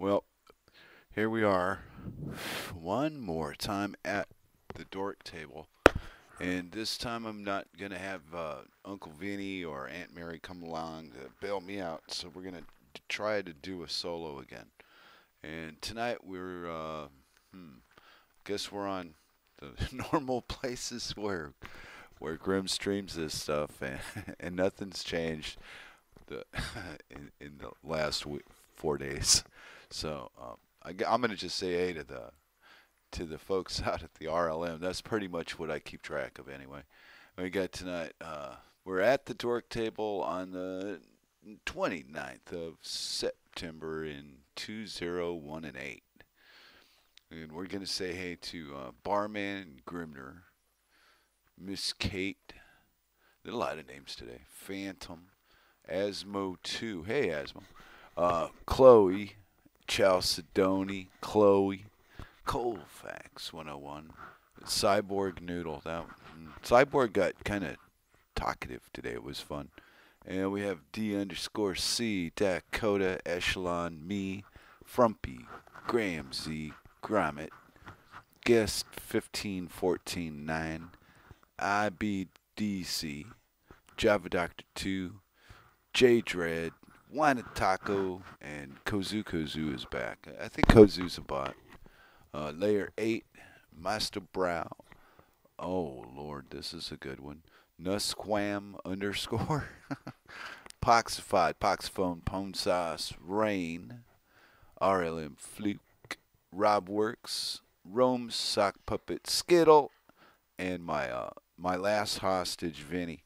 Well, here we are, one more time at the dork table. And this time I'm not going to have uh, Uncle Vinny or Aunt Mary come along to bail me out. So we're going to try to do a solo again. And tonight we're, uh, hmm, guess we're on the normal places where where Grim streams this stuff, and, and nothing's changed the in, in the last week, four days. So um, I, am going to just say hey to the to the folks out at the RLM. That's pretty much what I keep track of anyway. We got tonight. Uh, we're at the Dork Table on the 29th of September in 2018. and 8. And we're going to say hey to uh, Barman Grimner, Miss Kate. There's a lot of names today. Phantom, Asmo 2. Hey, Asmo. Uh, Chloe, Chalcedony, Chloe, Colfax 101, Cyborg Noodle. That Cyborg got kind of talkative today. It was fun. And we have D underscore C, Dakota, Echelon, me, Frumpy, Graham Z, Gromit, Guest 15149, IBDC, Java Doctor 2, J Dread, Taco, and Kozu Kozu is back. I think Kozu's a bot. Uh, layer 8, Master Brow. Oh, Lord, this is a good one. Nusquam underscore. Poxified, Poxphone, Pone Sauce, Rain, RLM Fluke, Robworks, Rome Sock Puppet, Skittle, and my uh, my last hostage, Vinny.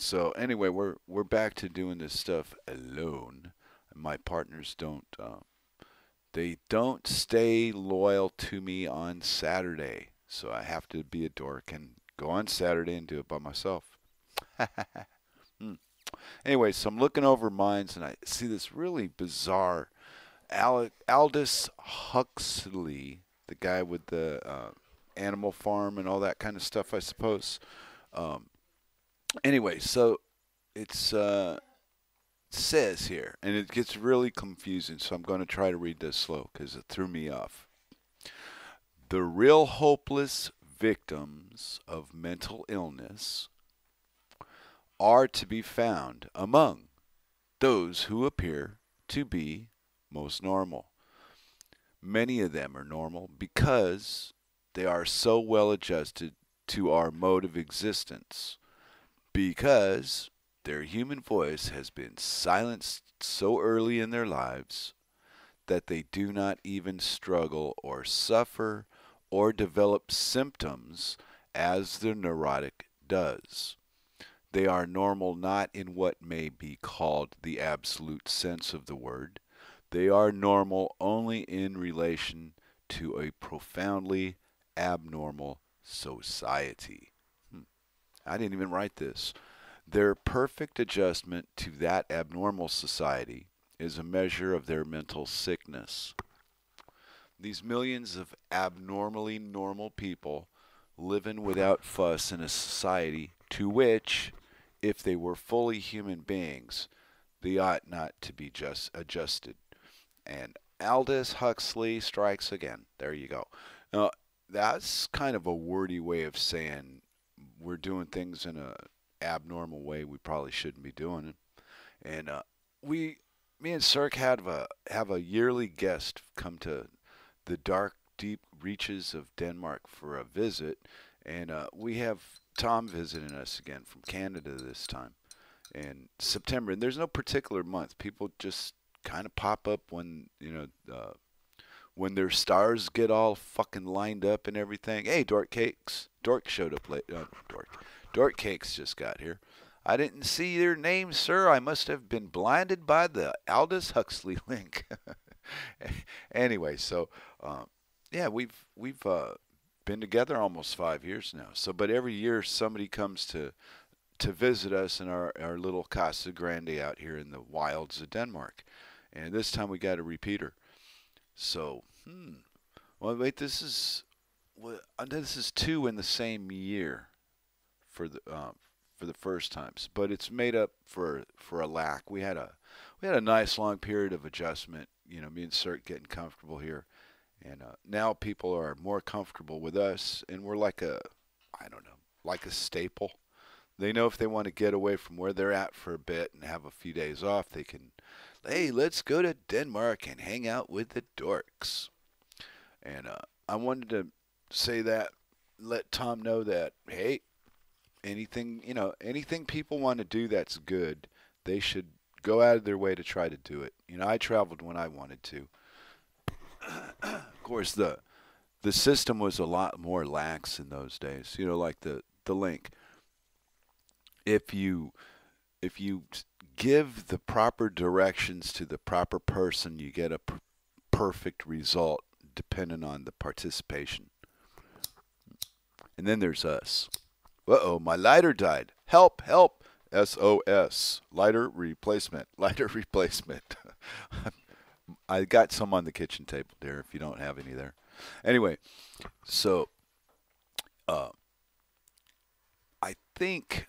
So anyway, we're we're back to doing this stuff alone. My partners don't uh, they don't stay loyal to me on Saturday. So I have to be a dork and go on Saturday and do it by myself. hmm. Anyway, so I'm looking over mines and I see this really bizarre Aldous Huxley, the guy with the uh, animal farm and all that kind of stuff, I suppose. Um, anyway, so it's uh, says here, and it gets really confusing, so I'm going to try to read this slow because it threw me off. The real hopeless victims of mental illness are to be found among those who appear to be most normal. Many of them are normal because they are so well adjusted to our mode of existence, because their human voice has been silenced so early in their lives that they do not even struggle or suffer or develop symptoms as the neurotic does. They are normal not in what may be called the absolute sense of the word. They are normal only in relation to a profoundly abnormal society. I didn't even write this. Their perfect adjustment to that abnormal society is a measure of their mental sickness. These millions of abnormally normal people living without fuss in a society to which, if they were fully human beings, they ought not to be just adjusted. And Aldous Huxley strikes again. There you go. Now, that's kind of a wordy way of saying we're doing things in a abnormal way we probably shouldn't be doing it. And uh, we, me and Cirque have a have a yearly guest come to the dark, deep reaches of Denmark for a visit, and uh, we have Tom visiting us again from Canada this time, in September. And there's no particular month; people just kind of pop up when you know. Uh, when their stars get all fucking lined up and everything. Hey, Dork Cakes. Dork showed up late. Uh, dork. Dork Cakes just got here. I didn't see your name, sir. I must have been blinded by the Aldous Huxley link. anyway, so um, yeah, we've we've uh, been together almost five years now. So, but every year somebody comes to to visit us in our our little Casa Grande out here in the wilds of Denmark, and this time we got a repeater. So, hmm. Well, wait, this is well, this is two in the same year for the uh, for the first times, but it's made up for for a lack. We had a we had a nice long period of adjustment you know, me and Cert getting comfortable here, and uh, now people are more comfortable with us, and we're like a, I don't know, like a staple. They know if they want to get away from where they're at for a bit and have a few days off, they can, hey, let's go to Denmark and hang out with the dorks. And uh, I wanted to say that, let Tom know that, hey, anything you know, anything people want to do that's good, they should go out of their way to try to do it. You know, I traveled when I wanted to. of course, the the system was a lot more lax in those days. You know, like the the link if you if you give the proper directions to the proper person, you get a perfect result depending on the participation. And then there's us. Uh oh, my lighter died. Help, help. SOS. Lighter replacement. Lighter replacement. I got some on the kitchen table there if you don't have any there. Anyway, so uh, I think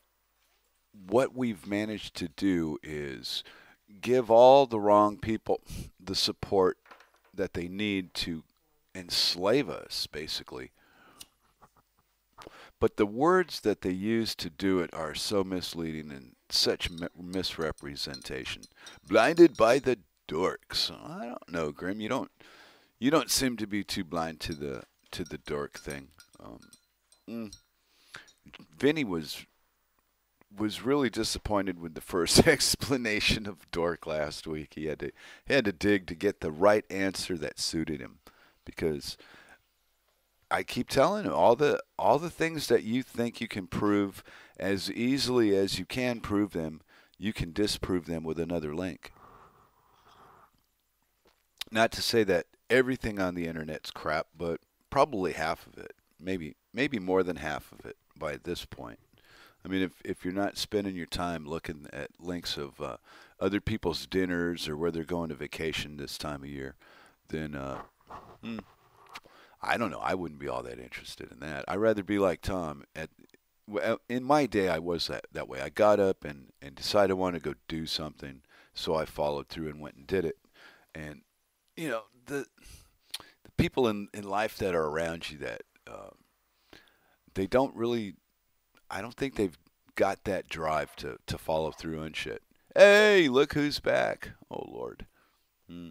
what we've managed to do is give all the wrong people the support that they need to enslave us, basically. But the words that they use to do it are so misleading and such misrepresentation. Blinded by the dorks. I don't know, Grim. You don't. You don't seem to be too blind to the to the dork thing. Um, mm. Vinny was was really disappointed with the first explanation of dork last week. He had to he had to dig to get the right answer that suited him because I keep telling him all the all the things that you think you can prove as easily as you can prove them, you can disprove them with another link. Not to say that everything on the internet's crap, but probably half of it, maybe maybe more than half of it by this point. I mean, if if you're not spending your time looking at links of uh, other people's dinners or where they're going to vacation this time of year, then uh, hmm, I don't know. I wouldn't be all that interested in that. I'd rather be like Tom. At in my day, I was that that way. I got up and and decided I wanted to go do something, so I followed through and went and did it. And you know the the people in in life that are around you that. Uh, they don't really I don't think they've got that drive to, to follow through and shit. Hey, look who's back. Oh Lord. Hmm.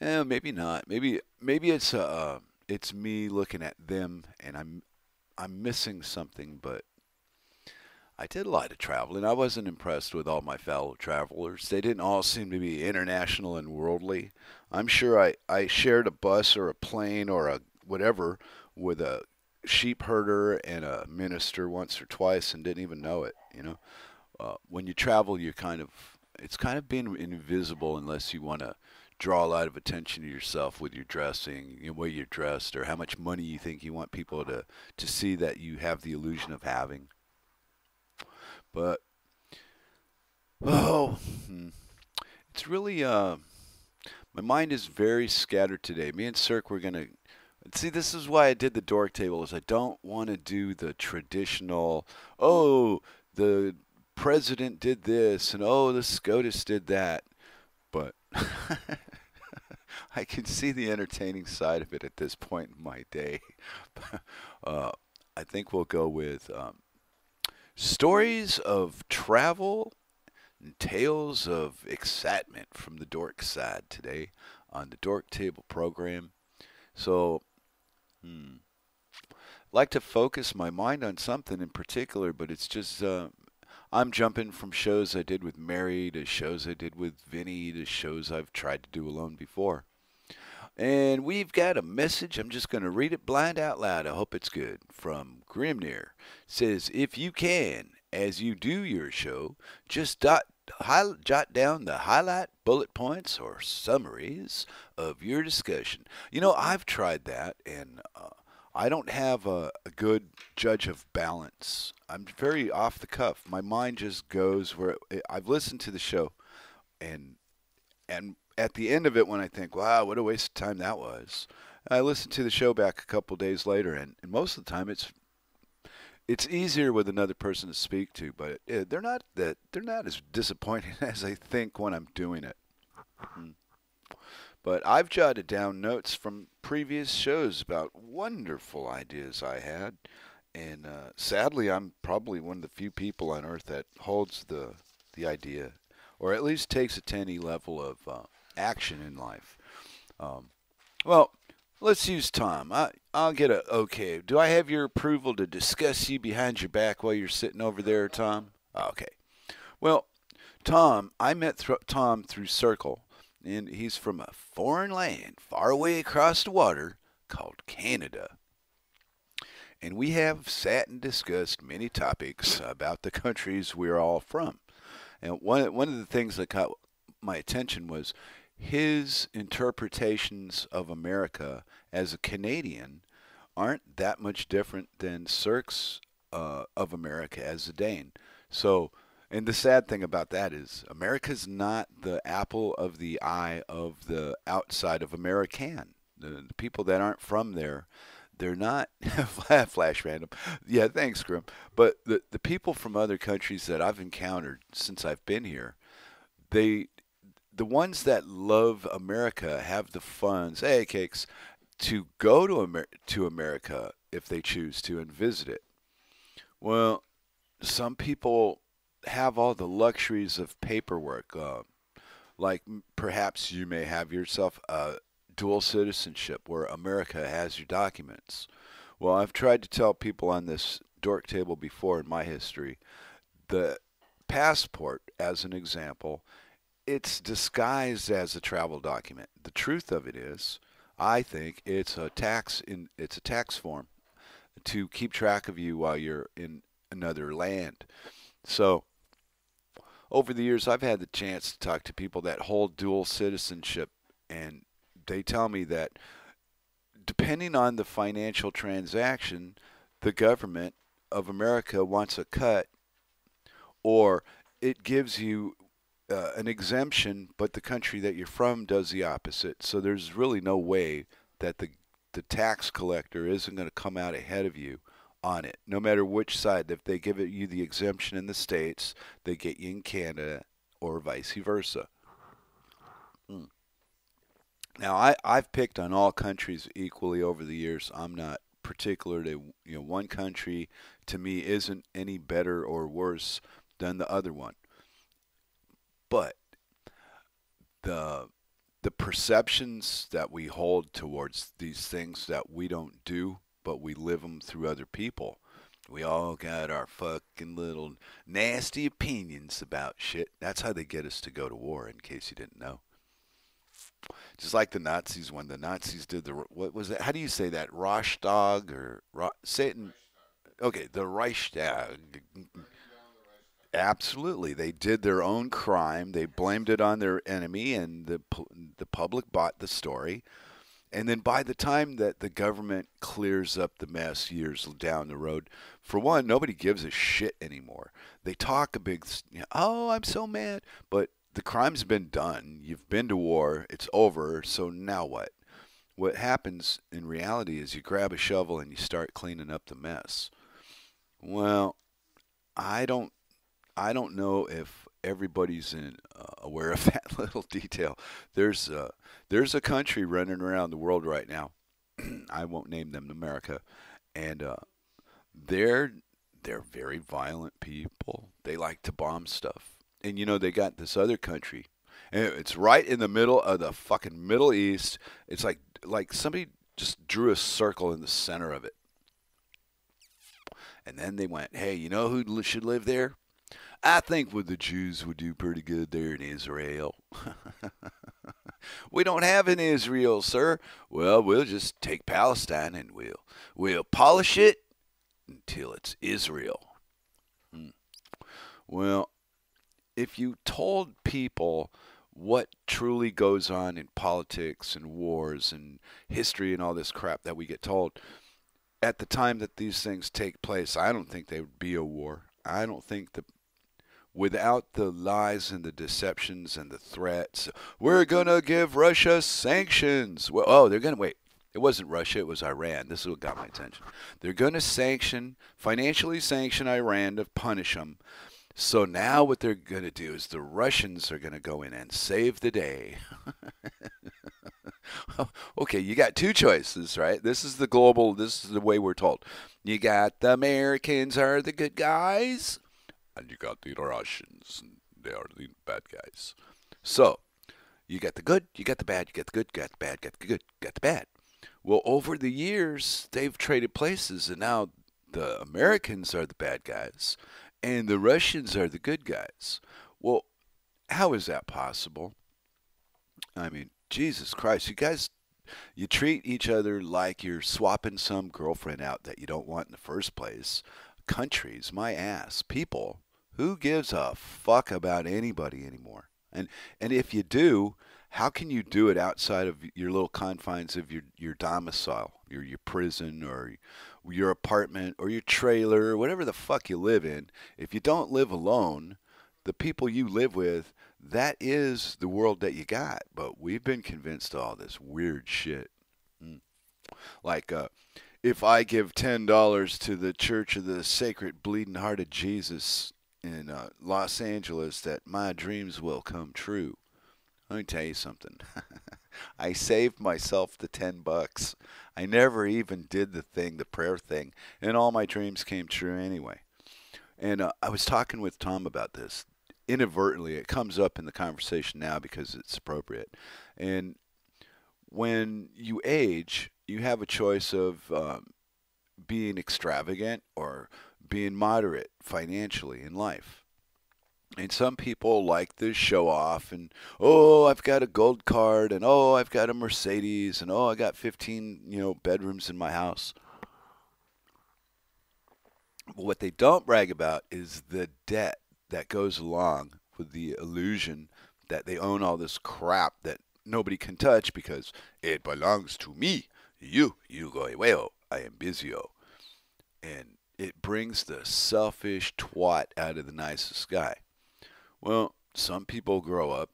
Yeah, maybe not. Maybe maybe it's uh it's me looking at them and I'm I'm missing something, but I did a lot of traveling. I wasn't impressed with all my fellow travelers. They didn't all seem to be international and worldly. I'm sure I, I shared a bus or a plane or a whatever with a sheep herder and a minister once or twice and didn't even know it. You know, uh, when you travel, you kind of it's kind of being invisible unless you want to draw a lot of attention to yourself with your dressing, the way you're dressed, or how much money you think you want people to to see that you have the illusion of having. But oh, hmm, it's really uh, my mind is very scattered today. Me and Cirque, we're gonna See, this is why I did the dork table. Is I don't want to do the traditional. Oh, the president did this, and oh, the SCOTUS did that. But I can see the entertaining side of it at this point in my day. uh, I think we'll go with um, stories of travel and tales of excitement from the dork side today on the Dork Table program. So Hmm. Like to focus my mind on something in particular, but it's just uh, I'm jumping from shows I did with Mary to shows I did with Vinny to shows I've tried to do alone before. And we've got a message. I'm just going to read it blind out loud. I hope it's good. From Grimnir. says, if you can, as you do your show, just dot, high, jot down the highlight bullet points or summaries of your discussion. You know, I've tried that, and uh, I don't have a, a, good judge of balance. I'm very off the cuff. My mind just goes where it, I've listened to the show, and and at the end of it, when I think, "Wow, what a waste of time that was," I listen to the show back a couple days later, and, and most of the time, it's it's easier with another person to speak to, but they're not that they're not as disappointing as I think when I'm doing it. Hmm. But I've jotted down notes from previous shows about wonderful ideas I had. And uh, sadly, I'm probably one of the few people on earth that holds the the idea, or at least takes a to any level of uh, action in life. Um, well, let's use Tom. I, I'll get a okay. Do I have your approval to discuss you behind your back while you're sitting over there, Tom? Okay. Well, Tom, I met th- Tom through Circle, and he's from a foreign land far away across the water called Canada. And we have sat and discussed many topics about the countries we're all from. And one one of the things that caught my attention was his interpretations of America as a Canadian aren't that much different than Cirque's uh, of America as a Dane. So, and the sad thing about that is America's not the apple of the eye of the outside of American. The, the people that aren't from there, they're not flash random. Yeah, thanks, Grim. But the the people from other countries that I've encountered since I've been here, they the ones that love America have the funds, hey cakes, to go to Amer- to America if they choose to and visit it. Well, some people have all the luxuries of paperwork, uh, like perhaps you may have yourself a dual citizenship where America has your documents. Well, I've tried to tell people on this dork table before in my history, the passport, as an example, it's disguised as a travel document. The truth of it is, I think it's a tax in it's a tax form to keep track of you while you're in another land. So over the years I've had the chance to talk to people that hold dual citizenship and they tell me that depending on the financial transaction, the government of America wants a cut or it gives you uh, an exemption, but the country that you're from does the opposite. So there's really no way that the the tax collector isn't going to come out ahead of you on it, no matter which side. If they give it you the exemption in the states, they get you in Canada, or vice versa. Mm. Now, I I've picked on all countries equally over the years. I'm not particular to you know one country to me isn't any better or worse than the other one but the the perceptions that we hold towards these things that we don't do, but we live them through other people. We all got our fucking little nasty opinions about shit. That's how they get us to go to war, in case you didn't know. Just like the Nazis, when the Nazis did the what was it? How do you say that? Reichstag or in, okay, the Reichstag Absolutely, they did their own crime. They blamed it on their enemy, and the the public bought the story. And then by the time that the government clears up the mess years down the road, for one, nobody gives a shit anymore. They talk a big, you know, oh, I'm so mad, but the crime's been done. You've been to war. It's over. So now what? What happens in reality is you grab a shovel and you start cleaning up the mess. Well, I don't I don't know if everybody's in, uh, aware of that little detail. There's uh, there's a country running around the world right now. I won't name them America, and uh, they're they're very violent people. They like to bomb stuff, and you know they got this other country, and it's right in the middle of the fucking Middle East. It's like like somebody just drew a circle in the center of it. And then they went, hey, you know who should live there? I think with the Jews would do pretty good there in Israel. we don't have an Israel, sir. Well, we'll just take Palestine and we'll we'll polish it until it's Israel. Hmm. Well, if you told people what truly goes on in politics and wars and history and all this crap that we get told at the time that these things take place, I don't think there would be a war. I don't think the without the lies and the deceptions and the threats. We're going to give Russia sanctions. Well, oh, they're going to wait. It wasn't Russia, it was Iran. This is what got my attention. They're going to sanction, financially sanction Iran to punish them. So now what they're going to do is the Russians are going to go in and save the day. okay, you got two choices, right? This is the global. This is the way we're told. You got the Americans are the good guys, and you got the Russians. And they are the bad guys. So you got the good, you got the bad, you got the good, got the bad, got the good, got the bad. Well, over the years, they've traded places, and now the Americans are the bad guys, and the Russians are the good guys. Well, how is that possible? I mean, Jesus Christ, you guys, you treat each other like you're swapping some girlfriend out that you don't want in the first place. Countries, my ass. People, who gives a fuck about anybody anymore? And and if you do, how can you do it outside of your little confines of your, your domicile, your your prison or your apartment or your trailer whatever the fuck you live in? If you don't live alone, the people you live with that is the world that you got. But we've been convinced all this weird shit. Mm. Like, uh, if I give ten dollars to the Church of the Sacred Bleeding Heart of Jesus in uh, Los Angeles, that my dreams will come true. Let me tell you something. I saved myself the ten bucks. I never even did the thing, the prayer thing, and all my dreams came true anyway. And uh, I was talking with Tom about this inadvertently. It comes up in the conversation now because it's appropriate. And when you age, you have a choice of um, being extravagant or being moderate financially in life. And some people like to show off and, oh, I've got a gold card and, oh, I've got a Mercedes and, oh, I got 15, you know, bedrooms in my house. But what they don't brag about is the debt that goes along with the illusion that they own all this crap that nobody can touch because it belongs to me. You, you go away. Oh, I am busyo. Oh, and it brings the selfish twat out of the nicest guy. Well, some people grow up,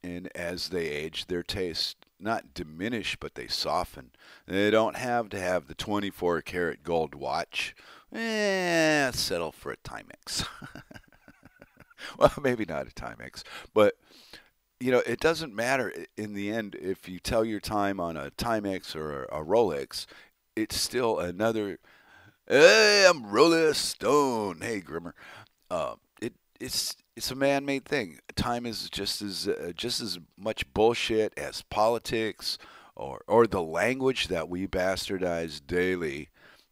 and as they age, their tastes not diminish, but they soften. They don't have to have the 24 karat gold watch. Eh, settle for a Timex. well, maybe not a Timex, but you know, it doesn't matter in the end if you tell your time on a Timex or a Rolex. It's still another. Hey, I'm Rolling Stone. Hey, Grimmer. Uh, it it's it's a man-made thing. Time is just as uh, just as much bullshit as politics or or the language that we bastardize daily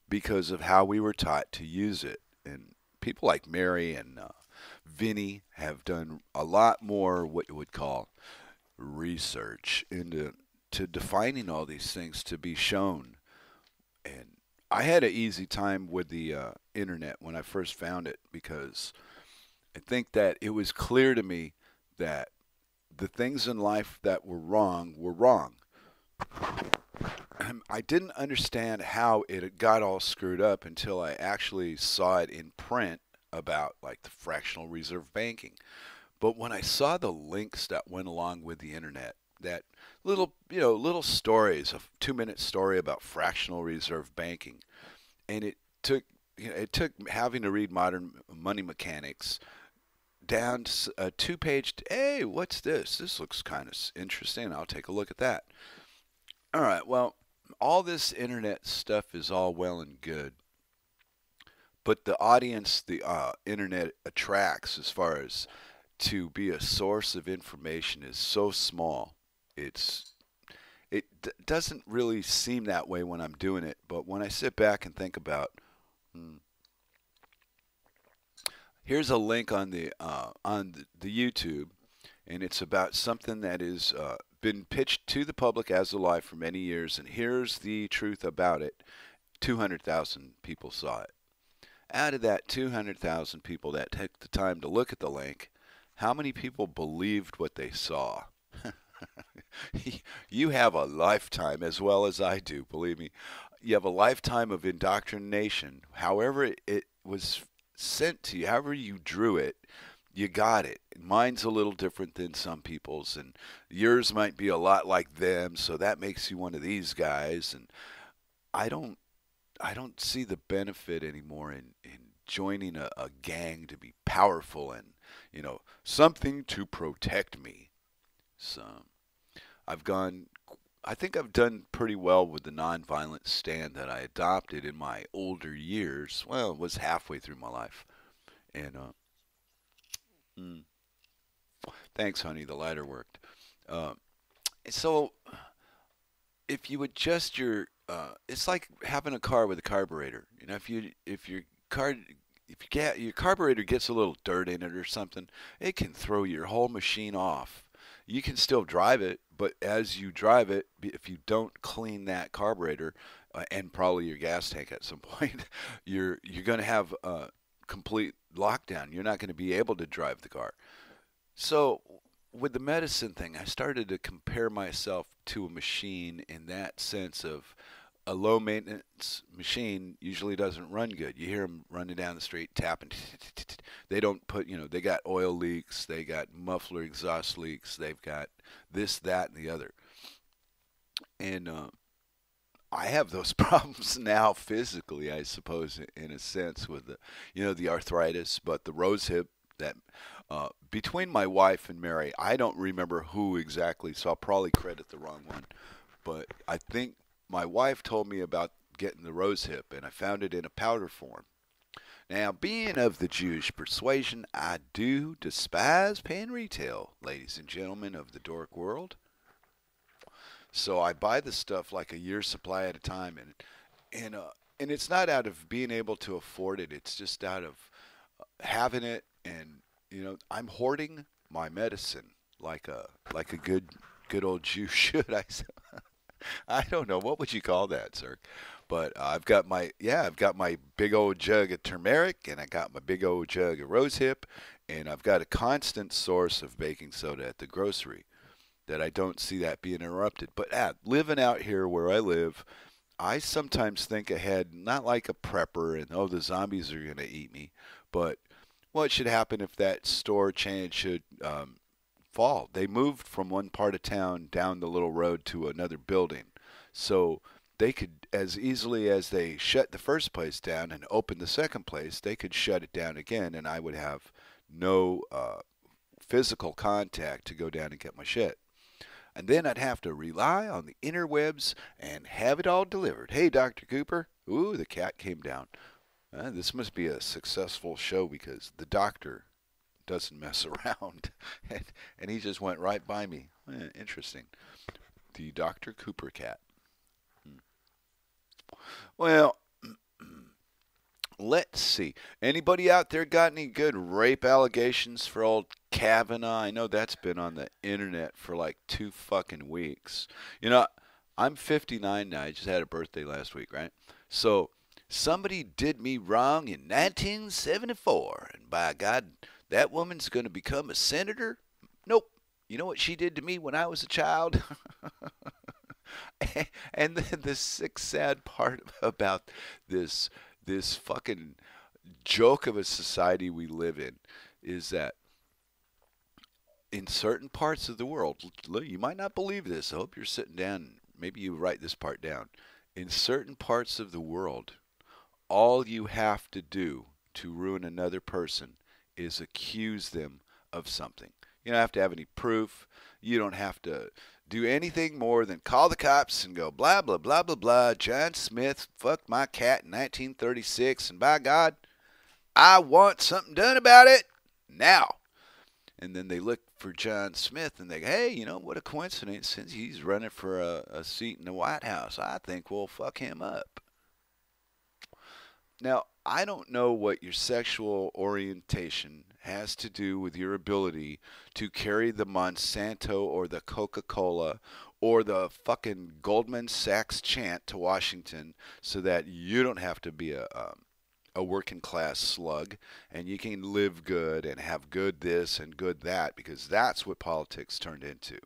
because of how we were taught to use it. And people like Mary and uh, Vinny have done a lot more what you would call research into to defining all these things to be shown. And I had an easy time with the uh, internet when I first found it because I think that it was clear to me that the things in life that were wrong were wrong. I didn't understand how it got all screwed up until I actually saw it in print about like the fractional reserve banking. But when I saw the links that went along with the internet, that little, you know, little stories, a two-minute story about fractional reserve banking, and it took, you know, it took having to read modern money mechanics down to a two-page. Hey, what's this? This looks kind of interesting. I'll take a look at that. All right. Well, all this internet stuff is all well and good, but the audience the uh, internet attracts as far as to be a source of information is so small it's it d- doesn't really seem that way when i'm doing it but when i sit back and think about hmm, here's a link on the uh, on the, youtube and it's about something that has uh, been pitched to the public as a lie for many years and here's the truth about it 200000 people saw it out of that 200,000 people that took the time to look at the link, how many people believed what they saw? you have a lifetime as well as I do, believe me. You have a lifetime of indoctrination. However, it, was sent to you, however, you drew it, you got it. Mine's a little different than some people's, and yours might be a lot like them, so that makes you one of these guys. And I don't I don't see the benefit anymore in, in joining a, a gang to be powerful and, you know, something to protect me. So I've gone I think I've done pretty well with the nonviolent stand that I adopted in my older years. Well, it was halfway through my life, and uh, mm, thanks, honey. The lighter worked. Uh, so, if you adjust your, uh, it's like having a car with a carburetor. You know, if you if your car if you get your carburetor gets a little dirt in it or something, it can throw your whole machine off. You can still drive it, but as you drive it, if you don't clean that carburetor uh, and probably your gas tank at some point, you're you're going to have a complete lockdown. You're not going to be able to drive the car. So with the medicine thing, I started to compare myself to a machine in that sense of a low maintenance machine usually doesn't run good. You hear them running down the street tapping. They don't put, you know, they got oil leaks, they got muffler exhaust leaks, they've got this, that, and the other. And uh, I have those problems now physically, I suppose, in a sense, with the, you know, the arthritis, but the rose hip that uh, between my wife and Mary, I don't remember who exactly, so I'll probably credit the wrong one. But I think my wife told me about getting the rose hip, and I found it in a powder form. Now, being of the Jewish persuasion, I do despise paying retail, ladies and gentlemen of the dork world. So I buy the stuff like a year's supply at a time, and and uh, and it's not out of being able to afford it. It's just out of uh, having it, and you know, I'm hoarding my medicine like a like a good good old Jew should. I I don't know. What would you call that, sir? But uh, I've got my yeah, I've got my big old jug of turmeric, and I got my big old jug of rosehip, and I've got a constant source of baking soda at the grocery. That I don't see that being interrupted. But at living out here where I live, I sometimes think ahead, not like a prepper, and oh, the zombies are going to eat me, but what should happen if that store chain should um, fall. They moved from one part of town down the little road to another building. So they could, as easily as they shut the first place down and open the second place, they could shut it down again, and I would have no uh, physical contact to go down and get my shit. And then I'd have to rely on the interwebs and have it all delivered. Hey, Dr. Cooper. Ooh, the cat came down. Uh, this must be a successful show because the doctor doesn't mess around. and, and he just went right by me. Eh, interesting. The Dr. Cooper cat. Hmm. Well, let's see. Anybody out there got any good rape allegations for old Kavanaugh? I know that's been on the internet for like two fucking weeks. You know, I'm 59 now. I just had a birthday last week, right? So somebody did me wrong in 1974, and by God, that woman's going to become a senator? Nope. You know what she did to me when I was a child? and then the sick, sad part about this this fucking joke of a society we live in is that in certain parts of the world, you might not believe this. I hope you're sitting down. Maybe you write this part down. In certain parts of the world, all you have to do to ruin another person is accuse them of something. You don't have to have any proof. You don't have to do anything more than call the cops and go blah blah blah blah blah. John Smith fucked my cat in 1936, and by God, I want something done about it now. And then they look for John Smith and they go, hey, you know, what a coincidence. Since he's running for a, a seat in the White House, I think we'll fuck him up. Now, I don't know what your sexual orientation has to do with your ability to carry the Monsanto or the Coca Cola or the fucking Goldman Sachs chant to Washington so that you don't have to be a, um, a working class slug and you can live good and have good this and good that because that's what politics turned into.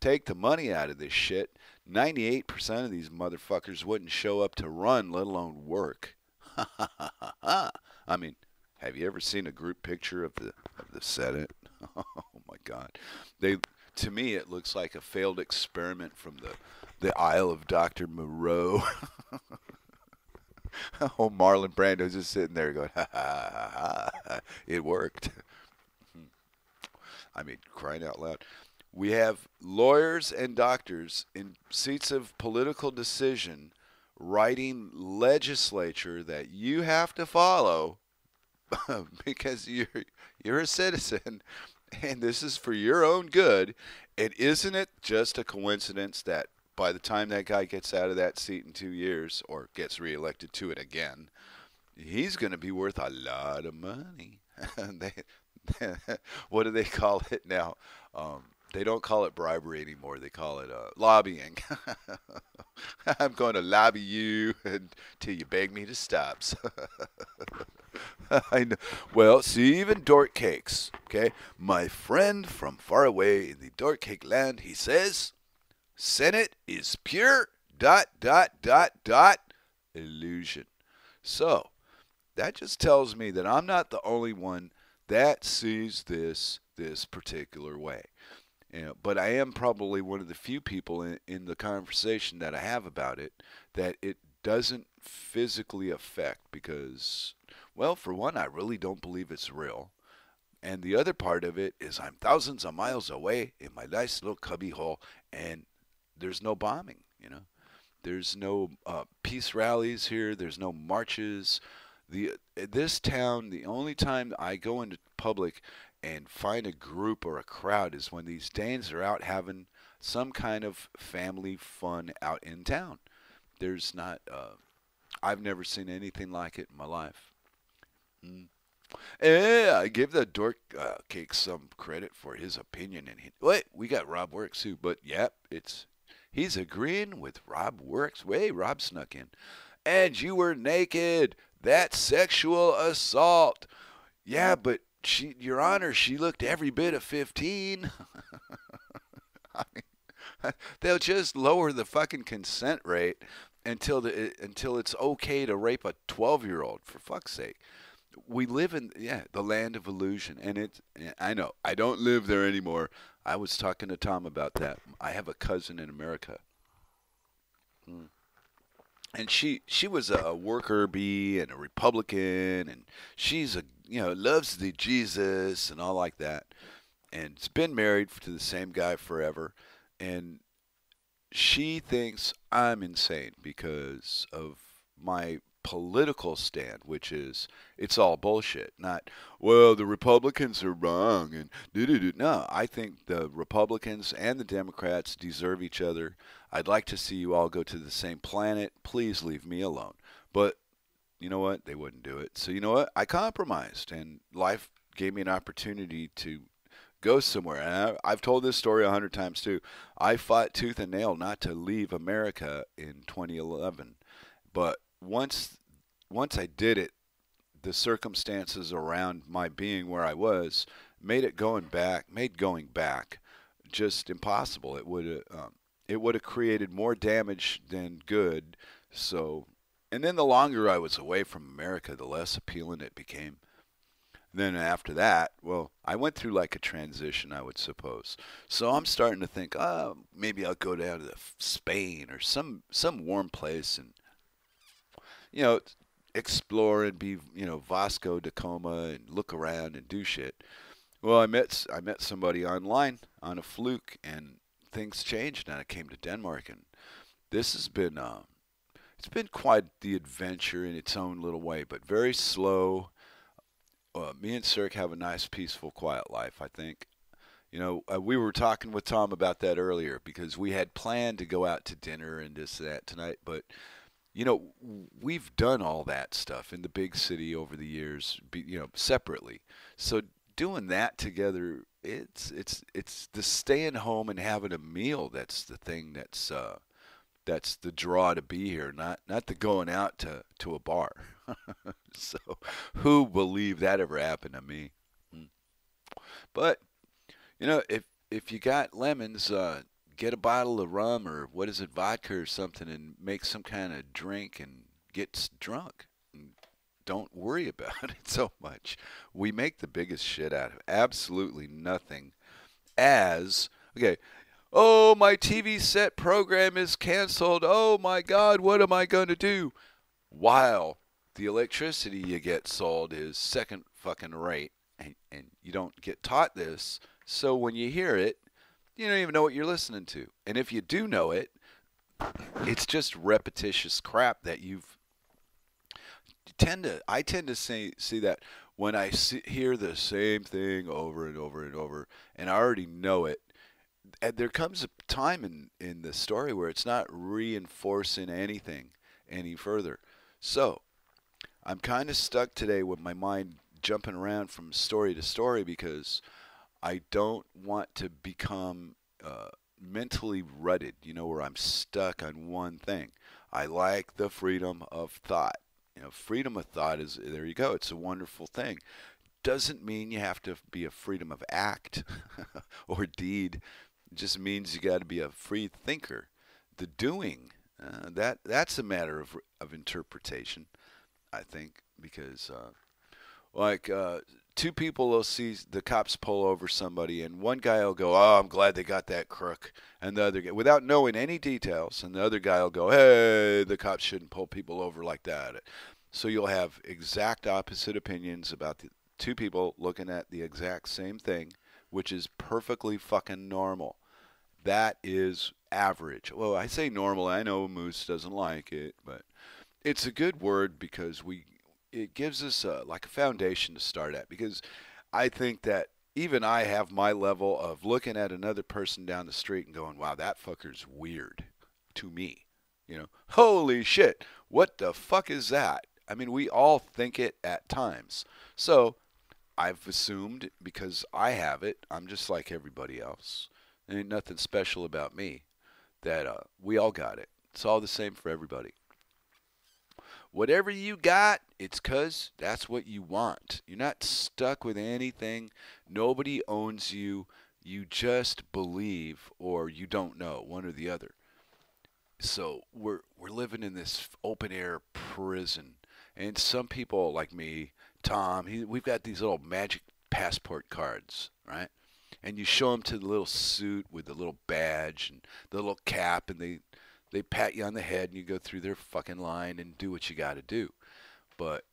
Take the money out of this shit. 98% of these motherfuckers wouldn't show up to run, let alone work. I mean, have you ever seen a group picture of the of the Senate? Oh my God, they to me it looks like a failed experiment from the the Isle of Doctor Moreau. oh, Marlon Brando's just sitting there going, ha ha ha ha, it worked. I mean, crying out loud. we have lawyers and doctors in seats of political decision writing legislature that you have to follow because you're you're a citizen and this is for your own good. And isn't it just a coincidence that by the time that guy gets out of that seat in two years or gets reelected to it again, he's going to be worth a lot of money. what do they call it now? Um, they don't call it bribery anymore. They call it uh, lobbying. I'm going to lobby you until you beg me to stop. I know. Well, see, even Dork Cakes, okay? My friend from far away in the Dork Cake land, he says, Senate is pure dot dot dot dot illusion. So, that just tells me that I'm not the only one that sees this this particular way. Know, but I am probably one of the few people in, in the conversation that I have about it that it doesn't physically affect because, well, for one, I really don't believe it's real. And the other part of it is I'm thousands of miles away in my nice little cubby hole and there's no bombing, you know. There's no uh, peace rallies here. There's no marches. The this town, the only time I go into public and find a group or a crowd is when these Danes are out having some kind of family fun out in town. There's not. Uh, I've never seen anything like it in my life. Mm. Yeah, I give the dork uh, cake some credit for his opinion. And he, wait, we got Rob Works too, but yep, it's he's agreeing with Rob Works. Wait, Rob snuck in, and you were naked. That's sexual assault. Yeah, but she, Your Honor, she looked every bit of 15. I mean, they'll just lower the fucking consent rate until the until it's okay to rape a 12 year old. For fuck's sake, we live in yeah the land of illusion, and it. I know I don't live there anymore. I was talking to Tom about that. I have a cousin in America. Hmm and she she was a worker bee and a Republican, and she's a you know loves the Jesus and all like that, and has been married to the same guy forever, and she thinks I'm insane because of my political stand, which is it's all bullshit. Not well, the Republicans are wrong and do do do. no. I think the Republicans and the Democrats deserve each other. I'd like to see you all go to the same planet. Please leave me alone. But you know what? They wouldn't do it. So you know what? I compromised, and life gave me an opportunity to go somewhere. And I, have told this story a hundred times too. I fought tooth and nail not to leave America in 2011, but once once I did it, the circumstances around my being where I was made it going back made going back just impossible. It would um, it would have created more damage than good. So, and then the longer I was away from America, the less appealing it became. Then after that, well, I went through like a transition, I would suppose. So I'm starting to think, oh, maybe I'll go down to Spain or some some warm place and you know, explore and be, you know, Vasco da Gama and look around and do shit. Well, I met I met somebody online on a fluke, and things changed, and I came to Denmark, and this has been uh, it's been quite the adventure in its own little way, but very slow. Uh, me and Cirque have a nice, peaceful, quiet life. I think. You know, uh, we were talking with Tom about that earlier because we had planned to go out to dinner and this and that tonight, but you know, we've done all that stuff in the big city over the years, you know, separately. So doing that together, it's it's it's the staying home and having a meal that's the thing that's uh, that's the draw to be here, not not the going out to to a bar. so who believe that ever happened to me? Hmm. But you know, if if you got lemons, uh, get a bottle of rum or what is it, vodka or something, and make some kind of drink and get drunk. And don't worry about it so much. We make the biggest shit out of absolutely nothing. As okay, oh my TV set program is canceled. Oh my God, what am I going to do? While the electricity you get sold is second fucking rate, and, and you don't get taught this. So when you hear it, you don't even know what you're listening to. And if you do know it, it's just repetitious crap that you've tend to I tend to see see that when I see, hear the same thing over and over and over and I already know it and there comes a time in in the story where it's not reinforcing anything any further. So, I'm kind of stuck today with my mind jumping around from story to story because I don't want to become uh, mentally rutted, you know, where I'm stuck on one thing. I like the freedom of thought. You know, freedom of thought is there you go. It's a wonderful thing. Doesn't mean you have to be a freedom of act or deed. Just means you got to be a free thinker. The doing uh, that that's a matter of of interpretation, I think, because uh, like uh, two people will see the cops pull over somebody, and one guy will go, "Oh, I'm glad they got that crook," and the other guy, without knowing any details, and the other guy will go, "Hey, the cops shouldn't pull people over like that." So you'll have exact opposite opinions about the two people looking at the exact same thing, which is perfectly fucking normal. That is average. Well, I say normal. I know Moose doesn't like it, but it's a good word because we it gives us a, like a foundation to start at because I think that even I have my level of looking at another person down the street and going, "Wow, that fucker's weird." To me, you know, holy shit, what the fuck is that? I mean, we all think it at times. So, I've assumed because I have it, I'm just like everybody else. There ain't nothing special about me. That uh, we all got it. It's all the same for everybody. Whatever you got, it's because that's what you want. You're not stuck with anything. Nobody owns you. You just believe or you don't know, one or the other. So we're we're living in this open air prison, and some people like me, Tom, he, we've got these little magic passport cards, right? And you show them to the little suit with the little badge and the little cap, and they they pat you on the head and you go through their fucking line and do what you got to do. But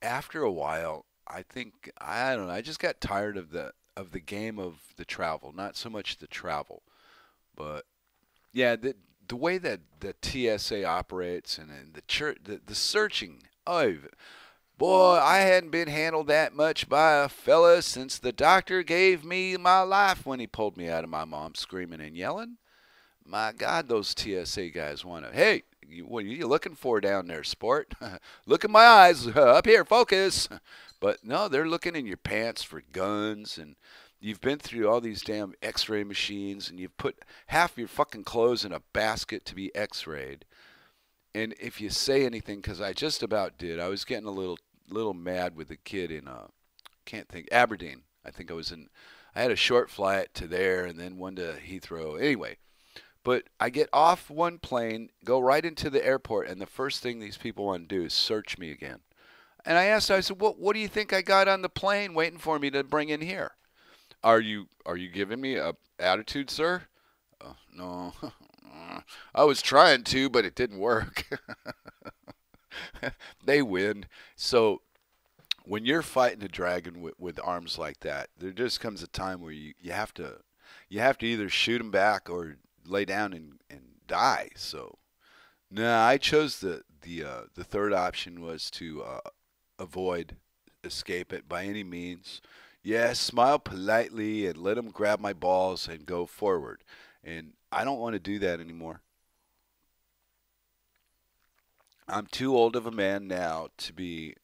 after a while, I think I don't know. I just got tired of the of the game of the travel, not so much the travel, but yeah, the the way that the TSA operates and, and the church, the, the searching. Oh, boy, I hadn't been handled that much by a fella since the doctor gave me my life when he pulled me out of my mom screaming and yelling my God, those TSA guys want to. Hey, you, what are you looking for down there, sport? Look at my eyes up here, focus. But no, they're looking in your pants for guns, and you've been through all these damn X-ray machines, and you've put half your fucking clothes in a basket to be X-rayed. And if you say anything, because I just about did, I was getting a little little mad with the kid in uh, can't think Aberdeen. I think I was in. I had a short flight to there, and then one to Heathrow. Anyway but I get off one plane, go right into the airport, and the first thing these people want to do is search me again. And I asked, I said, "What? What do you think I got on the plane waiting for me to bring in here? Are you are you giving me a attitude, sir? Oh, no, I was trying to, but it didn't work. they win. So when you're fighting a dragon with, with arms like that, there just comes a time where you, you have to you have to either shoot them back or lay down and, and die. So, no, nah, I chose the the uh, the third option was to uh, avoid escape it by any means. Yes, smile politely and let them grab my balls and go forward. And I don't want to do that anymore. I'm too old of a man now to be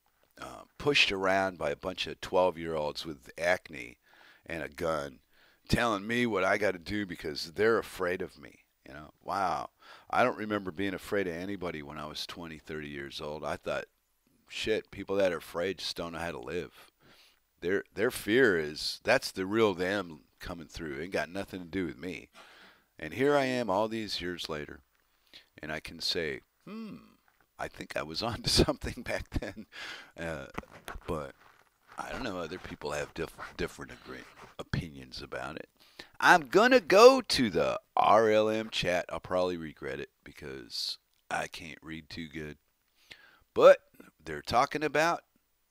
uh, pushed around by a bunch of 12 year olds with acne and a gun telling me what I got to do because they're afraid of me. You know, wow. I don't remember being afraid of anybody when I was 20, 30 years old. I thought, shit, people that are afraid just don't know how to live. Their their fear is that's the real them coming through. It got nothing to do with me. And here I am all these years later, and I can say, hmm, I think I was onto something back then. Uh, but I don't know. Other people have diff- different agree- opinions about it. I'm gonna go to the RLM chat. I'll probably regret it because I can't read too good. But they're talking about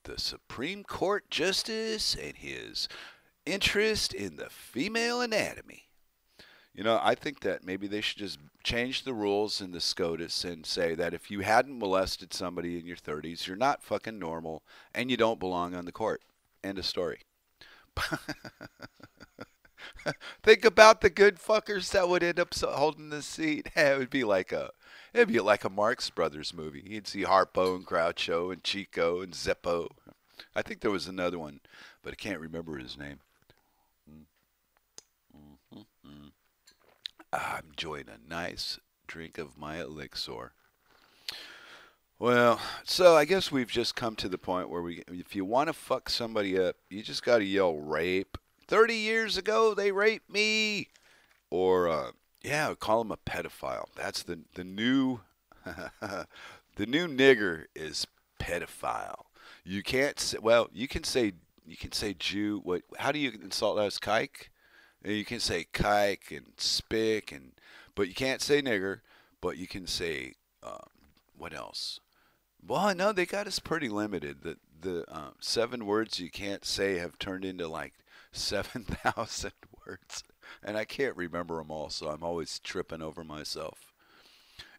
the Supreme Court justice and his interest in the female anatomy. You know, I think that maybe they should just change the rules in the SCOTUS and say that if you hadn't molested somebody in your 30s, you're not fucking normal and you don't belong on the court. End of story. Think about the good fuckers that would end up holding the seat. It would be like a, it'd be like a Marx Brothers movie. You'd see Harpo and Groucho and Chico and Zeppo. I think there was another one, but I can't remember his name. I'm enjoying a nice drink of my elixir. Well, so I guess we've just come to the point where we, if you want to fuck somebody up, you just got to yell rape. 30 years ago, they raped me. Or, uh, yeah, call him a pedophile. That's the, the new, the new nigger is pedophile. You can't say, well, you can say, you can say Jew. What, how do you insult us, kike? You can say kike and spick, and but you can't say nigger. But you can say um, what else? Well, no, they got us pretty limited. The the um, seven words you can't say have turned into like seven thousand words, and I can't remember them all. So I'm always tripping over myself.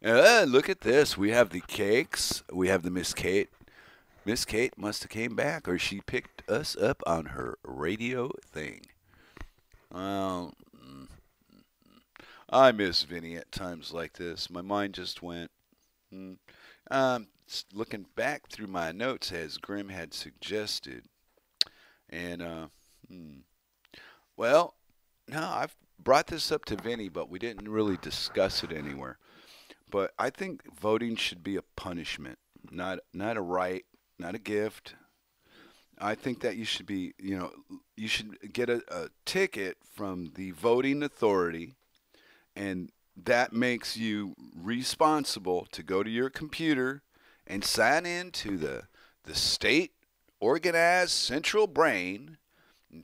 Uh, look at this. We have the cakes. We have the Miss Kate. Miss Kate must have came back, or she picked us up on her radio thing. Well, mm, I miss Vinny at times like this. My mind just went. Mm. Um, looking back through my notes as Grim had suggested, and uh, hmm. well, no, I've brought this up to Vinny, but we didn't really discuss it anywhere. But I think voting should be a punishment, not not a right, not a gift, I think that you should be, you know, you should get a, a ticket from the voting authority, and that makes you responsible to go to your computer and sign in to the the state organized central brain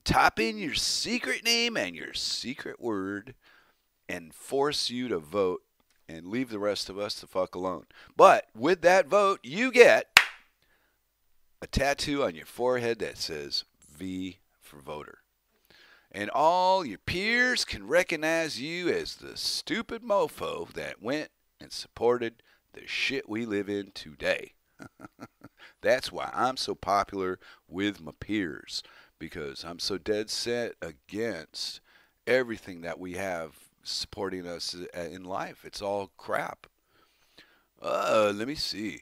type in your secret name and your secret word and force you to vote and leave the rest of us the fuck alone. But with that vote, you get a tattoo on your forehead that says V for voter. And all your peers can recognize you as the stupid mofo that went and supported the shit we live in today. That's why I'm so popular with my peers because I'm so dead set against everything that we have supporting us uh, in life. It's all crap. Uh, let me see.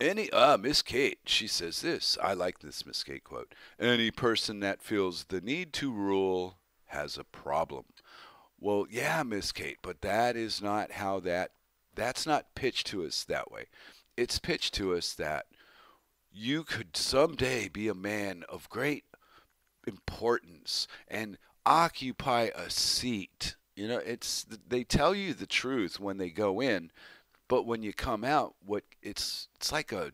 Any uh Miss Kate, she says this. I like this Miss Kate quote. Any person that feels the need to rule has a problem. Well, yeah, Miss Kate, but that is not how that that's not pitched to us that way. It's pitched to us that you could someday be a man of great importance and occupy a seat. You know, it's they tell you the truth when they go in, but when you come out, what it's it's like a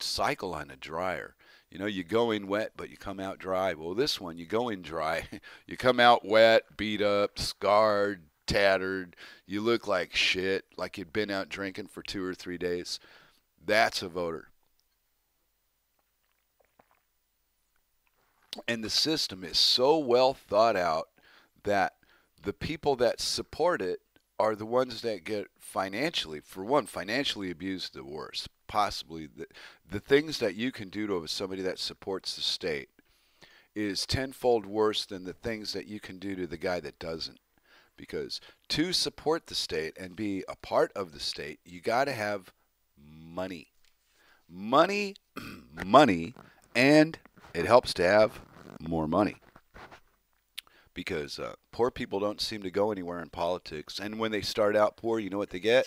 cycle on a dryer. You know, you go in wet, but you come out dry. Well, this one, you go in dry, you come out wet, beat up, scarred, tattered. You look like shit, like you'd been out drinking for two or three days. That's a voter. And the system is so well thought out that the people that support it are the ones that get financially, for one, financially abused the worst. Possibly the, the things that you can do to somebody that supports the state is tenfold worse than the things that you can do to the guy that doesn't. Because to support the state and be a part of the state, you got to have money. Money, money, and it helps to have more money because uh, poor people don't seem to go anywhere in politics. And when they start out poor, you know what they get?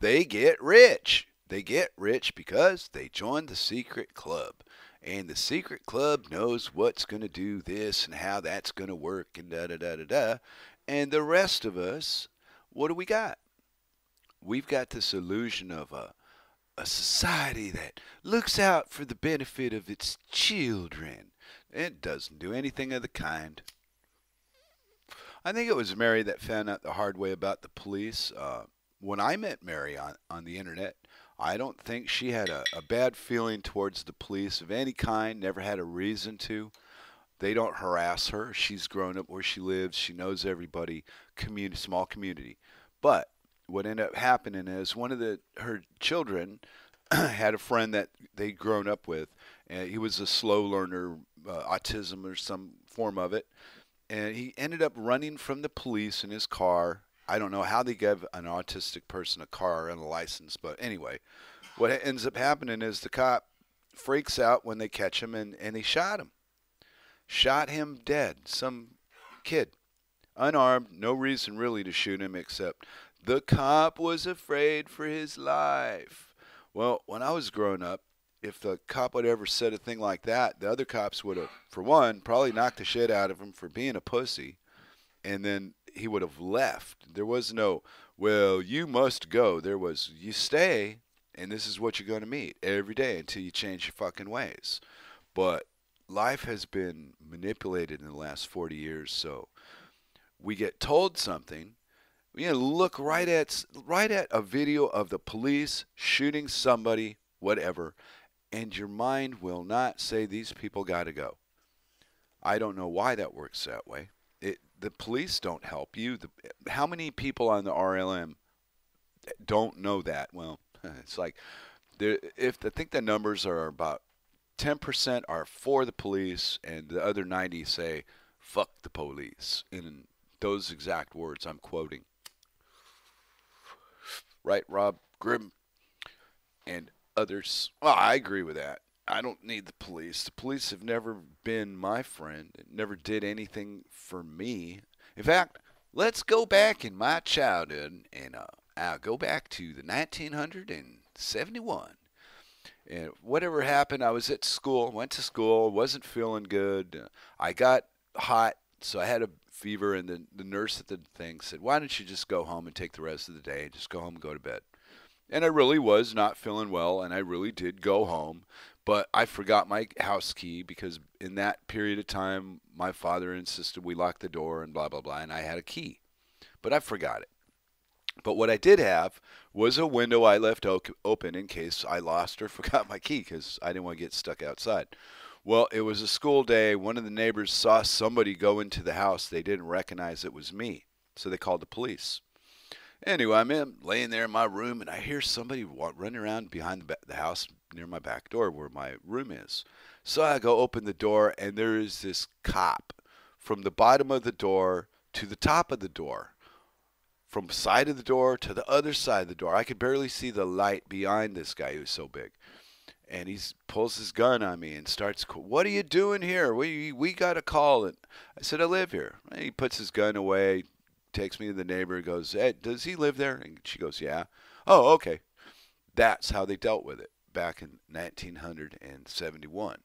They get rich. They get rich because they join the secret club. And the secret club knows what's going to do this and how that's going to work and da da da da da. And the rest of us, what do we got? We've got this illusion of a, a society that looks out for the benefit of its children. It doesn't do anything of the kind. I think it was Mary that found out the hard way about the police. Uh, when I met Mary on, on the internet, I don't think she had a, a bad feeling towards the police of any kind, never had a reason to. They don't harass her. She's grown up where she lives. She knows everybody. Community, small community. But what ended up happening is one of the her children had a friend that they'd grown up with, and he was a slow learner, uh, autism or some form of it, and he ended up running from the police in his car. I don't know how they give an autistic person a car and a license, but anyway, what ends up happening is the cop freaks out when they catch him and, and he shot him. Shot him dead. Some kid. Unarmed, no reason really to shoot him except the cop was afraid for his life. Well, when I was growing up, if the cop would ever said a thing like that, the other cops would have, for one, probably knocked the shit out of him for being a pussy, and then he would have left. There was no, well, you must go. There was, you stay, and this is what you're going to meet every day until you change your fucking ways. But life has been manipulated in the last 40 years, so we get told something you know, look right at right at a video of the police shooting somebody, whatever, and your mind will not say these people got to go. I don't know why that works that way. It, the police don't help you. The, how many people on the RLM don't know that? Well, it's like. If I think the numbers are about 10% are for the police, and the other 90 say "fuck the police." In those exact words, I'm quoting. Right, Rob Grimm and others. Well, I agree with that. I don't need the police. The police have never been my friend. It never did anything for me. In fact, let's go back in my childhood and uh, I'll go back to the 1971. And whatever happened, I was at school, went to school, wasn't feeling good. I got hot, so I had a fever, and the, the nurse at the thing said, Why don't you just go home and take the rest of the day? Just go home and go to bed. And I really was not feeling well, and I really did go home. But I forgot my house key because in that period of time, my father insisted we lock the door and blah, blah, blah, and I had a key. But I forgot it. But what I did have was a window I left open in case I lost or forgot my key because I didn't want to get stuck outside. Well, it was a school day. One of the neighbors saw somebody go into the house. They didn't recognize it was me, so they called the police. Anyway, I'm in, laying there in my room, and I hear somebody running around behind the, the house near my back door where my room is. So I go open the door, and there is this cop from the bottom of the door to the top of the door, from side of the door to the other side of the door. I could barely see the light behind this guy who's so big and he pulls his gun on me and starts, "What are you doing here? We we got a call." And I said, "I live here." And he puts his gun away, takes me to the neighbor, and goes, "Hey, does he live there?" And she goes, "Yeah." Oh, okay. That's how they dealt with it back in 1971.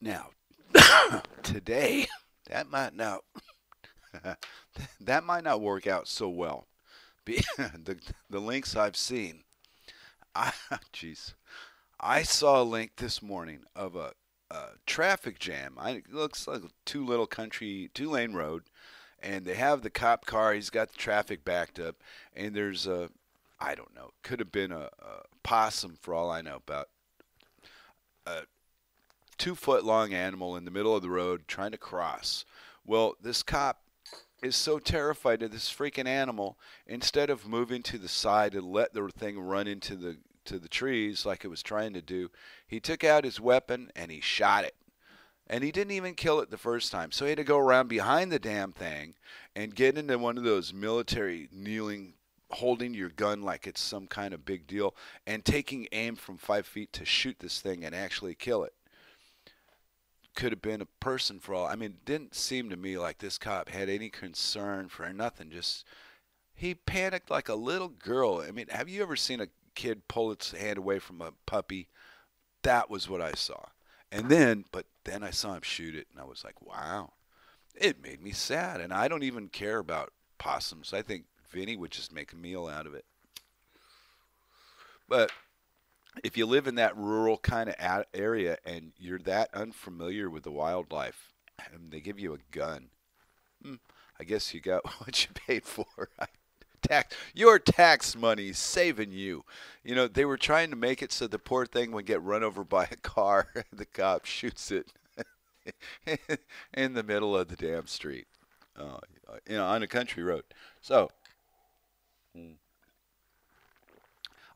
Now, today, that might not that might not work out so well. the the links I've seen I, jeez, I saw a link this morning of a, a traffic jam. I, it looks like a two little country, two lane road, and they have the cop car. He's got the traffic backed up, and there's a, I don't know, could have been a, a possum for all I know about a two foot long animal in the middle of the road trying to cross. Well, this cop is so terrified of this freaking animal, instead of moving to the side and let the thing run into the to the trees like it was trying to do, he took out his weapon and he shot it. And he didn't even kill it the first time. So he had to go around behind the damn thing and get into one of those military kneeling holding your gun like it's some kind of big deal and taking aim from five feet to shoot this thing and actually kill it could have been a person for all. I mean, it didn't seem to me like this cop had any concern for nothing. Just he panicked like a little girl. I mean, have you ever seen a kid pull its hand away from a puppy? That was what I saw. And then, but then I saw him shoot it, and I was like, wow. It made me sad, and I don't even care about possums. I think Vinny would just make a meal out of it. But if you live in that rural kind of area and you're that unfamiliar with the wildlife, and they give you a gun, hmm, I guess you got what you paid for. Tax your tax money saving you. You know, they were trying to make it so the poor thing would get run over by a car and the cop shoots it in the middle of the damn street. Uh, you know, on a country road. So,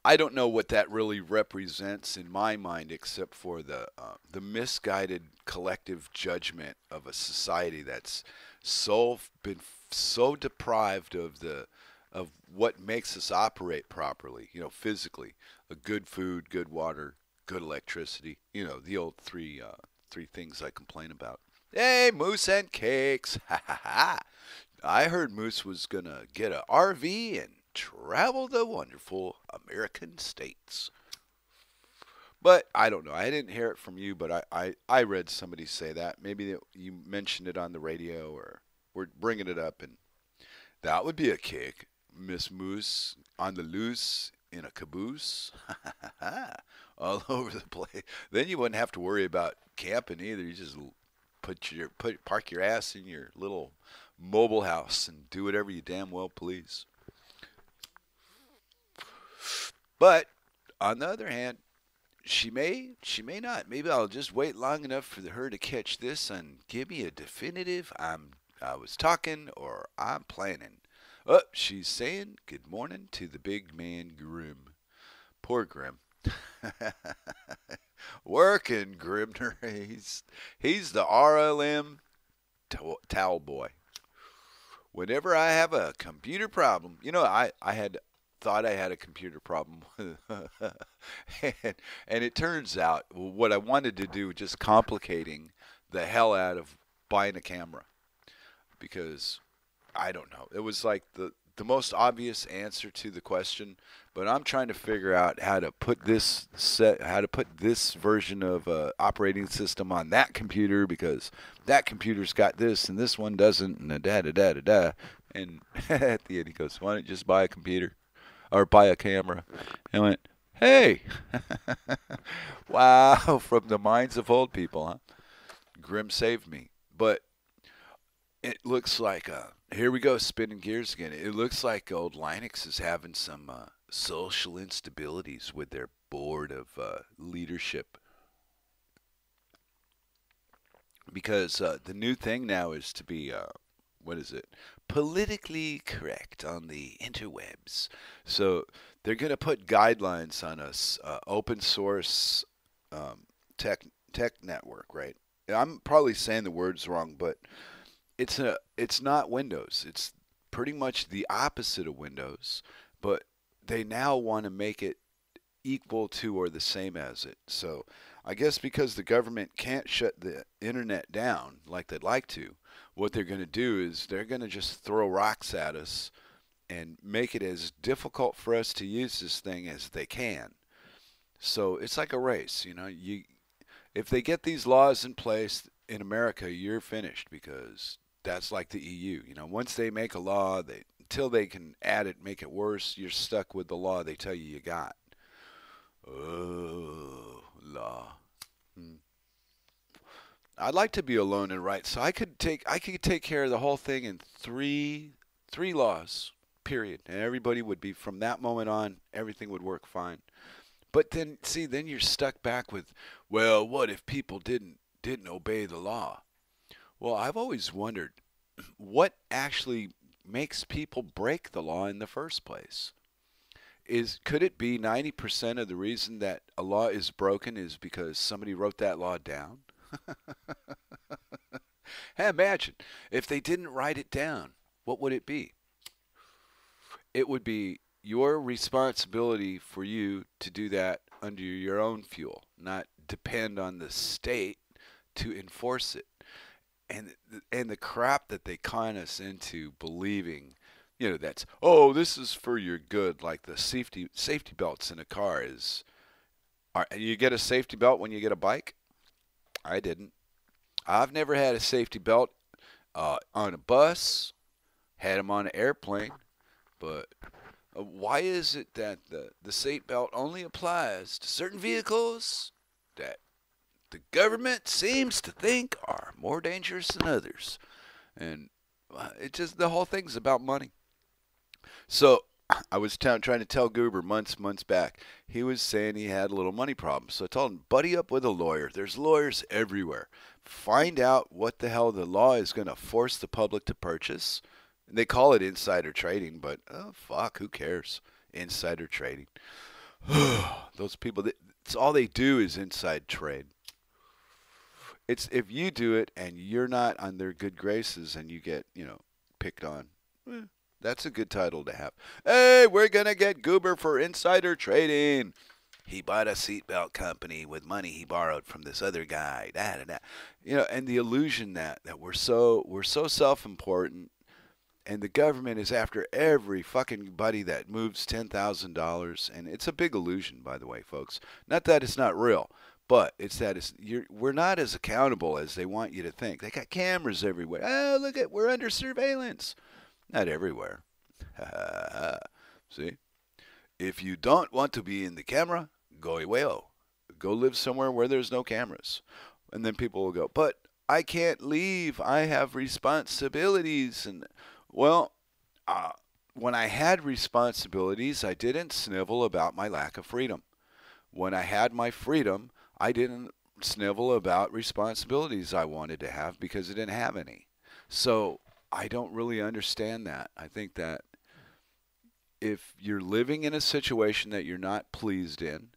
I don't know what that really represents in my mind, except for the uh, the misguided collective judgment of a society that's so been so deprived of the of what makes us operate properly. You know, physically, a good food, good water, good electricity. You know, the old three uh, three things I complain about. Hey, Moose and cakes. Ha ha ha. I heard Moose was gonna get a RV and travel the wonderful American states. But I don't know. I didn't hear it from you, but I, I, I read somebody say that. Maybe you mentioned it on the radio or we're bringing it up, and that would be a kick. Miss Moose on the loose in a caboose, all over the place. Then you wouldn't have to worry about camping either. You just put your put park your ass in your little mobile house and do whatever you damn well please. But on the other hand, she may, she may not. Maybe I'll just wait long enough for her to catch this and give me a definitive I'm I was talking or I'm planning. Oh, she's saying good morning to the big man Grim. Poor Grim. Working Grimner. He's he's the RLM towel boy. Whenever I have a computer problem, you know, I, I had thought I had a computer problem. and, and it turns out what I wanted to do was just complicating the hell out of buying a camera because I don't know. It was like the the most obvious answer to the question, but I'm trying to figure out how to put this set, how to put this version of uh, operating system on that computer because that computer's got this and this one doesn't, and da da da da da. And at the end, he goes, "Why don't you just buy a computer?" or buy a camera. And I went, hey, wow, from the minds of old people, huh? Grim saved me. But it looks like, uh, here we go, spinning gears again. It looks like old Linux is having some uh, social instabilities with their board of uh, leadership. Because uh, the new thing now is to be uh, what is it? Politically correct on the interwebs. So they're going to put guidelines on us, uh, open source um, tech tech network, right? I'm probably saying the words wrong, but it's a it's not Windows. It's pretty much the opposite of Windows, but they now want to make it equal to or the same as it. So I guess because the government can't shut the internet down like they'd like to, what they're going to do is they're going to just throw rocks at us and make it as difficult for us to use this thing as they can. So it's like a race, you know. You, if they get these laws in place in America, you're finished because that's like the EU. You know, once they make a law, they until they can add it, make it worse, you're stuck with the law they tell you you got. Oh, law. Hmm. I'd like to be alone and write, so I could take I could take care of the whole thing in three three laws, period, and everybody would be from that moment on, everything would work fine. But then, see, then you're stuck back with, well, what if people didn't didn't obey the law? Well, I've always wondered, what actually makes people break the law in the first place? Is could it be 90% of the reason that a law is broken is because somebody wrote that law down? Imagine if they didn't write it down, what would it be? It would be your responsibility for you to do that under your own fuel, not depend on the state to enforce it. And and the crap that they con us into believing, you know, that's oh, this is for your good, like the safety safety belts in a car is. Are, you get a safety belt when you get a bike? I didn't. I've never had a safety belt uh, on a bus, had them on an airplane, but uh, why is it that the, the seat belt only applies to certain vehicles that the government seems to think are more dangerous than others? And uh, it just the whole thing's about money. So I was t- trying to tell Goober months, months back. He was saying he had a little money problem. So I told him, buddy up with a lawyer. There's lawyers everywhere. Find out what the hell the law is going to force the public to purchase. And they call it insider trading, but oh, fuck, who cares? Insider trading. Those people, it's all they do is inside trade. It's if you do it and you're not on their good graces and you get, you know, picked on. Eh, that's a good title to have. Hey, we're to get Goober for insider trading. He bought a seatbelt company with money he borrowed from this other guy. Da, da, da. You know, and the illusion that that we're so we're so self-important and the government is after every fucking buddy that moves $10,000 and it's a big illusion by the way, folks. Not that it's not real, but it's that it's we're not as accountable as they want you to think. They got cameras everywhere. Oh, look at we're under surveillance. Not everywhere. See? If you don't want to be in the camera, go away. Go live somewhere where there's no cameras. And then people will go, but I can't leave. I have responsibilities. And, well, uh, when I had responsibilities, I didn't snivel about my lack of freedom. When I had my freedom, I didn't snivel about responsibilities I wanted to have because I didn't have any. So I don't really understand that. I think that if you're living in a situation that you're not pleased in,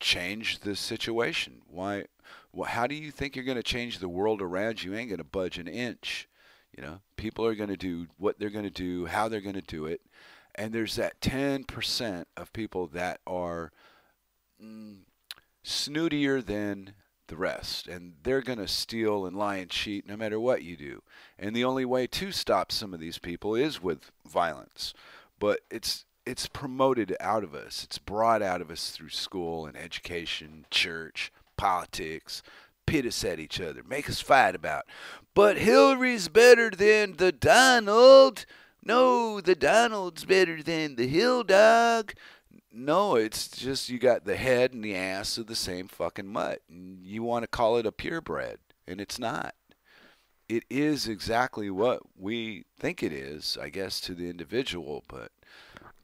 change the situation. Why? Well, how do you think you're going to change the world around you? you ain't going to budge an inch. You know, people are going to do what they're going to do, how they're going to do it, and there's that 10% of people that are mm, snootier than the rest. And they're going to steal and lie and cheat no matter what you do. And the only way to stop some of these people is with violence. But it's it's promoted out of us. It's brought out of us through school and education, church, politics, pit us at each other, make us fight about. But Hillary's better than the Donald. No, the Donald's better than the Hill Dog. No, it's just you got the head and the ass of the same fucking mutt. You want to call it a purebred, and it's not. It is exactly what we think it is, I guess, to the individual, but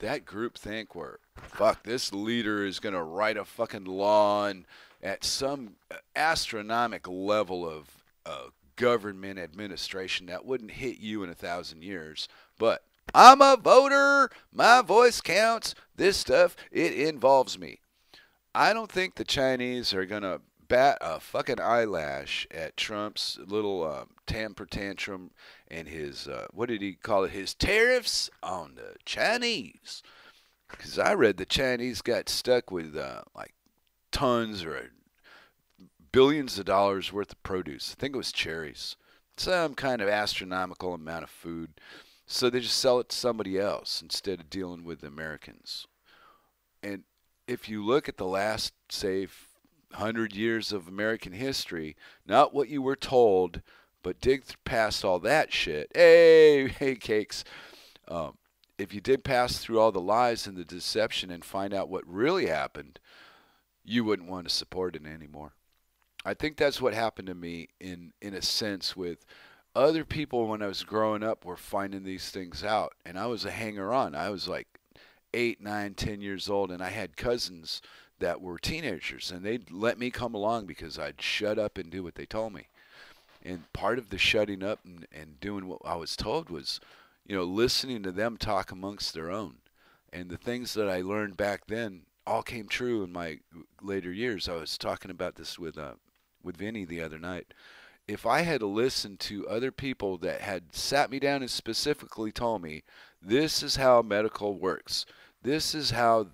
that group think where, fuck, this leader is going to write a fucking law and at some astronomical level of uh, government administration that wouldn't hit you in a thousand years, but I'm a voter. My voice counts. This stuff, it involves me. I don't think the Chinese are going to bat a fucking eyelash at Trump's little um, tamper tantrum and his, uh, what did he call it? His tariffs on the Chinese. Because I read the Chinese got stuck with uh, like tons or billions of dollars worth of produce. I think it was cherries. Some kind of astronomical amount of food. So they just sell it to somebody else instead of dealing with Americans. And if you look at the last, say, 100 years of American history, not what you were told, but dig past all that shit. Hey, hey, cakes. Um, if you did pass through all the lies and the deception and find out what really happened, you wouldn't want to support it anymore. I think that's what happened to me in in a sense with other people when I was growing up were finding these things out, and I was a hanger on. I was like eight, nine, ten years old, and I had cousins that were teenagers, and they'd let me come along because I'd shut up and do what they told me. And part of the shutting up and, and doing what I was told was, you know, listening to them talk amongst their own. And the things that I learned back then all came true in my later years. I was talking about this with uh, with Vinny the other night if I had listened to other people that had sat me down and specifically told me, this is how medical works, this is how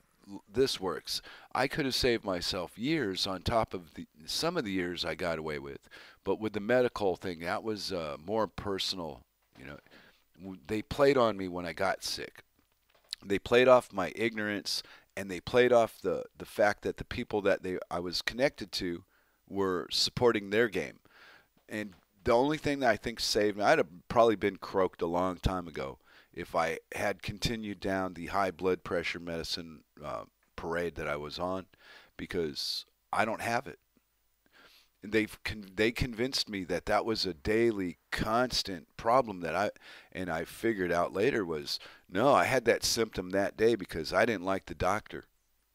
this works, I could have saved myself years on top of the, some of the years I got away with. But with the medical thing, that was uh, more personal. You know, they played on me when I got sick. They played off my ignorance, and they played off the the fact that the people that they I was connected to were supporting their game and the only thing that I think saved me, I'd have probably been croaked a long time ago if I had continued down the high blood pressure medicine uh, parade that I was on, because I don't have it. And they con- they convinced me that that was a daily constant problem that I and I figured out later was no I had that symptom that day because I didn't like the doctor.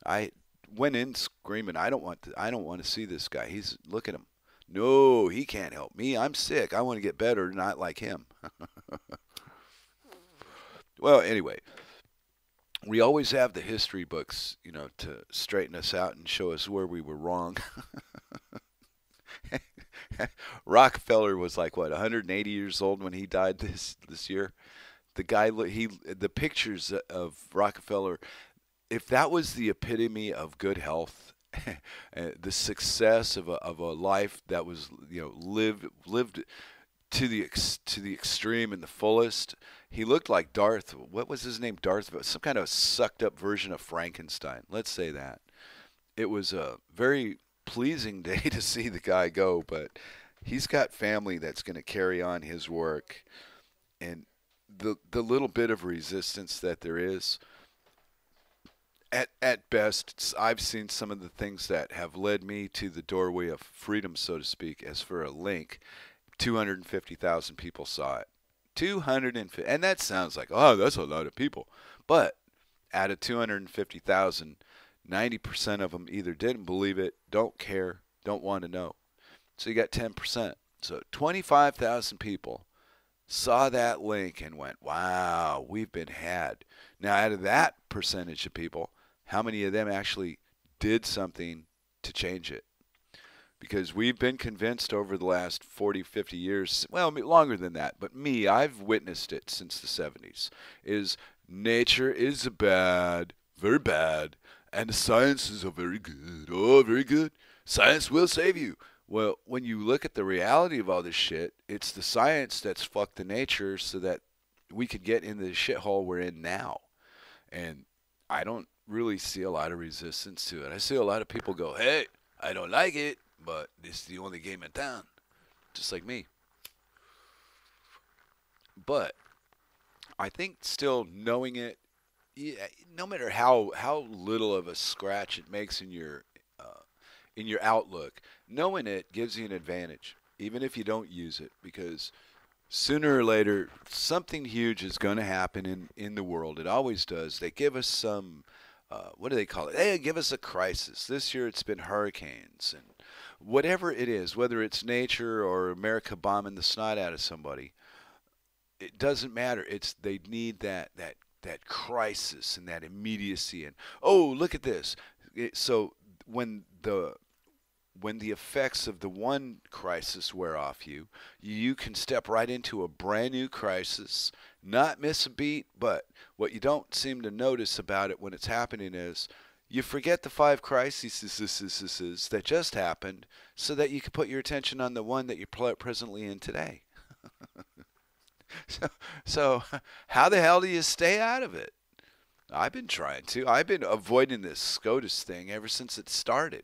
I went in screaming I don't want to, I don't want to see this guy. He's look at him no he can't help me. I'm sick. I want to get better not like him. Well anyway we always have the history books you know to straighten us out and show us where we were wrong. Rockefeller was like what 180 years old when he died this this year. The guy he the pictures of Rockefeller if that was the epitome of good health the success of a of a life that was you know lived lived to the ex, to the extreme and the fullest. He looked like Darth. What was his name? Darth. Some kind of sucked up version of Frankenstein. Let's say that. It was a very pleasing day to see the guy go, but he's got family that's going to carry on his work, and the the little bit of resistance that there is. At at best, I've seen some of the things that have led me to the doorway of freedom, so to speak. As for a link, two hundred and fifty thousand people saw it. Two hundred and fifty, and that sounds like oh, that's a lot of people, but out of two hundred and fifty thousand 90% of them either didn't believe it, don't care, don't want to know. So you got 10%. So 25,000 people saw that link and went, wow, we've been had. Now, out of that percentage of people, how many of them actually did something to change it? Because we've been convinced over the last 40, 50 years, well, longer than that, but me, I've witnessed it since the 70s, is nature is bad, very bad, and the sciences are very good. Oh, very good. Science will save you. Well, when you look at the reality of all this shit, it's the science that's fucked the nature so that we could get in the shithole we're in now. And I don't really see a lot of resistance to it. I see a lot of people go, hey, I don't like it, but this is the only game in town. Just like me. But I think still knowing it yeah, no matter how how little of a scratch it makes in your uh, in your outlook, knowing it gives you an advantage, even if you don't use it, because sooner or later something huge is going to happen in in the world. It always does. They give us some. Uh, what do they call it? They give us a crisis. This year it's been hurricanes and whatever it is, whether it's nature or America bombing the snot out of somebody, it doesn't matter. It's they need that that that crisis and that immediacy and oh look at this it, so when the when the effects of the one crisis wear off you you can step right into a brand new crisis not miss a beat but what you don't seem to notice about it when it's happening is you forget the five crises that just happened so that you can put your attention on the one that you're presently in today so, so how the hell do you stay out of it? I've been trying to. I've been avoiding this SCOTUS thing ever since it started.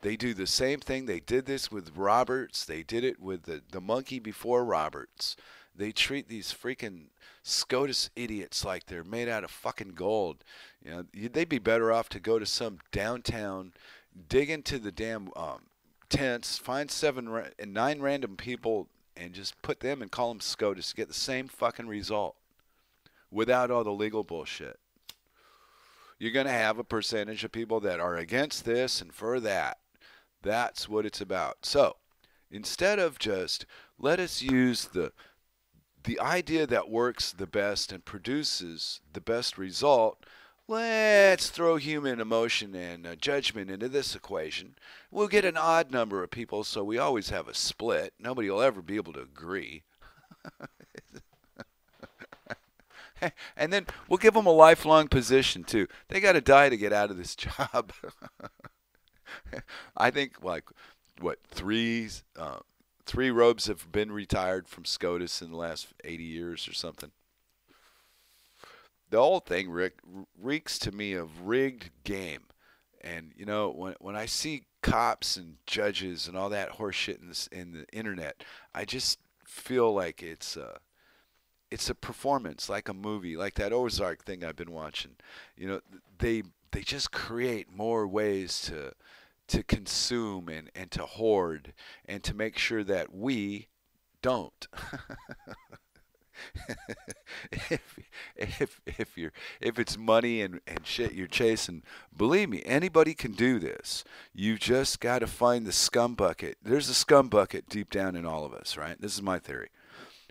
They do the same thing. They did this with Roberts. They did it with the, the monkey before Roberts. They treat these freaking SCOTUS idiots like they're made out of fucking gold. You know, they'd be better off to go to some downtown, dig into the damn um, tents, find seven and nine random people and just put them and call them SCOTUS to get the same fucking result without all the legal bullshit. You're going to have a percentage of people that are against this and for that. That's what it's about. So, instead of just let us use the the idea that works the best and produces the best result let's throw human emotion and uh, judgment into this equation. We'll get an odd number of people, so we always have a split. Nobody will ever be able to agree. and then we'll give them a lifelong position too. They got to die to get out of this job. I think like what three uh, three robes have been retired from SCOTUS in the last 80 years or something the whole thing Rick, reeks to me of rigged game. And you know, when when I see cops and judges and all that horseshit in this in the internet, I just feel like it's a it's a performance, like a movie, like that Ozark thing I've been watching. You know, they they just create more ways to to consume and, and to hoard and to make sure that we don't. if, if if you're if it's money and, and shit you're chasing, believe me, anybody can do this. You just got to find the scum bucket. There's a scum bucket deep down in all of us, right? This is my theory.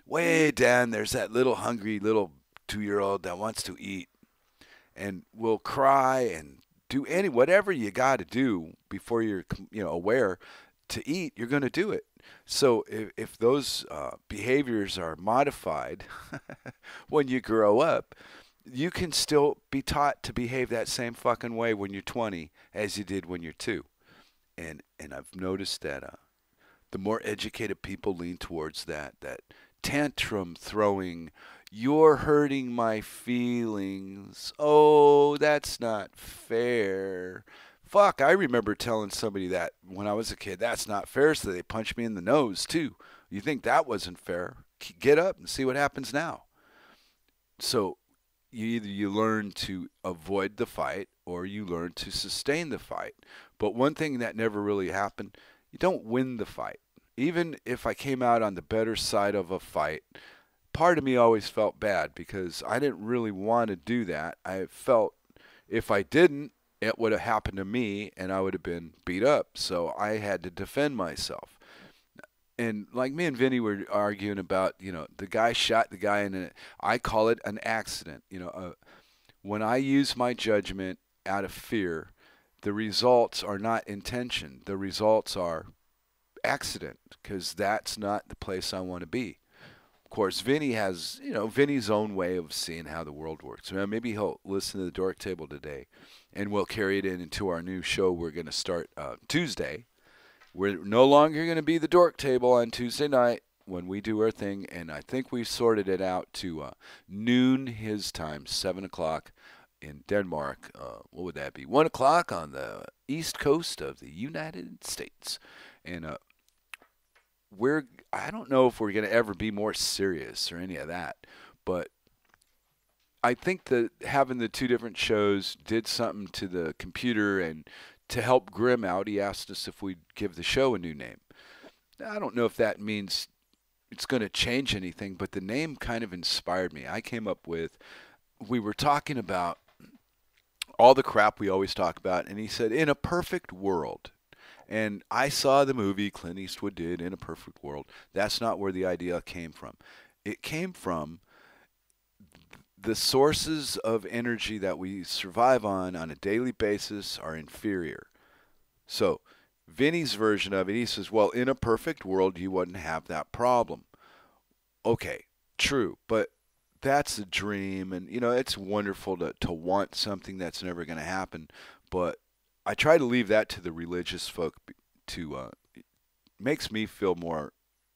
Way down there's that little hungry little two year old that wants to eat and will cry and do any whatever you got to do before you're you know aware to eat. You're going to do it. So if, if those uh, behaviors are modified when you grow up, you can still be taught to behave that same fucking way when you're 20 as you did when you're two. And and I've noticed that uh, the more educated people lean towards that that tantrum throwing you're hurting my feelings. Oh, that's not fair. Fuck, I remember telling somebody that when I was a kid. That's not fair. So they punched me in the nose, too. You think that wasn't fair? Get up and see what happens now. So you either you learn to avoid the fight or you learn to sustain the fight. But one thing that never really happened, you don't win the fight. Even if I came out on the better side of a fight, part of me always felt bad because I didn't really want to do that. I felt if I didn't, it would have happened to me and I would have been beat up. So I had to defend myself. And like me and Vinny were arguing about, you know, the guy shot the guy in. I call it an accident. You know, uh, when I use my judgment out of fear, the results are not intention. The results are accident because that's not the place I want to be of course, Vinny has, you know, Vinny's own way of seeing how the world works. Maybe he'll listen to the Dork Table today, and we'll carry it in into our new show. We're going to start uh, Tuesday. We're no longer going to be the Dork Table on Tuesday night when we do our thing, and I think we've sorted it out to uh, noon his time, seven o'clock in Denmark. Uh, what would that be? One o'clock on the east coast of the United States, and uh, we're I don't know if we're going to ever be more serious or any of that, but I think that having the two different shows did something to the computer and to help Grim out, he asked us if we'd give the show a new name. I don't know if that means it's going to change anything, but the name kind of inspired me. I came up with, we were talking about all the crap we always talk about, and he said, in a perfect world, and I saw the movie Clint Eastwood did in a perfect world. That's not where the idea came from. It came from the sources of energy that we survive on on a daily basis are inferior. So, Vinny's version of it, he says, well, in a perfect world, you wouldn't have that problem. Okay, true, but that's a dream, and you know it's wonderful to to want something that's never going to happen. But I try to leave that to the religious folk to uh, makes me feel more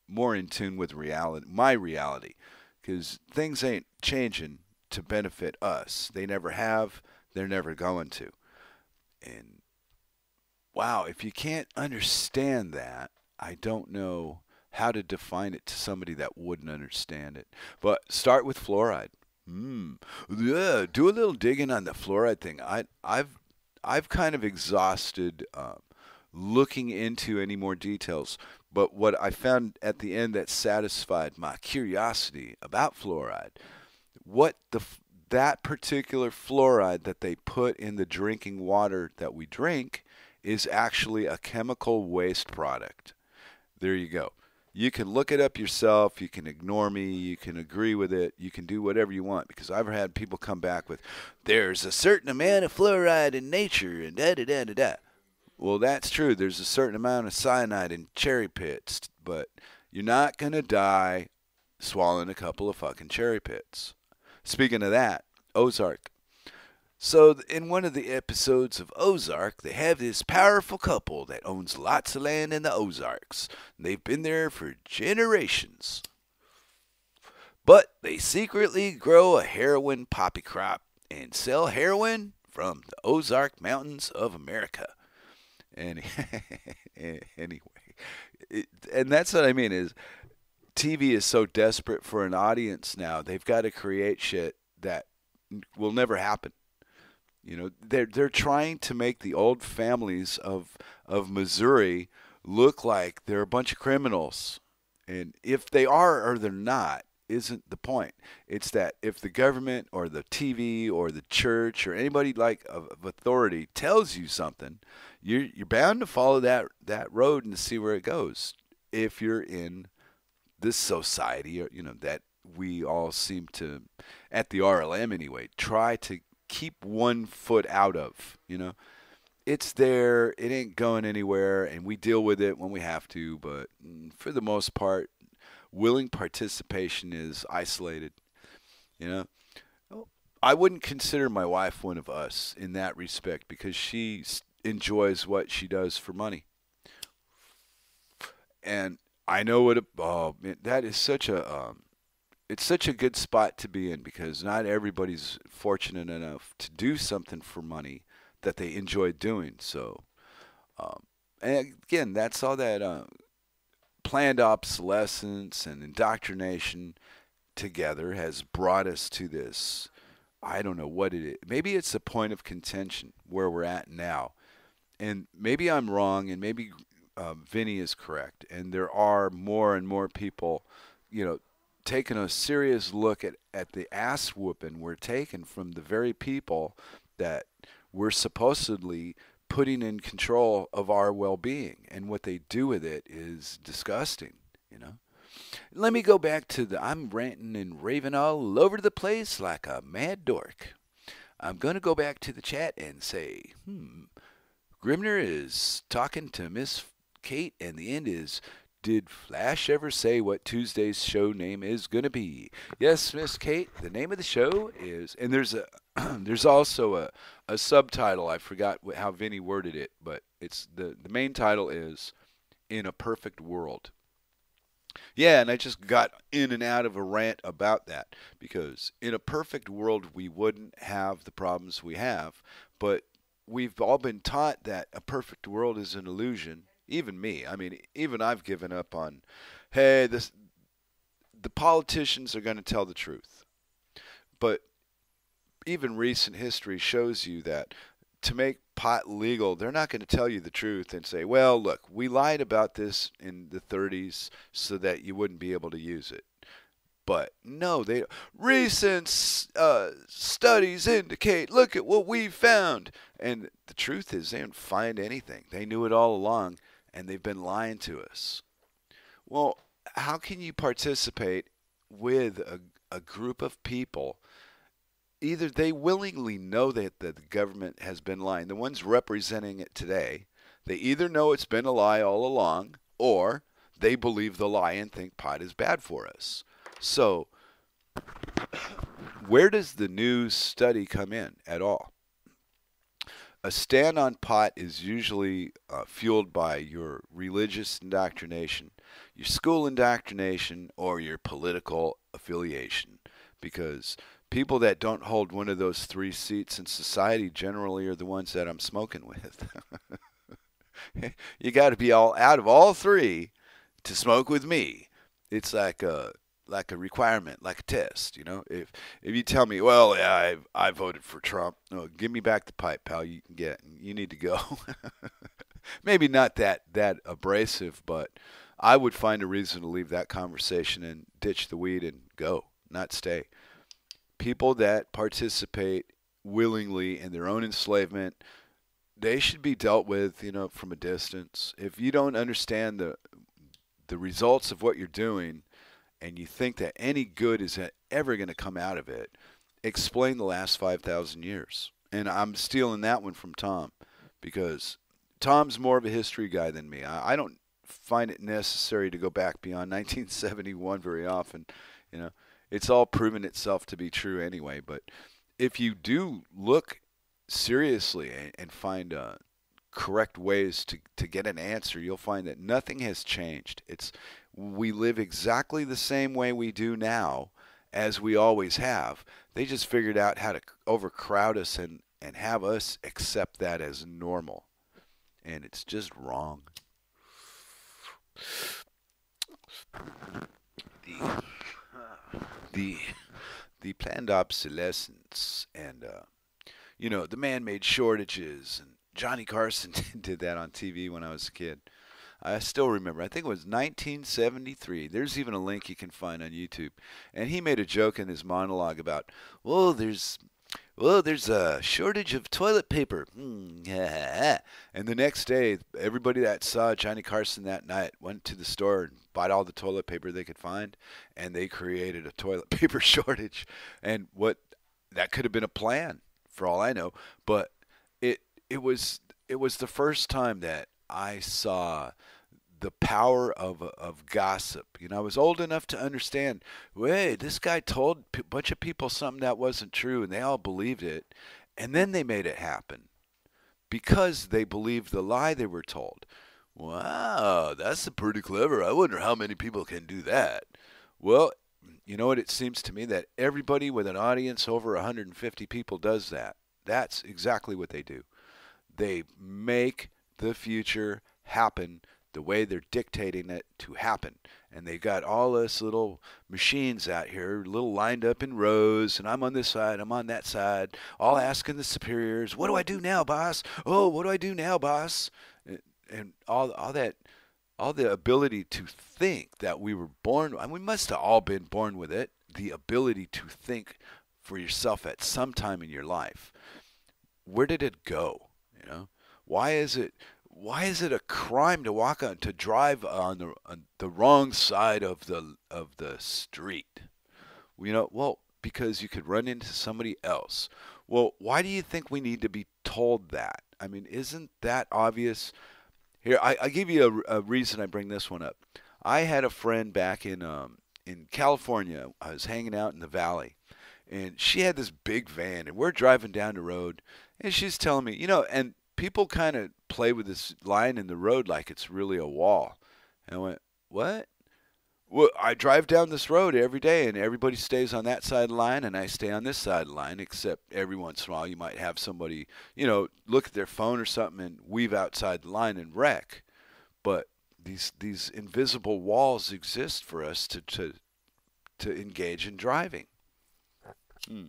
more in tune with reality, my reality, because things ain't changing to benefit us. They never have. They're never going to. And wow, if you can't understand that, I don't know how to define it to somebody that wouldn't understand it. But start with fluoride. Hmm. Yeah, do a little digging on the fluoride thing. I I've I've kind of exhausted uh, looking into any more details. But what I found at the end that satisfied my curiosity about fluoride, what the that particular fluoride that they put in the drinking water that we drink is actually a chemical waste product. There you go. You can look it up yourself. You can ignore me. You can agree with it. You can do whatever you want because I've had people come back with, there's a certain amount of fluoride in nature and da da da da da. Well, that's true. There's a certain amount of cyanide in cherry pits, but you're not going to die swallowing a couple of fucking cherry pits. Speaking of that, Ozark. So, in one of the episodes of Ozark, they have this powerful couple that owns lots of land in the Ozarks. They've been there for generations. But they secretly grow a heroin poppy crop and sell heroin from the Ozark Mountains of America. And anyway, it, and that's what I mean is TV is so desperate for an audience now. They've got to create shit that will never happen You know, they're they're trying to make the old families of of Missouri look like they're a bunch of criminals. And if they are or they're not, isn't the point. It's that if the government or the TV or the church or anybody like of, of authority tells you something, you're you're bound to follow that that road and see where it goes. If you're in this society, or you know that we all seem to, at the RLM anyway, try to keep one foot out of. You know, it's there. It ain't going anywhere, and we deal with it when we have to. But mm, for the most part, willing participation is isolated. You know, I wouldn't consider my wife one of us in that respect because she enjoys what she does for money. And I know what a, oh, man, that is such a um, it's such a good spot to be in because not everybody's fortunate enough to do something for money that they enjoy doing. So, um, and again, that's all that uh, planned obsolescence and indoctrination together has brought us to this. I don't know what it is. Maybe it's a point of contention where we're at now. And maybe I'm wrong, and maybe uh, Vinny is correct. And there are more and more people, you know, taking a serious look at, at the ass whooping we're taking from the very people that we're supposedly putting in control of our well-being. And what they do with it is disgusting you know? Let me go back to the i'm ranting and raving all over the place like a mad dork. I'm going to go back to the chat and say hmm grimner is talking to miss kate and the end is did Flash ever say what Tuesday's show name is going to be? Yes, Miss Kate, the name of the show is, and there's a there's also a, a subtitle. I forgot how Vinny worded it, but it's the the main title is "In a Perfect World." Yeah, and I just got in and out of a rant about that because in a perfect world we wouldn't have the problems we have, but we've all been taught that a perfect world is an illusion even me. I mean, even I've given up on, hey, this, the politicians are going to tell the truth. But even recent history shows you that to make pot legal, they're not going to tell you the truth and say, well, look, we lied about this in the 30s so that you wouldn't be able to use it. But no, they recent uh, studies indicate. Look at what we found, and the truth is they didn't find anything. They knew it all along, and they've been lying to us. Well, how can you participate with a, a group of people? Either they willingly know that, that the government has been lying, the ones representing it today, they either know it's been a lie all along, or they believe the lie and think pot is bad for us. So, where does the news study come in at all? A stand on pot is usually uh, fueled by your religious indoctrination, your school indoctrination, or your political affiliation. Because people that don't hold one of those three seats in society generally are the ones that I'm smoking with. you got to be all out of all three to smoke with me. It's like a like a requirement, like a test. You know, if if you tell me, well, yeah, I I voted for Trump, no, give me back the pipe, pal. You can get. You need to go. Maybe not that that abrasive, but I would find a reason to leave that conversation and ditch the weed and go, not stay. People that participate willingly in their own enslavement, they should be dealt with, you know, from a distance. If you don't understand the the results of what you're doing, and you think that any good is ever going to come out of it, explain the last 5,000 years. And I'm stealing that one from Tom because Tom's more of a history guy than me. I, I don't find it necessary to go back beyond 1971 very often. You know, it's all proven itself to be true anyway. But if you do look seriously and, and find uh, correct ways to, to get an answer, you'll find that nothing has changed. It's we live exactly the same way we do now as we always have. They just figured out how to overcrowd us and, and have us accept that as normal. And it's just wrong. The, the, the planned obsolescence and, uh, you know, the man-made shortages, and Johnny Carson did that on TV when I was a kid. I still remember. I think it was 1973. There's even a link you can find on YouTube, and he made a joke in his monologue about, well, there's well, there's a shortage of toilet paper. Hmm, and the next day, everybody that saw Johnny Carson that night went to the store and bought all the toilet paper they could find, and they created a toilet paper shortage. And what that could have been a plan, for all I know, but it it was it was the first time that I saw the power of of gossip. You know, I was old enough to understand. Wait, this guy told a bunch of people something that wasn't true, and they all believed it, and then they made it happen because they believed the lie they were told. Wow, that's pretty clever. I wonder how many people can do that. Well, you know what? It seems to me that everybody with an audience over 150 people does that. That's exactly what they do. They make the future happen the way they're dictating it to happen. And they've got all this little machines out here, little lined up in rows, and I'm on this side, I'm on that side, all asking the superiors, "What do I do now, boss? Oh, what do I do now, boss?" And all all that, all the ability to think that we were born, and we must have all been born with it, the ability to think for yourself at some time in your life. Where did it go? You know, why is it? Why is it a crime to walk on to drive on the on the wrong side of the of the street? You know, well, because you could run into somebody else. Well, why do you think we need to be told that? I mean, isn't that obvious? Here, I, I give you a, a reason I bring this one up. I had a friend back in um, in California. I was hanging out in the valley, and she had this big van, and we're driving down the road, and she's telling me, you know, and people kind of play with this line in the road like it's really a wall. And I went, what? Well, I drive down this road every day, and everybody stays on that side of the line, and I stay on this side of the line. Except every once in a while, you might have somebody, you know, look at their phone or something and weave outside the line and wreck. But these these invisible walls exist for us to to to engage in driving. Hmm.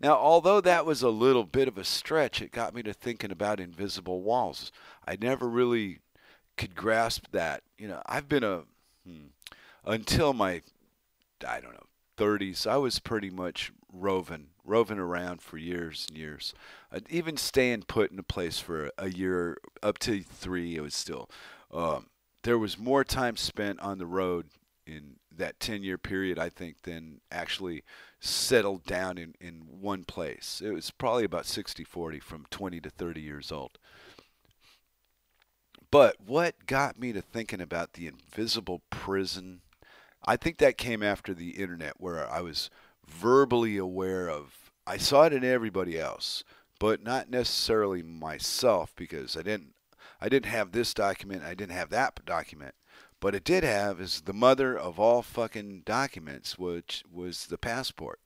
Now, although that was a little bit of a stretch, it got me to thinking about invisible walls. I never really could grasp that. You know, I've been a hmm, until my I don't know 30s. I was pretty much roving, roving around for years and years. I'd even staying put in a place for a year, up to three. It was still. Um, there was more time spent on the road in that 10 year period, I think, than actually settled down in, in one place. It was probably about 60 40 from 20 to 30 years old. But what got me to thinking about the invisible prison? I think that came after the internet, where I was verbally aware of, I saw it in everybody else, but not necessarily myself because I didn't. I didn't have this document. I didn't have that document. But it did have is the mother of all fucking documents, which was the passport.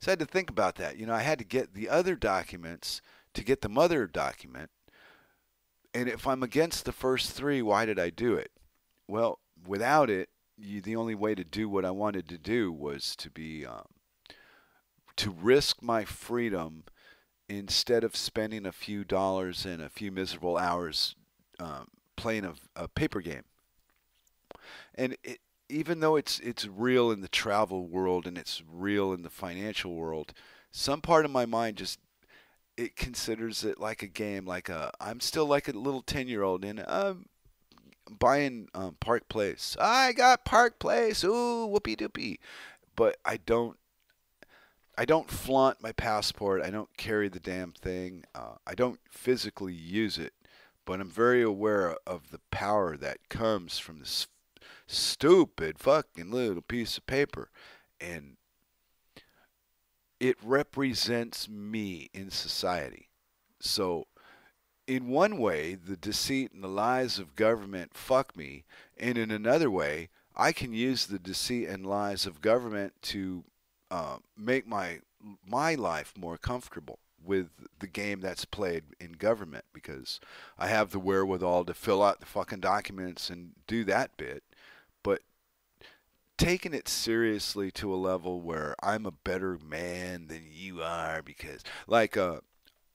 So I had to think about that. You know, I had to get the other documents to get the mother document. And if I'm against the first three, why did I do it? Well, without it, you, the only way to do what I wanted to do was to be um, to risk my freedom instead of spending a few dollars and a few miserable hours um, playing a, a paper game. And it, even though it's it's real in the travel world and it's real in the financial world, some part of my mind just it considers it like a game, like a I'm still like a little ten year old and I'm buying um, Park Place. I got Park Place. Ooh, whoopee doopie. But I don't I don't flaunt my passport. I don't carry the damn thing. Uh, I don't physically use it but I'm very aware of the power that comes from this stupid fucking little piece of paper. And it represents me in society. So, in one way, the deceit and the lies of government fuck me, and in another way, I can use the deceit and lies of government to uh, make my my life more comfortable with the game that's played in government because I have the wherewithal to fill out the fucking documents and do that bit. But taking it seriously to a level where I'm a better man than you are because like uh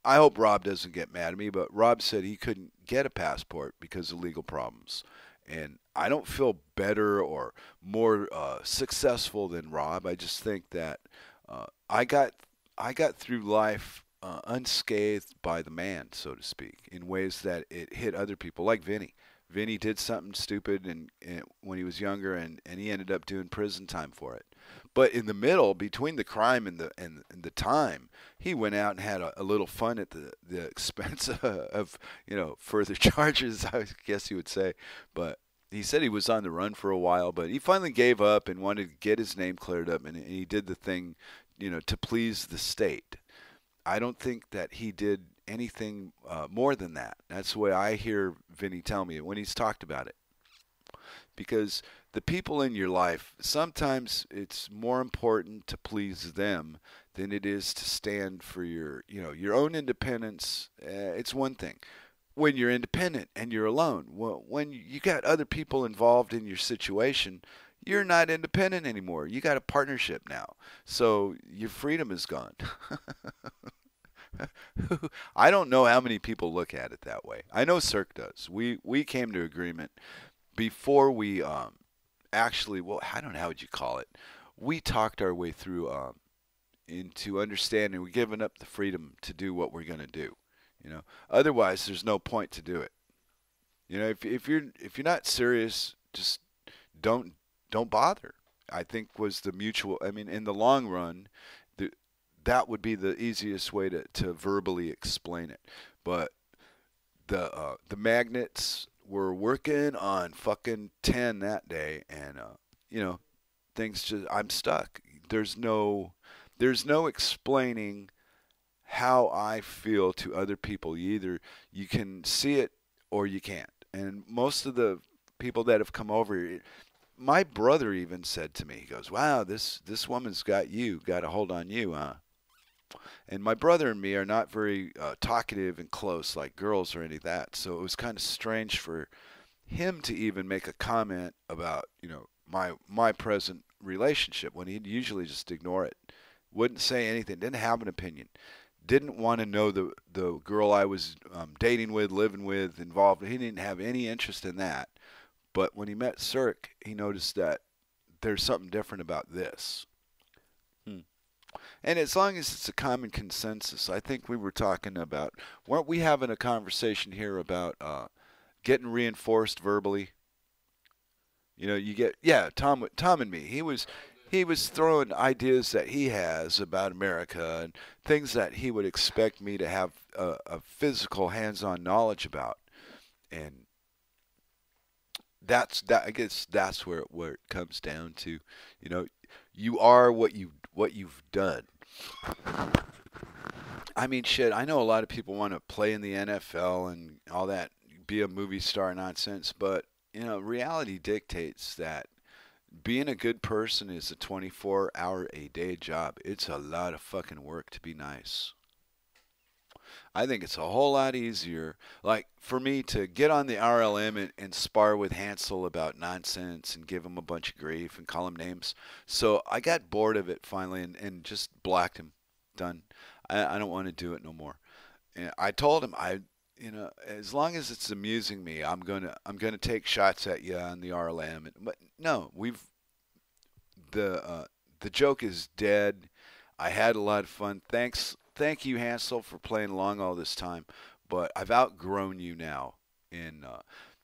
I hope Rob doesn't get mad at me, but Rob said he couldn't get a passport because of legal problems. And I don't feel better or more uh, successful than Rob. I just think that uh, I got I got through life uh, unscathed by the man, so to speak, in ways that it hit other people, like Vinny. Vinny did something stupid and, and when he was younger, and, and he ended up doing prison time for it. But in the middle, between the crime and the and, and the time, he went out and had a, a little fun at the the expense of you know further charges. I guess you would say, but he said he was on the run for a while, but he finally gave up and wanted to get his name cleared up, and, and he did the thing, you know, to please the state. I don't think that he did anything uh, more than that. That's the way I hear Vinny tell me when he's talked about it. Because the people in your life, sometimes it's more important to please them than it is to stand for your, you know, your own independence. Uh, it's one thing when you're independent and you're alone. When you got other people involved in your situation, you're not independent anymore. You got a partnership now. So your freedom is gone. I don't know how many people look at it that way. I know Cirque does. We we came to agreement before we um, actually. Well, I don't know how would you call it. We talked our way through um, into understanding. We're giving up the freedom to do what we're going to do. You know, otherwise there's no point to do it. You know, if if you're if you're not serious, just don't don't bother. I think was the mutual. I mean, in the long run, the that would be the easiest way to, to verbally explain it. But the uh, the magnets were working on fucking ten that day, and uh, you know, things just I'm stuck. There's no there's no explaining how I feel to other people. Either you can see it or you can't. And most of the people that have come over, my brother even said to me, he goes, "Wow, this this woman's got you, got a hold on you, huh?" And my brother and me are not very uh, talkative and close like girls or any of that. So it was kind of strange for him to even make a comment about, you know, my my present relationship when he'd usually just ignore it. Wouldn't say anything, didn't have an opinion didn't want to know the the girl I was um, dating with, living with, involved. He didn't have any interest in that. But when he met Cirque, he noticed that there's something different about this. Hmm. And as long as it's a common consensus, I think we were talking about. weren't we having a conversation here about uh, getting reinforced verbally? You know, you get yeah, Tom, Tom and me. He was he was throwing ideas that he has about America and things that he would expect me to have a, a physical, hands-on knowledge about, and that's that. I guess that's where where it comes down to. You know, you are what you what you've done. I mean, shit. I know a lot of people want to play in the NFL and all that, be a movie star nonsense, but you know, reality dictates that being a good person is a 24 hour a day job. It's a lot of fucking work to be nice. I think it's a whole lot easier, like for me to get on the RLM and, and spar with Hansel about nonsense and give him a bunch of grief and call him names. So I got bored of it finally and, and just blocked him. Done. I, I don't want to do it no more. And I told him I you know, as long as it's amusing me, I'm gonna I'm gonna take shots at you on the RLM. But no, we've the uh, the joke is dead. I had a lot of fun. Thanks, thank you, Hansel, for playing along all this time. But I've outgrown you now, and uh,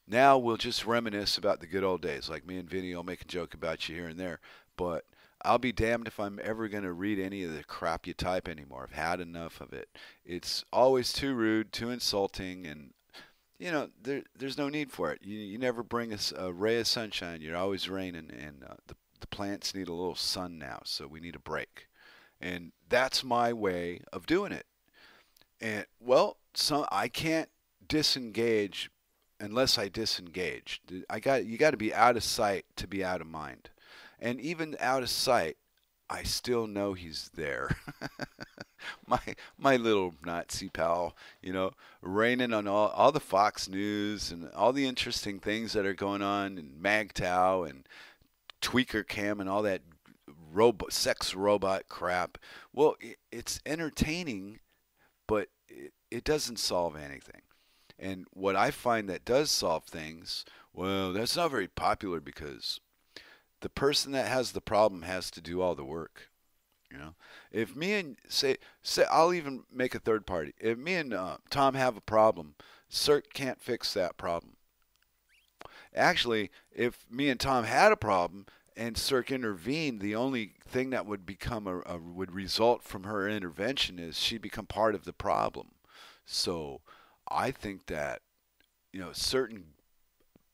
now we'll just reminisce about the good old days. Like me and Vinny will make a joke about you here and there, but I'll be damned if I'm ever going to read any of the crap you type anymore. I've had enough of it. It's always too rude, too insulting, and you know there, there's no need for it. You, you never bring a, a ray of sunshine. You're always raining, and uh, the the plants need a little sun now, so we need a break. And that's my way of doing it. And well, so I can't disengage unless I disengage. I got you got to be out of sight to be out of mind. And even out of sight, I still know he's there. my my little Nazi pal, you know, raining on all, all the Fox News and all the interesting things that are going on in MGTOW and tweaker cam and all that robot sex robot crap. Well, it, it's entertaining, but it, it doesn't solve anything. And what I find that does solve things, well, that's not very popular because the person that has the problem has to do all the work. You know, if me and say say I'll even make a third party. If me and uh, Tom have a problem, Cirque can't fix that problem. Actually, if me and Tom had a problem and Cirque intervened, the only thing that would become a, a would result from her intervention is she become part of the problem. So, I think that you know certain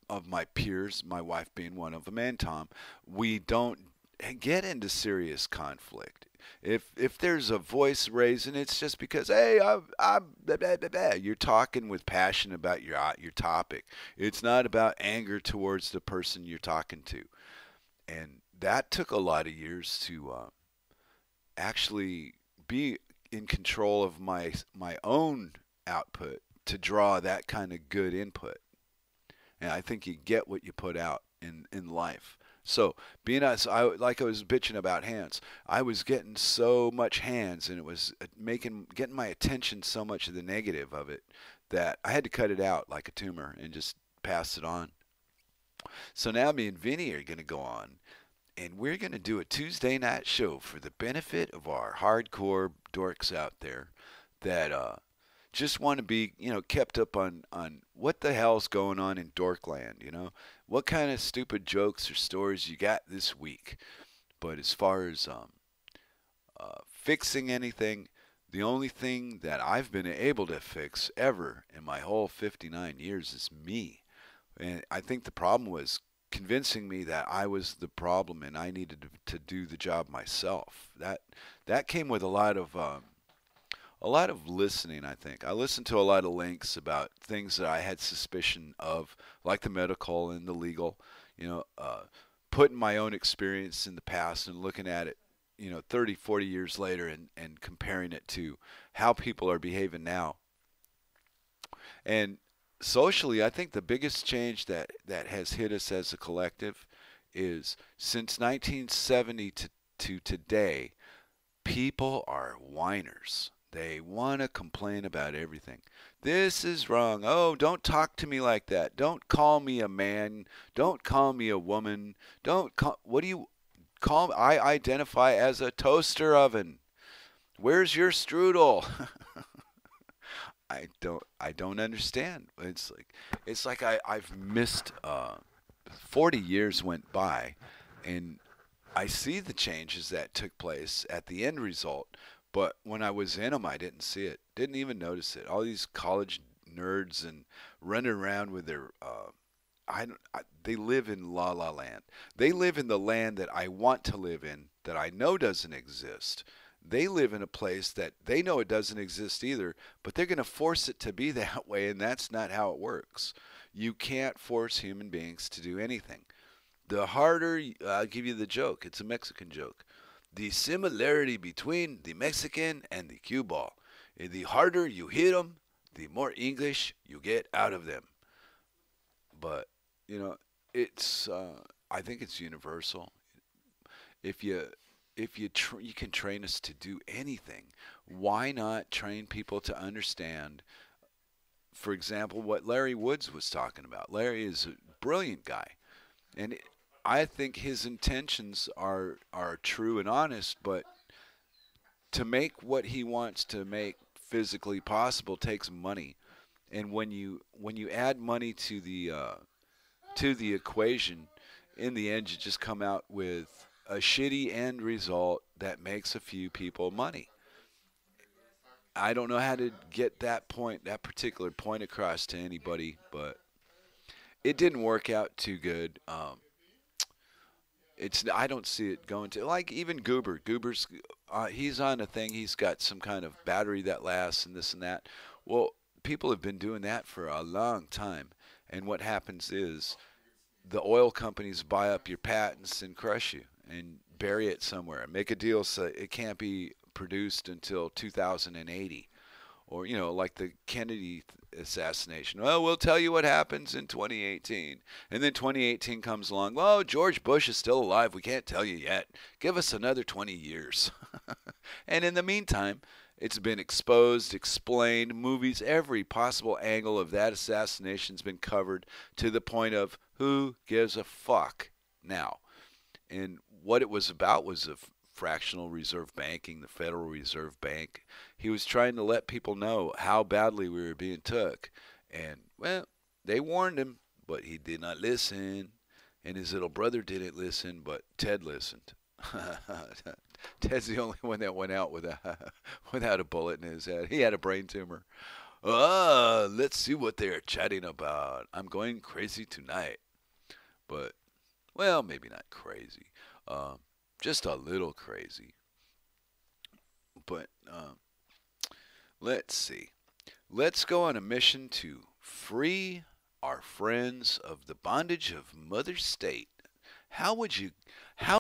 of my peers, my wife being one of them, and Tom, we don't get into serious conflict. If if there's a voice raising, it's just because hey, I'm, I'm blah, blah, blah, you're talking with passion about your your topic. It's not about anger towards the person you're talking to, and that took a lot of years to uh, actually be in control of my my own output to draw that kind of good input. And I think you get what you put out in in life. So being us, I like I was bitching about hands. I was getting so much hands, and it was uh, making getting my attention so much of the negative of it that I had to cut it out like a tumor and just pass it on. So now me and Vinny are going to go on, and we're going to do a Tuesday night show for the benefit of our hardcore dorks out there that uh, just want to be, you know, kept up on on what the hell's going on in Dorkland, you know? What kind of stupid jokes or stories you got this week? But as far as um, uh, fixing anything, the only thing that I've been able to fix ever in my whole 59 years is me. And I think the problem was convincing me that I was the problem and I needed to, to do the job myself. That that came with a lot of um, a lot of listening, I think. I listened to a lot of links about things that I had suspicion of, like the medical and the legal, you know, uh, putting my own experience in the past and looking at it, you know, 30, 40 years later and, and comparing it to how people are behaving now. And socially, I think the biggest change that, that has hit us as a collective is since 1970 to, to today, people are whiners. They want to complain about everything. This is wrong. Oh, don't talk to me like that. Don't call me a man. Don't call me a woman. Don't call. What do you call? I identify as a toaster oven. Where's your strudel? I don't. I don't understand. It's like it's like I I've missed. Uh, Forty years went by, and I see the changes that took place at the end result but when I was in them, I didn't see it. Didn't even notice it. All these college nerds and running around with their. Uh, I, I they live in la la land. They live in the land that I want to live in, that I know doesn't exist. They live in a place that they know it doesn't exist either, but they're going to force it to be that way, and that's not how it works. You can't force human beings to do anything. The harder, I'll give you the joke. It's a Mexican joke the similarity between the Mexican and the cue ball. The harder you hit them, the more English you get out of them. But you know, it's uh, I think it's universal. If you if you tr- you can train us to do anything, why not train people to understand? For example, what Larry Woods was talking about. Larry is a brilliant guy, and I think his intentions are are true and honest, but to make what he wants to make physically possible takes money, and when you when you add money to the uh, to the equation, in the end you just come out with a shitty end result that makes a few people money. I don't know how to get that point, that particular point across to anybody, but it didn't work out too good. Um, it's I don't see it going to like even Goober. Goober's uh, he's on a thing. He's got some kind of battery that lasts and this and that. Well, people have been doing that for a long time, and what happens is the oil companies buy up your patents and crush you and bury it somewhere. And make a deal so it can't be produced until 2080. or you know, like the Kennedy assassination. Well, we'll tell you what happens in 2018, and then 2018 comes along. Well, George Bush is still alive. We can't tell you yet. Give us another 20 years. and in the meantime, it's been exposed, explained, movies, every possible angle of that assassination's been covered to the point of who gives a fuck now. And what it was about was a fractional reserve banking, the Federal Reserve Bank. He was trying to let people know how badly we were being took. And, well, they warned him, but he did not listen. And his little brother didn't listen, but Ted listened. Ted's the only one that went out without without a bullet in his head. He had a brain tumor. Uh, let's see what they are chatting about. I'm going crazy tonight. But, well, maybe not crazy. Um, just a little crazy. But um, let's see. Let's go on a mission to free our friends of the bondage of Mother State. How would you how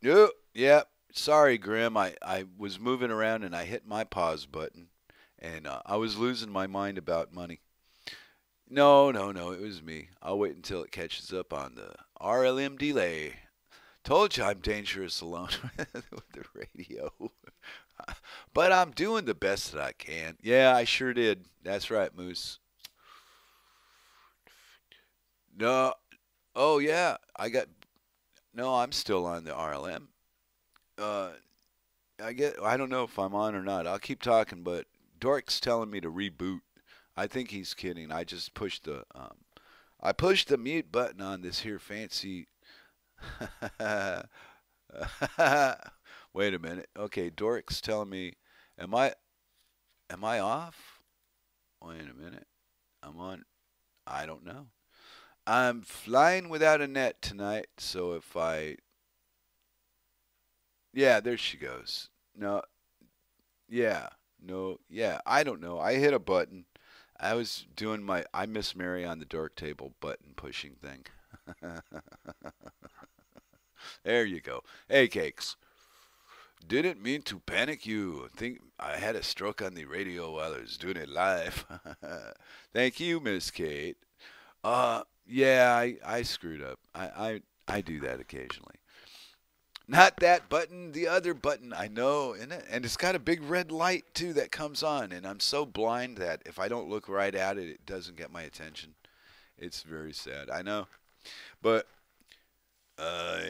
Yep, yep. Sorry, Grim. I, I was moving around and I hit my pause button, and uh, I was losing my mind about money. No, no, no. It was me. I'll wait until it catches up on the RLM delay. Told you I'm dangerous alone with the radio. but I'm doing the best that I can. Yeah, I sure did. That's right, Moose. No. Oh, yeah. I got no, I'm still on the RLM. Uh, I get. I don't know if I'm on or not. I'll keep talking, but Dork's telling me to reboot. I think he's kidding. I just pushed the. Um, I pushed the mute button on this here fancy. Wait a minute. Okay, Dork's telling me, am I, am I off? Wait a minute. I'm on. I don't know. I'm flying without a net tonight, so if I. Yeah, there she goes. No. Yeah. No. Yeah. I don't know. I hit a button. I was doing my I miss Mary on the Dork Table button pushing thing. there you go. Hey, cakes. Didn't mean to panic you. Think I had a stroke on the radio while I was doing it live. Thank you, Miss Kate. Uh, yeah, I, I screwed up. I, I, I do that occasionally. Not that button, the other button. I know, and it, and it's got a big red light too that comes on, and I'm so blind that if I don't look right at it, it doesn't get my attention. It's very sad. I know, but uh,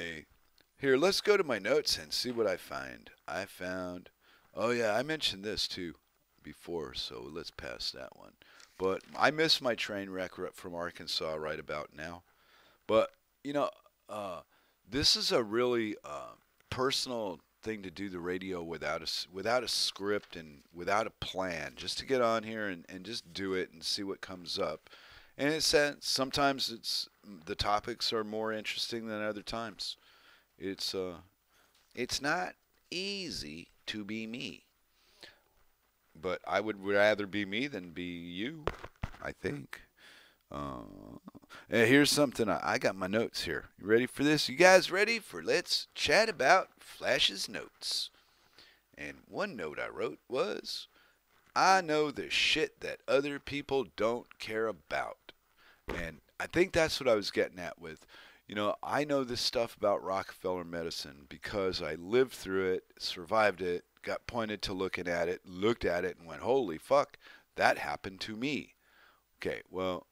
here, let's go to my notes and see what I find. I found. Oh yeah, I mentioned this too before, so let's pass that one. But I miss my train wreck from Arkansas right about now. But you know, uh, this is a really uh, personal thing to do the radio without a without a script and without a plan. Just to get on here and, and just do it and see what comes up. And it's that sometimes it's the topics are more interesting than other times. It's uh, it's not easy to be me, but I would rather be me than be you. I think. Uh, and here's something I, I got my notes here. You ready for this? You guys ready for let's chat about Flash's notes? And one note I wrote was, I know the shit that other people don't care about. And I think that's what I was getting at with, you know, I know this stuff about Rockefeller medicine because I lived through it, survived it, got pointed to looking at it, looked at it, and went, holy fuck, that happened to me. Okay, well,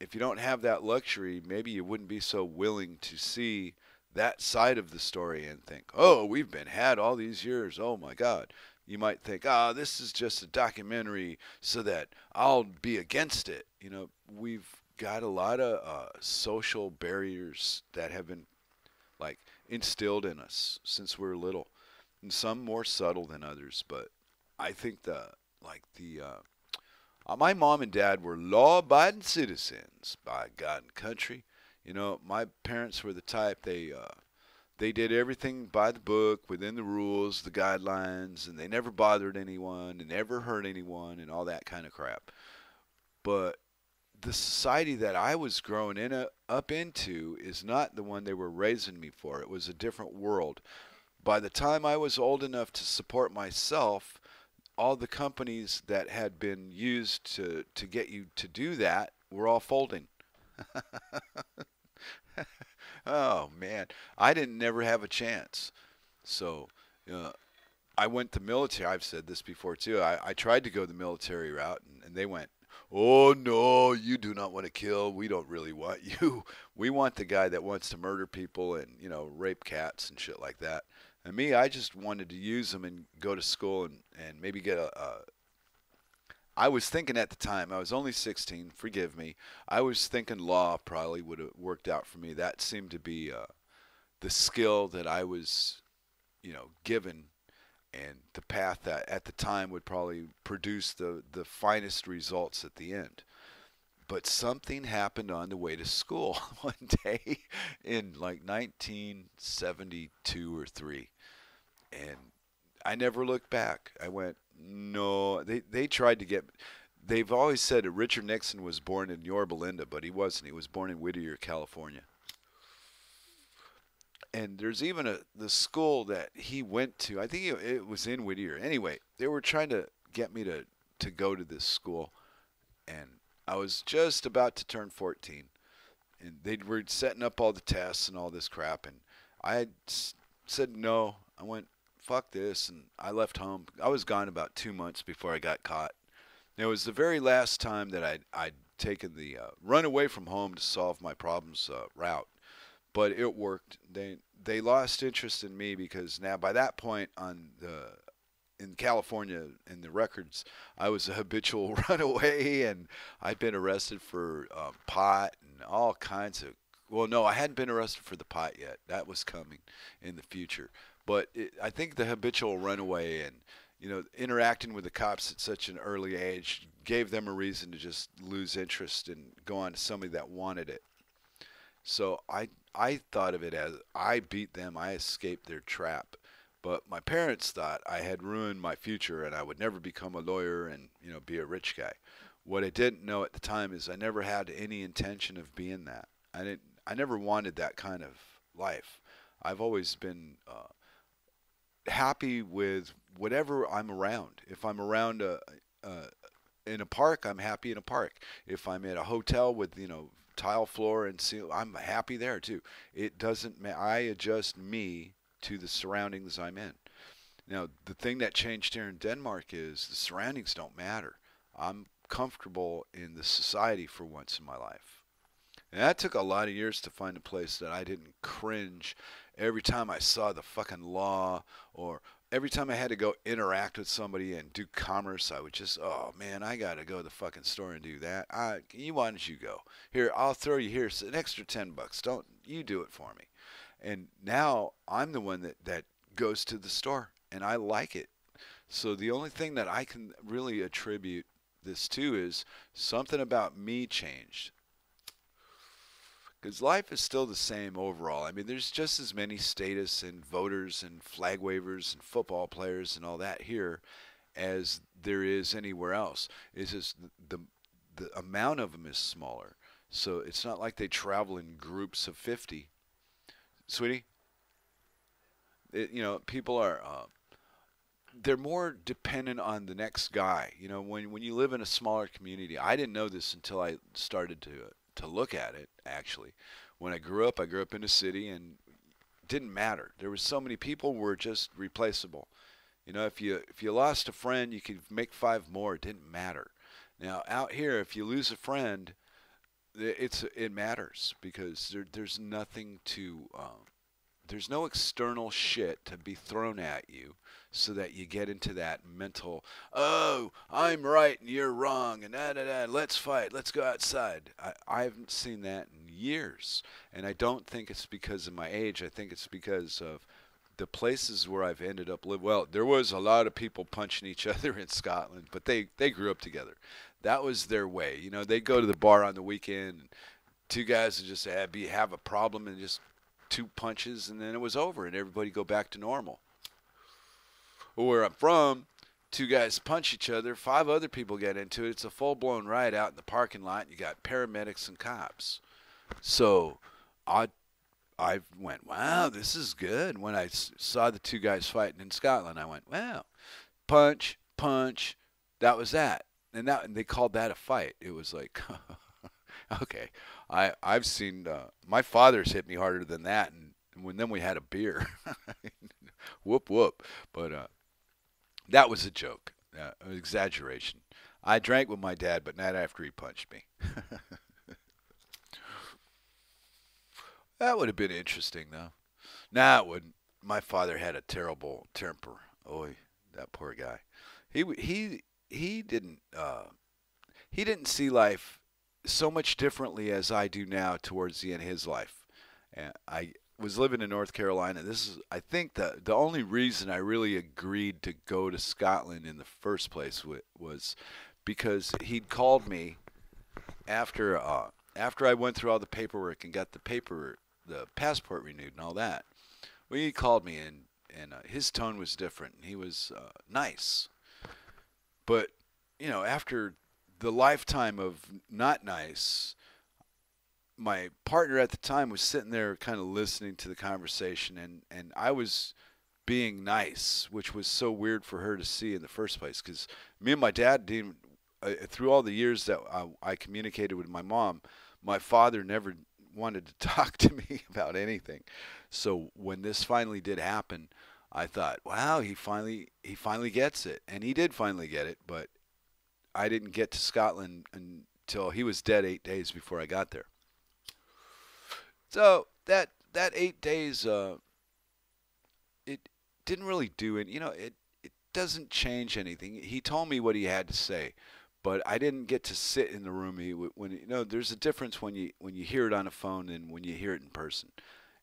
if you don't have that luxury, maybe you wouldn't be so willing to see that side of the story and think, oh, we've been had all these years. Oh my God. You might think, ah, oh, this is just a documentary so that I'll be against it. You know, we've got a lot of uh, social barriers that have been like instilled in us since we are little, and some more subtle than others. But I think the like the uh, uh, my mom and dad were law-abiding citizens by God and country. You know, my parents were the type they uh, they did everything by the book, within the rules, the guidelines, and they never bothered anyone and never hurt anyone and all that kind of crap. But the society that I was growing in uh, up into is not the one they were raising me for. It was a different world. By the time I was old enough to support myself, all the companies that had been used to, to get you to do that were all folding. oh man, I didn't never have a chance. So, uh, I went the military. I've said this before too. I, I tried to go the military route, and, and they went, "Oh no, you do not want to kill. We don't really want you. We want the guy that wants to murder people and you know rape cats and shit like that." And me, I just wanted to use them and go to school and, and maybe get a, a. I was thinking at the time, I was only 16, forgive me. I was thinking law probably would have worked out for me. That seemed to be uh, the skill that I was, you know, given and the path that at the time would probably produce the, the finest results at the end but something happened on the way to school one day in like 1972 or 3 and I never looked back. I went, no. They they tried to get. They've always said that Richard Nixon was born in Yorba Linda, but he wasn't. He was born in Whittier, California. And there's even a the school that he went to. I think it was in Whittier. Anyway, they were trying to get me to to go to this school, and I was just about to turn 14, and they were setting up all the tests and all this crap, and I said no. I went fuck this, and I left home. I was gone about two months before I got caught. It was the very last time that I'd, I'd taken the uh, run away from home to solve my problems uh, route, but it worked. They they lost interest in me because now by that point on the in California in the records, I was a habitual runaway, and I'd been arrested for um, pot and all kinds of. Well, no, I hadn't been arrested for the pot yet. That was coming in the future. But it, I think the habitual runaway and you know interacting with the cops at such an early age gave them a reason to just lose interest and go on to somebody that wanted it. So I I thought of it as I beat them, I escaped their trap. But my parents thought I had ruined my future and I would never become a lawyer and you know be a rich guy. What I didn't know at the time is I never had any intention of being that. I didn't. I never wanted that kind of life. I've always been uh, happy with whatever I'm around. If I'm around a, a in a park, I'm happy in a park. If I'm at a hotel with you know tile floor and seal, I'm happy there too. It doesn't. I adjust me to the surroundings I'm in. Now, the thing that changed here in Denmark is the surroundings don't matter. I'm comfortable in the society for once in my life. And that took a lot of years to find a place that I didn't cringe every time I saw the fucking law or every time I had to go interact with somebody and do commerce, I would just, oh man, I got to go to the fucking store and do that. I, you, why don't you go? Here, I'll throw you here an extra 10 bucks. Don't, you do it for me. And now I'm the one that, that goes to the store and I like it. So the only thing that I can really attribute this to is something about me changed. Because life is still the same overall. I mean, there's just as many status and voters and flag wavers and football players and all that here as there is anywhere else. It's just the, the, amount of them is smaller. So it's not like they travel in groups of 50. Sweetie? It, you know, people are. Uh, they're more dependent on the next guy. You know, when when you live in a smaller community, I didn't know this until I started to to look at it. Actually, when I grew up, I grew up in a city, and didn't matter. There was so many people were just replaceable. You know, if you if you lost a friend, you could make five more. It didn't matter. Now out here, if you lose a friend, it's it matters because there, there's nothing to um, there's no external shit to be thrown at you so that you get into that mental oh i'm right and you're wrong and da da da let's fight let's go outside I, I haven't seen that in years and i don't think it's because of my age i think it's because of the places where I've ended up living. Well, there was a lot of people punching each other in Scotland, but they they grew up together. That was their way. You know, they'd go to the bar on the weekend. And two guys would just have, be have a problem and just two punches, and then it was over, and everybody go back to normal. Where I'm from, two guys punch each other, five other people get into it. It's a full blown riot out in the parking lot. You got paramedics and cops. So I I went, wow, this is good. When I saw the two guys fighting in Scotland, I went, wow, punch, punch. That was that, and that and they called that a fight. It was like, okay, I I've seen uh, my father's hit me harder than that, and when then we had a beer, whoop whoop. But uh, that was a joke, uh, an exaggeration. I drank with my dad, but not after he punched me. that would have been interesting, though. Nah, it wouldn't. My father had a terrible temper. Oh, that poor guy. He he he didn't uh, he didn't see life so much differently as I do now towards the end of his life. And I was living in North Carolina. This is, I think, the the only reason I really agreed to go to Scotland in the first place was because he'd called me after uh, after I went through all the paperwork and got the paper the passport renewed and all that. Well, he called me and and uh, his tone was different. He was uh, nice, but you know, after the lifetime of not nice, my partner at the time was sitting there kind of listening to the conversation and and I was being nice, which was so weird for her to see in the first place cuz me and my dad didn't uh, through all the years that I, I communicated with my mom, my father never wanted to talk to me about anything. So when this finally did happen, I thought, wow, he finally he finally gets it, and he did finally get it. But I didn't get to Scotland until he was dead eight days before I got there. So that that eight days, uh, it didn't really do it. You know, it it doesn't change anything. He told me what he had to say, but I didn't get to sit in the room. He, when you know, there's a difference when you when you hear it on a phone and when you hear it in person.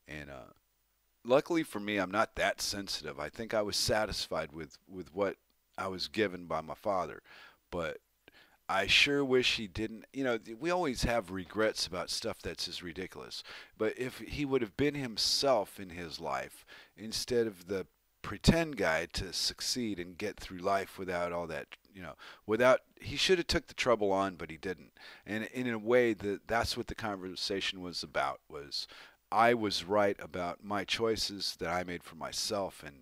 And uh, luckily for me, I'm not that sensitive. I think I was satisfied with with what I was given by my father, but I sure wish he didn't. You know, we always have regrets about stuff that's just ridiculous. But if he would have been himself in his life instead of the pretend guy to succeed and get through life without all that, you know, without he should have took the trouble on, but he didn't. And in a way, that that's what the conversation was about. Was I was right about my choices that I made for myself, and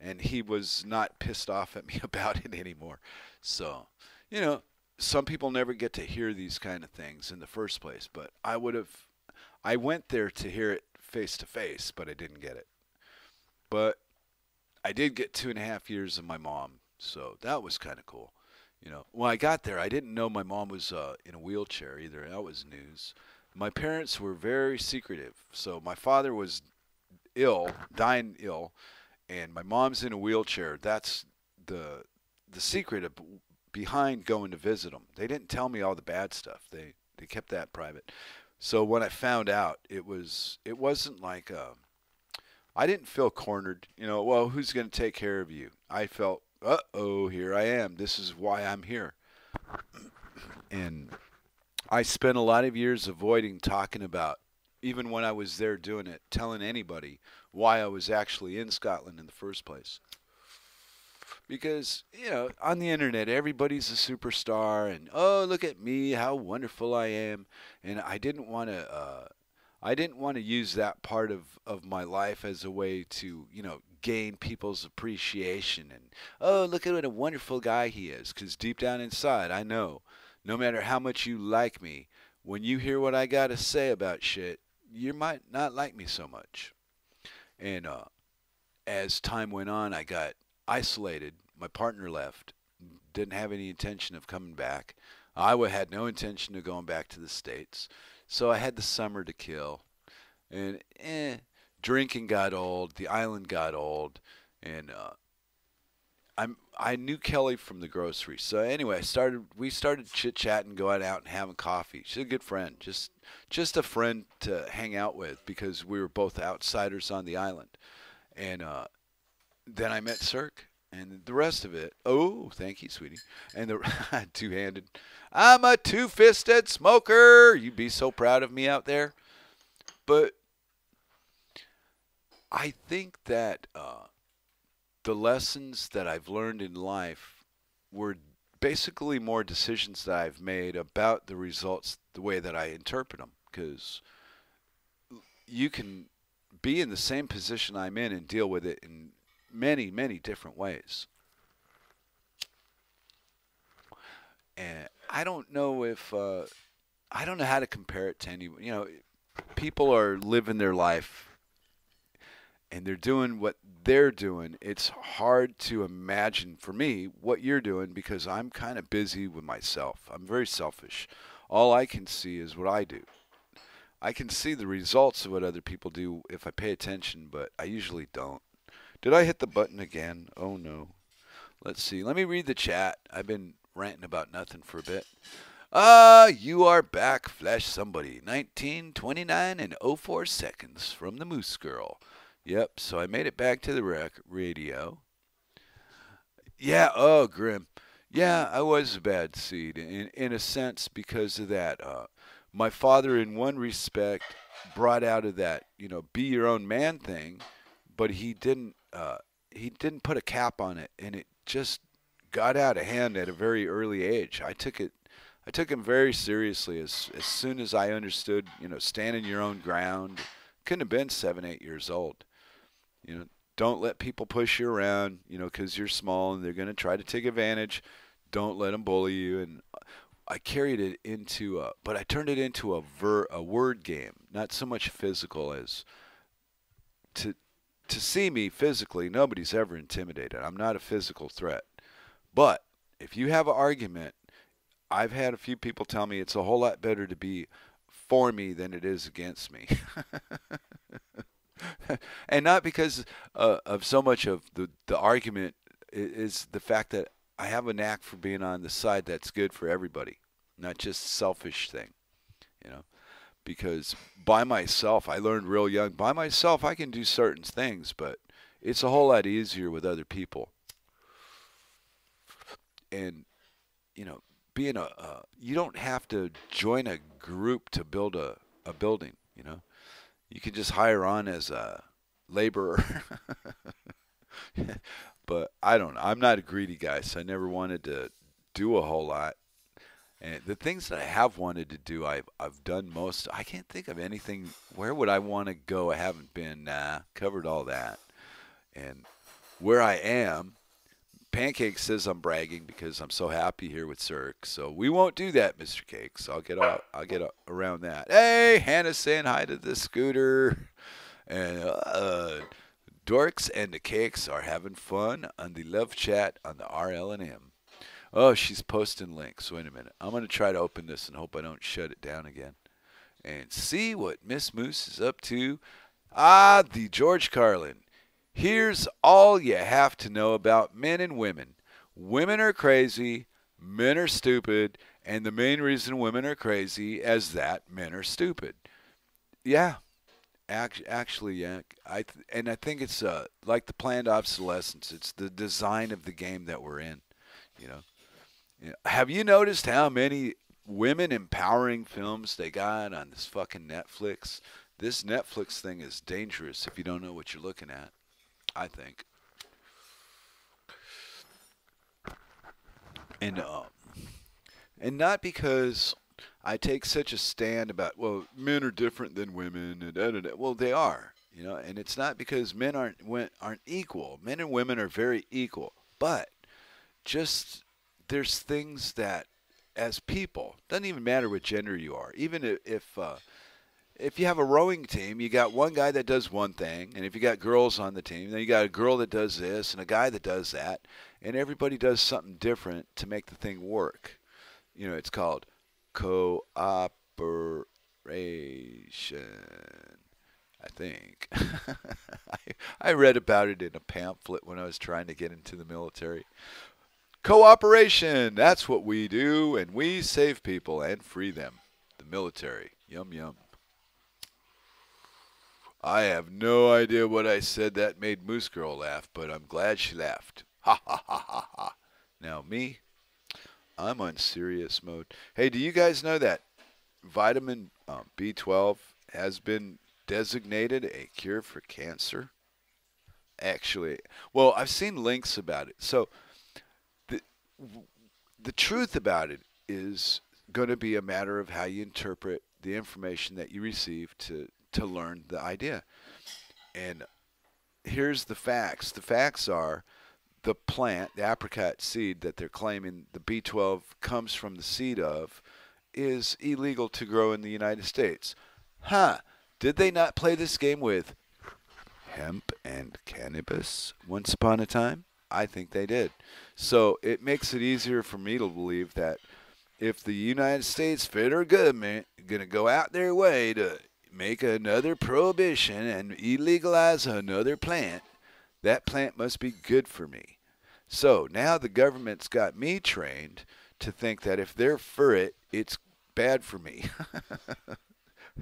and he was not pissed off at me about it anymore. So, you know, some people never get to hear these kind of things in the first place, but I would have I went there to hear it face to face, but I didn't get it. But I did get two and a half years of my mom, so that was kind of cool. You know, when I got there, I didn't know my mom was uh, in a wheelchair either. That was news. My parents were very secretive. So my father was ill, dying ill, and my mom's in a wheelchair. That's the the secret of behind going to visit them. They didn't tell me all the bad stuff. They they kept that private. So when I found out, it was it wasn't like uh, I didn't feel cornered. You know, well, who's going to take care of you? I felt, uh oh, here I am. This is why I'm here. And I spent a lot of years avoiding talking about even when I was there doing it, telling anybody why I was actually in Scotland in the first place. Because, you know, on the internet, everybody's a superstar, and oh, look at me, how wonderful I am. And I didn't want to. Uh, I didn't want to use that part of, of my life as a way to, you know, gain people's appreciation and, oh, look at what a wonderful guy he is. Because deep down inside, I know no matter how much you like me, when you hear what I got to say about shit, you might not like me so much. And uh, as time went on, I got isolated. My partner left, didn't have any intention of coming back. I had no intention of going back to the States. So I had the summer to kill. And eh, drinking got old, the island got old, and uh, I'm I knew Kelly from the grocery. So anyway, I started we started chit chatting, going out and having coffee. She's a good friend, just just a friend to hang out with because we were both outsiders on the island. And uh, then I met Cirque, and the rest of it. Oh, thank you, sweetie. And the two-handed. I'm a two-fisted smoker. You'd be so proud of me out there. But I think that uh, the lessons that I've learned in life were basically more decisions that I've made about the results the way that I interpret them. Because you can be in the same position I'm in and deal with it in many, many different ways. And I don't know if uh, I don't know how to compare it to any. You know, people are living their life and they're doing what they're doing. It's hard to imagine for me what you're doing because I'm kind of busy with myself. I'm very selfish. All I can see is what I do. I can see the results of what other people do if I pay attention, but I usually don't. Did I hit the button again? Oh no. Let's see. Let me read the chat. I've been ranting about nothing for a bit. Ah, uh, you are back, Flash Somebody. 1929 and 04 seconds from the Moose Girl. Yep, so I made it back to the rec- radio. Yeah, oh, Grim. Yeah, I was a bad seed in, in a sense because of that. Uh, my father, in one respect, brought out of that, you know, be your own man thing, but he didn't. Uh, he didn't put a cap on it, and it just got out of hand at a very early age. I took it. I took him very seriously as as soon as I understood, you know, standing your own ground. Couldn't have been seven, eight years old. You know, don't let people push you around, you know, because you're small and they're going to try to take advantage. Don't let them bully you. And I carried it into, a, but I turned it into a ver, a word game, not so much physical as to to see me physically. Nobody's ever intimidated. I'm not a physical threat. But if you have an argument, I've had a few people tell me it's a whole lot better to be for me than it is against me. and not because uh, of so much of the the argument is the fact that I have a knack for being on the side that's good for everybody, not just selfish thing, you know. Because by myself, I learned real young. By myself, I can do certain things, but it's a whole lot easier with other people. And you know, being a uh, you don't have to join a group to build a a building. You know, you can just hire on as a laborer. but I don't know. I'm not a greedy guy, so I never wanted to do a whole lot. And the things that I have wanted to do, I've I've done most. I can't think of anything. Where would I want to go? I haven't been. Nah, covered all that. And where I am, Pancake says I'm bragging because I'm so happy here with Cirque. So we won't do that, Mr. Cakes. I'll get I'll, I'll get around that. Hey, Hannah saying hi to the scooter. And uh, Dorks and the Cakes are having fun on the love chat on the RLNM. Oh, she's posting links. Wait a minute. I'm going to try to open this and hope I don't shut it down again. And see what Miss Moose is up to. Ah, the George Carlin. Here's all you have to know about men and women. Women are crazy, men are stupid, and the main reason women are crazy is that men are stupid. Yeah, actually, yeah. I th- and I think it's uh, like the planned obsolescence. It's the design of the game that we're in. You know, you know have you noticed how many women empowering films they got on this fucking Netflix? this Netflix thing is dangerous if you don't know what you're looking at. I think. And um, and not because I take such a stand about well, men are different than women, and da, da, da. well, they are, you know, and it's not because men aren't aren't equal. Men and women are very equal, but just there's things that as people doesn't even matter what gender you are, even if. if uh, if you have a rowing team, you got one guy that does one thing, and if you got girls on the team, then you got a girl that does this and a guy that does that, and everybody does something different to make the thing work. You know, it's called cooperation. I think. I, I read about it in a pamphlet when I was trying to get into the military. Cooperation, that's what we do, and we save people and free them. The military. Yum, yum. I have no idea what I said that made Moose Girl laugh, but I'm glad she laughed. Ha ha ha ha ha. Now, me, I'm on serious mode. Hey, do you guys know that vitamin um, B12 has been designated a cure for cancer? Actually, well, I've seen links about it. So, the truth about it is going to be a matter of how you interpret the information that you receive to to learn the idea. And here's the facts. The facts are the plant, the apricot seed that they're claiming the B12 comes from the seed of, is illegal to grow in the United States. Huh. Did they not play this game with hemp and cannabis once upon a time? I think they did. So it makes it easier for me to believe that if the United States federal government going to go out their way to make another prohibition and illegalize another plant, that plant must be good for me. So now the government's got me trained to think that if they're for it, it's bad for me.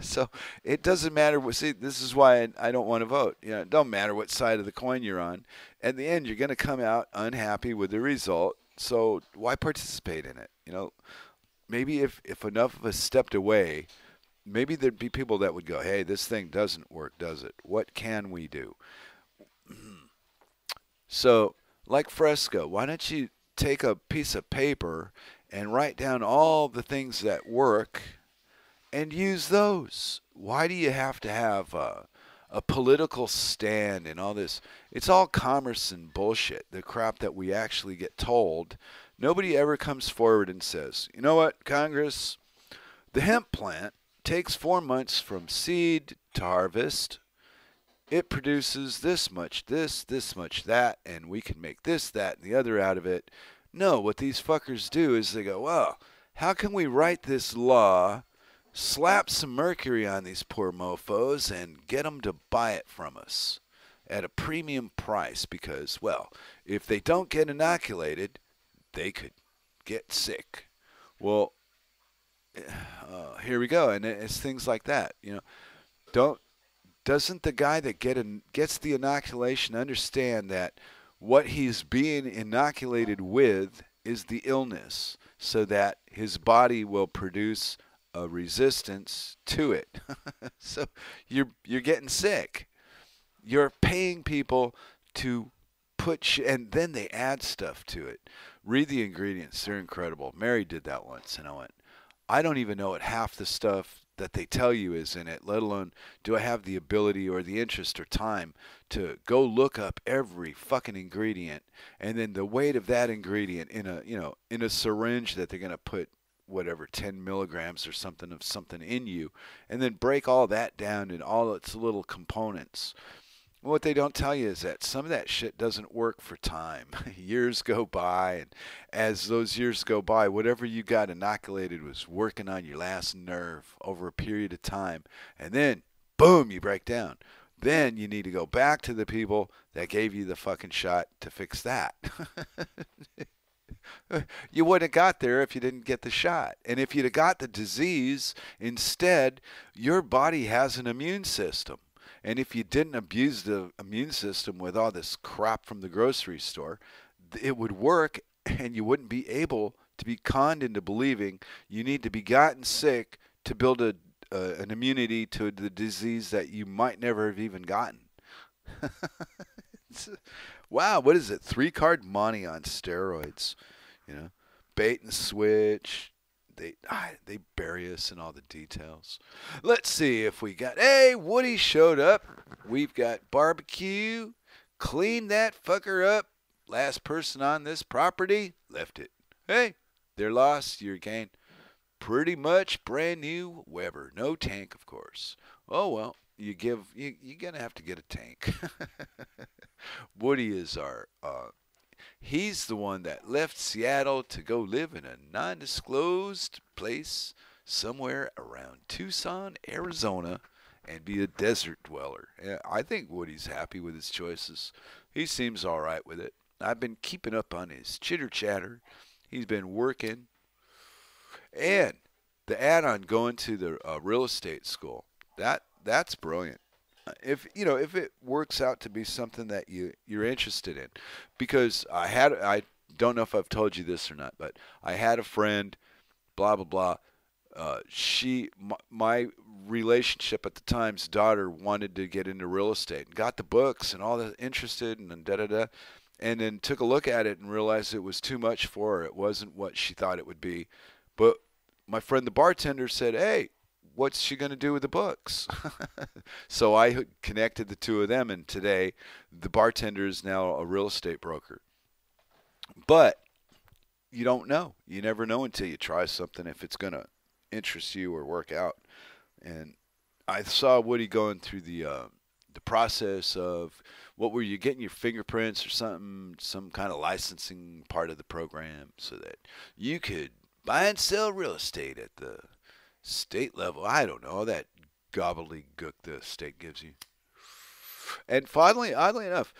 so it doesn't matter what. See, this is why I don't want to vote. You know, it don't matter what side of the coin you're on. At the end, you're going to come out unhappy with the result. So why participate in it? You know, maybe if if enough of us stepped away maybe there'd be people that would go, "Hey, this thing doesn't work, does it? What can we do?" so, like Fresco, why don't you take a piece of paper and write down all the things that work and use those? Why do you have to have a, a political stand and all this? It's all commerce and bullshit. The crap that we actually get told. Nobody ever comes forward and says, "You know what, Congress?" The hemp plant takes four months from seed to harvest. It produces this much, this, this much, that, and we can make this, that, and the other out of it. No, what these fuckers do is they go, well, how can we write this law, slap some mercury on these poor mofos, and get them to buy it from us at a premium price? Because, well, if they don't get inoculated, they could get sick. Well, uh, here we go, and it's things like that. You know, don't doesn't the guy that get in, gets the inoculation understand that what he's being inoculated with is the illness, so that his body will produce a resistance to it. so you're you're getting sick. You're paying people to put sh- and then they add stuff to it. Read the ingredients; they're incredible. Mary did that once, and I went, I don't even know what half the stuff that they tell you is in it, let alone do I have the ability or the interest or time to go look up every fucking ingredient and then the weight of that ingredient in a you know in a syringe that they're gonna put whatever 10 milligrams or something of something in you and then break all that down in all its little components what they don't tell you is that some of that shit doesn't work for time. years go by, and as those years go by, whatever you got inoculated was working on your last nerve over a period of time. And then, boom, you break down. Then you need to go back to the people that gave you the fucking shot to fix that. you wouldn't have got there if you didn't get the shot. And if you'd have got the disease, instead, your body has an immune system and if you didn't abuse the immune system with all this crap from the grocery store, it would work and you wouldn't be able to be conned into believing you need to be gotten sick to build a, uh, an immunity to the disease that you might never have even gotten. wow, what is it? Three card monte on steroids. You know, bait and switch. They ah, they bury us in all the details. Let's see if we got. Hey, Woody showed up. We've got barbecue. Clean that fucker up. Last person on this property left it. Hey, they're lost. You're gain. Pretty much brand new Weber. No tank, of course. Oh well, you give you you're gonna have to get a tank. Woody is our uh, he's the one that left Seattle to go live in a non-disclosed place somewhere around Tucson, Arizona, and be a desert dweller. I think Woody's happy with his choices. He seems all right with it. I've been keeping up on his chitter chatter. He's been working. And the add on going to the uh, real estate school. That that's brilliant. If you know if it works out to be something that you you're interested in, because I had I don't know if I've told you this or not, but I had a friend, blah blah blah. Uh, she my, my relationship at the time's daughter wanted to get into real estate and got the books and all the interested and da da da and then took a look at it and realized it was too much for her. It wasn't what she thought it would be. But my friend the bartender said, "Hey, what's she going to do with the books?" so I connected the two of them, and today the bartender is now a real estate broker. But you don't know. You never know until you try something if it's going to interest you or work out. And I saw Woody going through the uh, the process of what were you getting your fingerprints or something, some kind of licensing part of the program, so that you could buy and sell real estate at the state level. I don't know that gobbledygook the state gives you. And finally, oddly enough,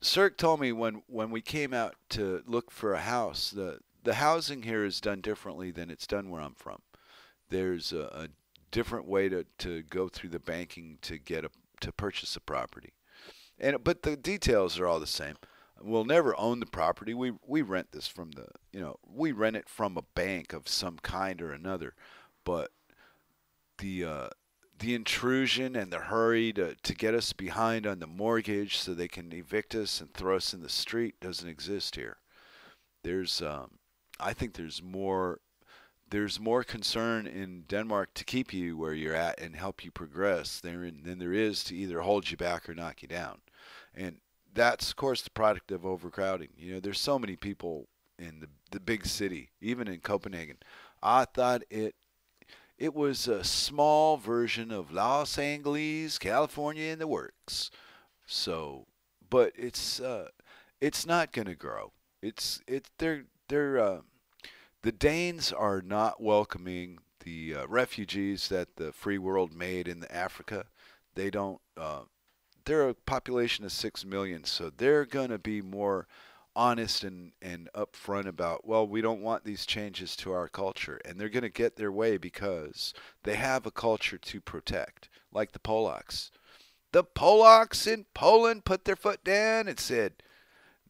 Cirque told me when when we came out to look for a house, the the housing here is done differently than it's done where I'm from. There's a, a different way to, to go through the banking to get a to purchase a property. And but the details are all the same. We'll never own the property. We we rent this from the you know we rent it from a bank of some kind or another, but the uh, the intrusion and the hurry to, to get us behind on the mortgage so they can evict us and throw us in the street doesn't exist here. There's um, I think there's more there's more concern in Denmark to keep you where you're at and help you progress than, than there is to either hold you back or knock you down. And that's, of course, the product of overcrowding. You know, there's so many people in the, the big city, even in Copenhagen. I thought it it was a small version of Los Angeles, California in the works. So, but it's uh, it's not going to grow. It's it they're they're uh, the Danes are not welcoming the uh, refugees that the free world made in Africa. They don't. Uh, they're a population of six million, so they're going to be more honest and and upfront about. Well, we don't want these changes to our culture, and they're going to get their way because they have a culture to protect, like the Polacks. The Polacks in Poland put their foot down and said,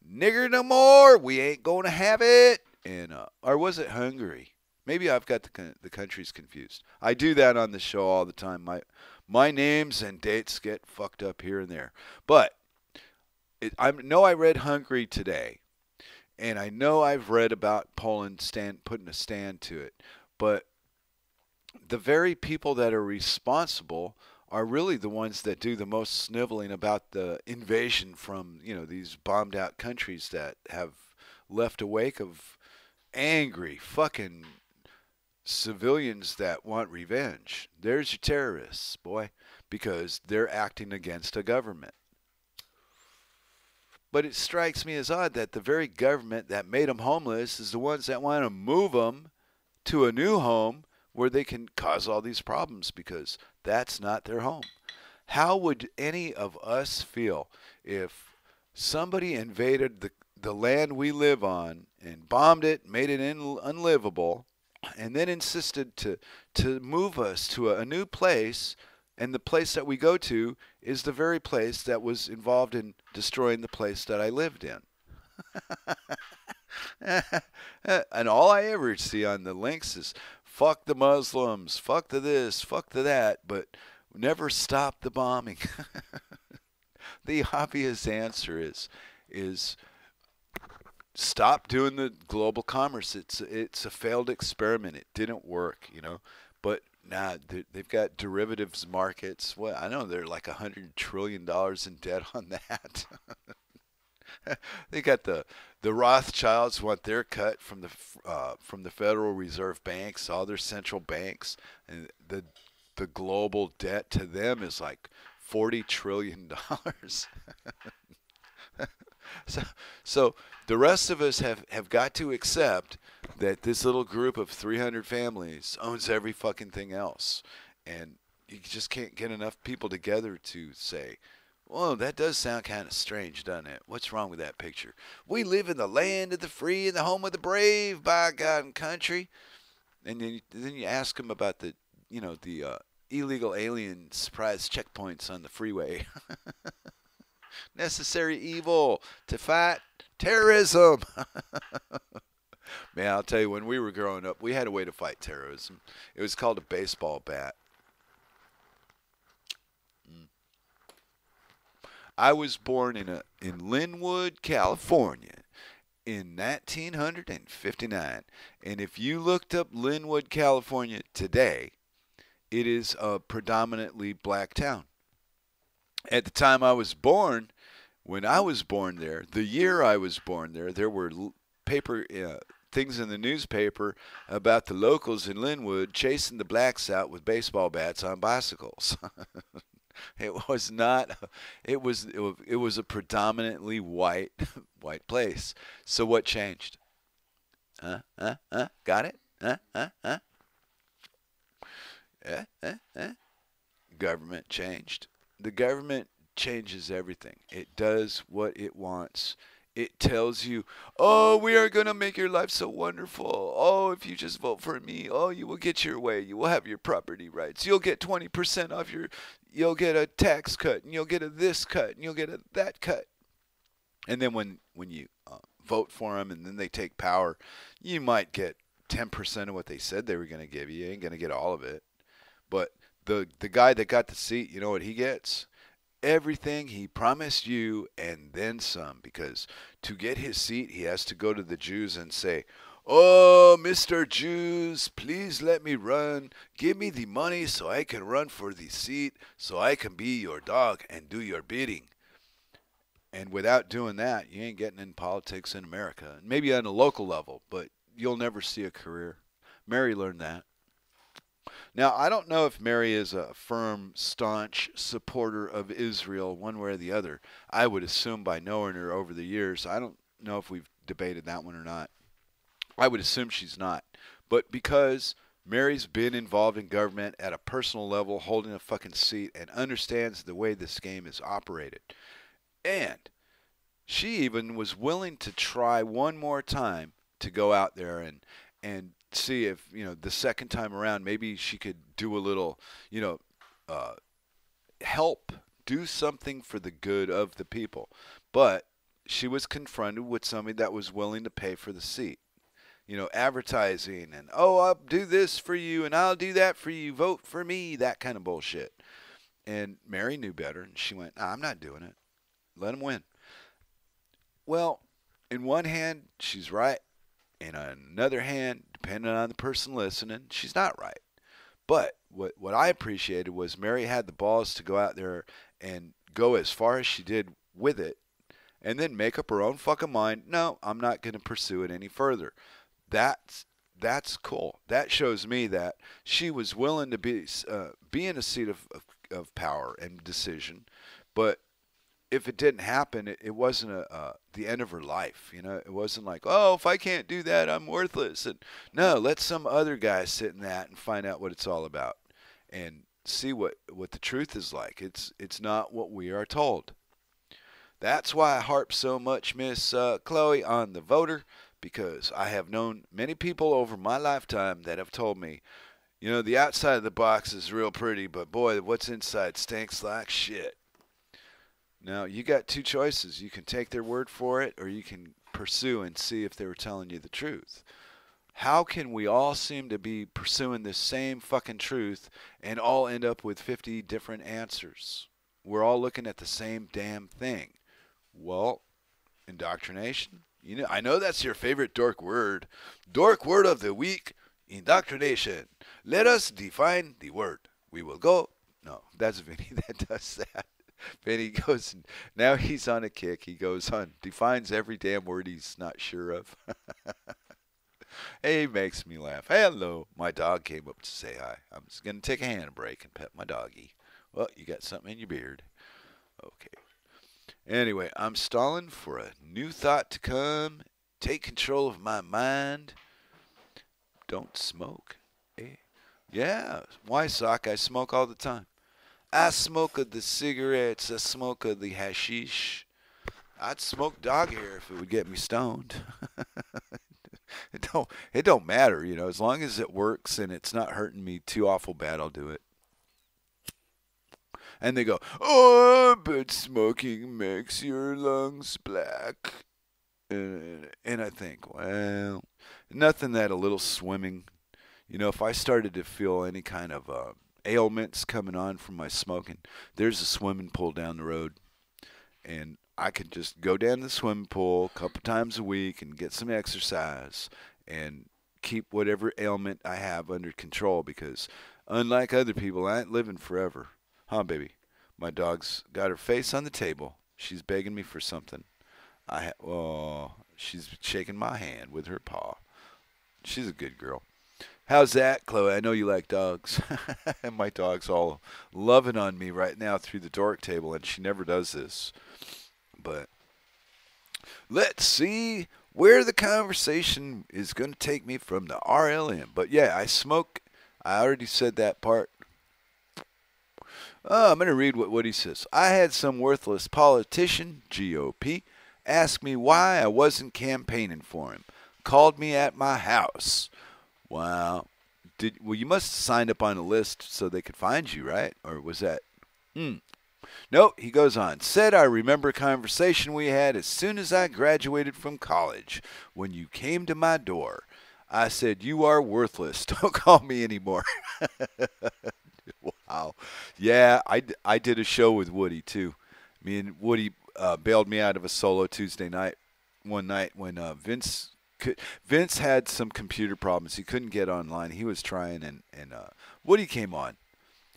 "Nigger no more. We ain't going to have it." And, uh, or was it Hungary? Maybe I've got the the countries confused. I do that on the show all the time. My my names and dates get fucked up here and there. But I know I read Hungary today, and I know I've read about Poland stand putting a stand to it. But the very people that are responsible are really the ones that do the most sniveling about the invasion from you know these bombed out countries that have left a wake of angry fucking civilians that want revenge. There's your terrorists, boy, because they're acting against a government. But it strikes me as odd that the very government that made them homeless is the ones that want to move them to a new home where they can cause all these problems because that's not their home. How would any of us feel if somebody invaded the the land we live on and bombed it, made it in, unlivable, and then insisted to to move us to a, a new place. And the place that we go to is the very place that was involved in destroying the place that I lived in. and all I ever see on the links is fuck the Muslims, fuck the this, fuck the that, but never stop the bombing. the obvious answer is is stop doing the global commerce. It's it's a failed experiment. It didn't work, you know. But nah, they've got derivatives markets. Well, I know they're like a hundred trillion dollars in debt on that. they got the the Rothschilds want their cut from the uh, from the Federal Reserve banks, all their central banks, and the the global debt to them is like forty trillion dollars. so, so the rest of us have, have got to accept that this little group of 300 families owns every fucking thing else. And you just can't get enough people together to say, Whoa, that does sound kind of strange, doesn't it? What's wrong with that picture? We live in the land of the free and the home of the brave, by God and country. And then you, then you ask them about the, you know, the uh, illegal alien surprise checkpoints on the freeway. necessary evil to fight terrorism. Man, I'll tell you, when we were growing up, we had a way to fight terrorism. It was called a baseball bat. I was born in a in Lynwood, California, in 1959, and if you looked up Lynwood, California today, it is a predominantly black town. At the time I was born, when I was born there, the year I was born there, there were paper uh, things in the newspaper about the locals in Lynwood chasing the blacks out with baseball bats on bicycles. it was not. It was. It was a predominantly white, white place. So what changed? Huh? Huh? Huh? Got it? Huh? Huh? Huh? Eh? Eh? Eh? Government changed. The government changes everything. It does what it wants. It tells you, oh, we are going to make your life so wonderful. Oh, if you just vote for me, oh, you will get your way. You will have your property rights. You'll get 20% off your, you'll get a tax cut, and you'll get a this cut, and you'll get a that cut. And then when, when you uh, vote for them and then they take power, you might get 10% of what they said they were going to give you. You ain't going to get all of it. But the, the guy that got the seat, you know what he gets? Everything he promised you and then some. Because to get his seat, he has to go to the Jews and say, Oh, Mr. Jews, please let me run. Give me the money so I can run for the seat, so I can be your dog and do your bidding. And without doing that, you ain't getting in politics in America. Maybe on a local level, but you'll never see a career. Mary learned that. Now, I don't know if Mary is a firm, staunch supporter of Israel one way or the other. I would assume by knowing her over the years, I don't know if we've debated that one or not. I would assume she's not. But because Mary's been involved in government at a personal level, holding a fucking seat, and understands the way this game is operated. And she even was willing to try one more time to go out there and and see if you know the second time around maybe she could do a little you know uh, help do something for the good of the people. But she was confronted with somebody that was willing to pay for the seat. You know advertising and oh i'll do this for you and i'll do that for you. Vote for me that kind of bullshit. And mary knew better and she went nah, i'm not doing it. Let him win. Well in one hand she's right. In another hand depending on the person listening, she's not right. But what what I appreciated was Mary had the balls to go out there and go as far as she did with it, and then make up her own fucking mind. No, I'm not going to pursue it any further. That's that's cool. That shows me that she was willing to be uh, be in a seat of, of, of power and decision, but if it didn't happen, it, it wasn't a, uh, the end of her life. You know, it wasn't like, oh, if I can't do that, I'm worthless. And no, let some other guy sit in that and find out what it's all about, and see what what the truth is like. It's it's not what we are told. That's why I harp so much, Miss uh, Chloe, on the voter, because I have known many people over my lifetime that have told me, you know, the outside of the box is real pretty, but boy, what's inside stinks like shit. Now, you got two choices. You can take their word for it, or you can pursue and see if they were telling you the truth. how can we all seem to be pursuing the same fucking truth and all end up with 50 different answers? We're all looking at the same damn thing. Well, indoctrination. You know, I know that's your favorite dork word. Dork word of the week, indoctrination. Let us define the word. We will go. No, that's Vinny that does that. Vinny goes, now he's on a kick. He goes on, defines every damn word he's not sure of. he makes me laugh. Hello. My dog came up to say hi. I'm just going to take a hand break and pet my doggy. Well, you got something in your beard. Okay. Anyway, I'm stalling for a new thought to come. Take control of my mind. Don't smoke. Eh? Yeah. Why, sock? I smoke all the time. I smoke of the cigarettes. I smoke of the hashish. I'd smoke dog hair if it would get me stoned. it don't it don't matter, you know, as long as it works and it's not hurting me too awful bad, I'll do it. And they go, "Oh, but smoking makes your lungs black." And, and I think, well, nothing that a little swimming, you know, if I started to feel any kind of uh, ailments coming on from my smoking, there's a swimming pool down the road, and I could just go down to the swimming pool a couple times a week and get some exercise and keep whatever ailment I have under control because unlike other people, I ain't living forever. Huh, baby? My dog's got her face on the table. She's begging me for something. I ha- oh, she's shaking my hand with her paw. She's a good girl. How's that, Chloe? I know you like dogs. and my dog's all loving on me right now through the dork table, and she never does this. But let's see where the conversation is going to take me from the RLM. But yeah, I smoke. I already said that part. Oh, I'm going to read what, what he says. I had some worthless politician, GOP, ask me why I wasn't campaigning for him. Called me at my house. Wow. Did well you must have signed up on a list so they could find you, right? Or was that Hmm. No, he goes on. Said I remember a conversation we had as soon as I graduated from college when you came to my door. I said, You are worthless. Don't call me anymore. wow. Yeah, I, I did a show with Woody, too. Me and Woody uh, bailed me out of a solo Tuesday night, one night when uh, Vince. Could, Vince had some computer problems. He couldn't get online. He was trying, and, and uh, Woody came on.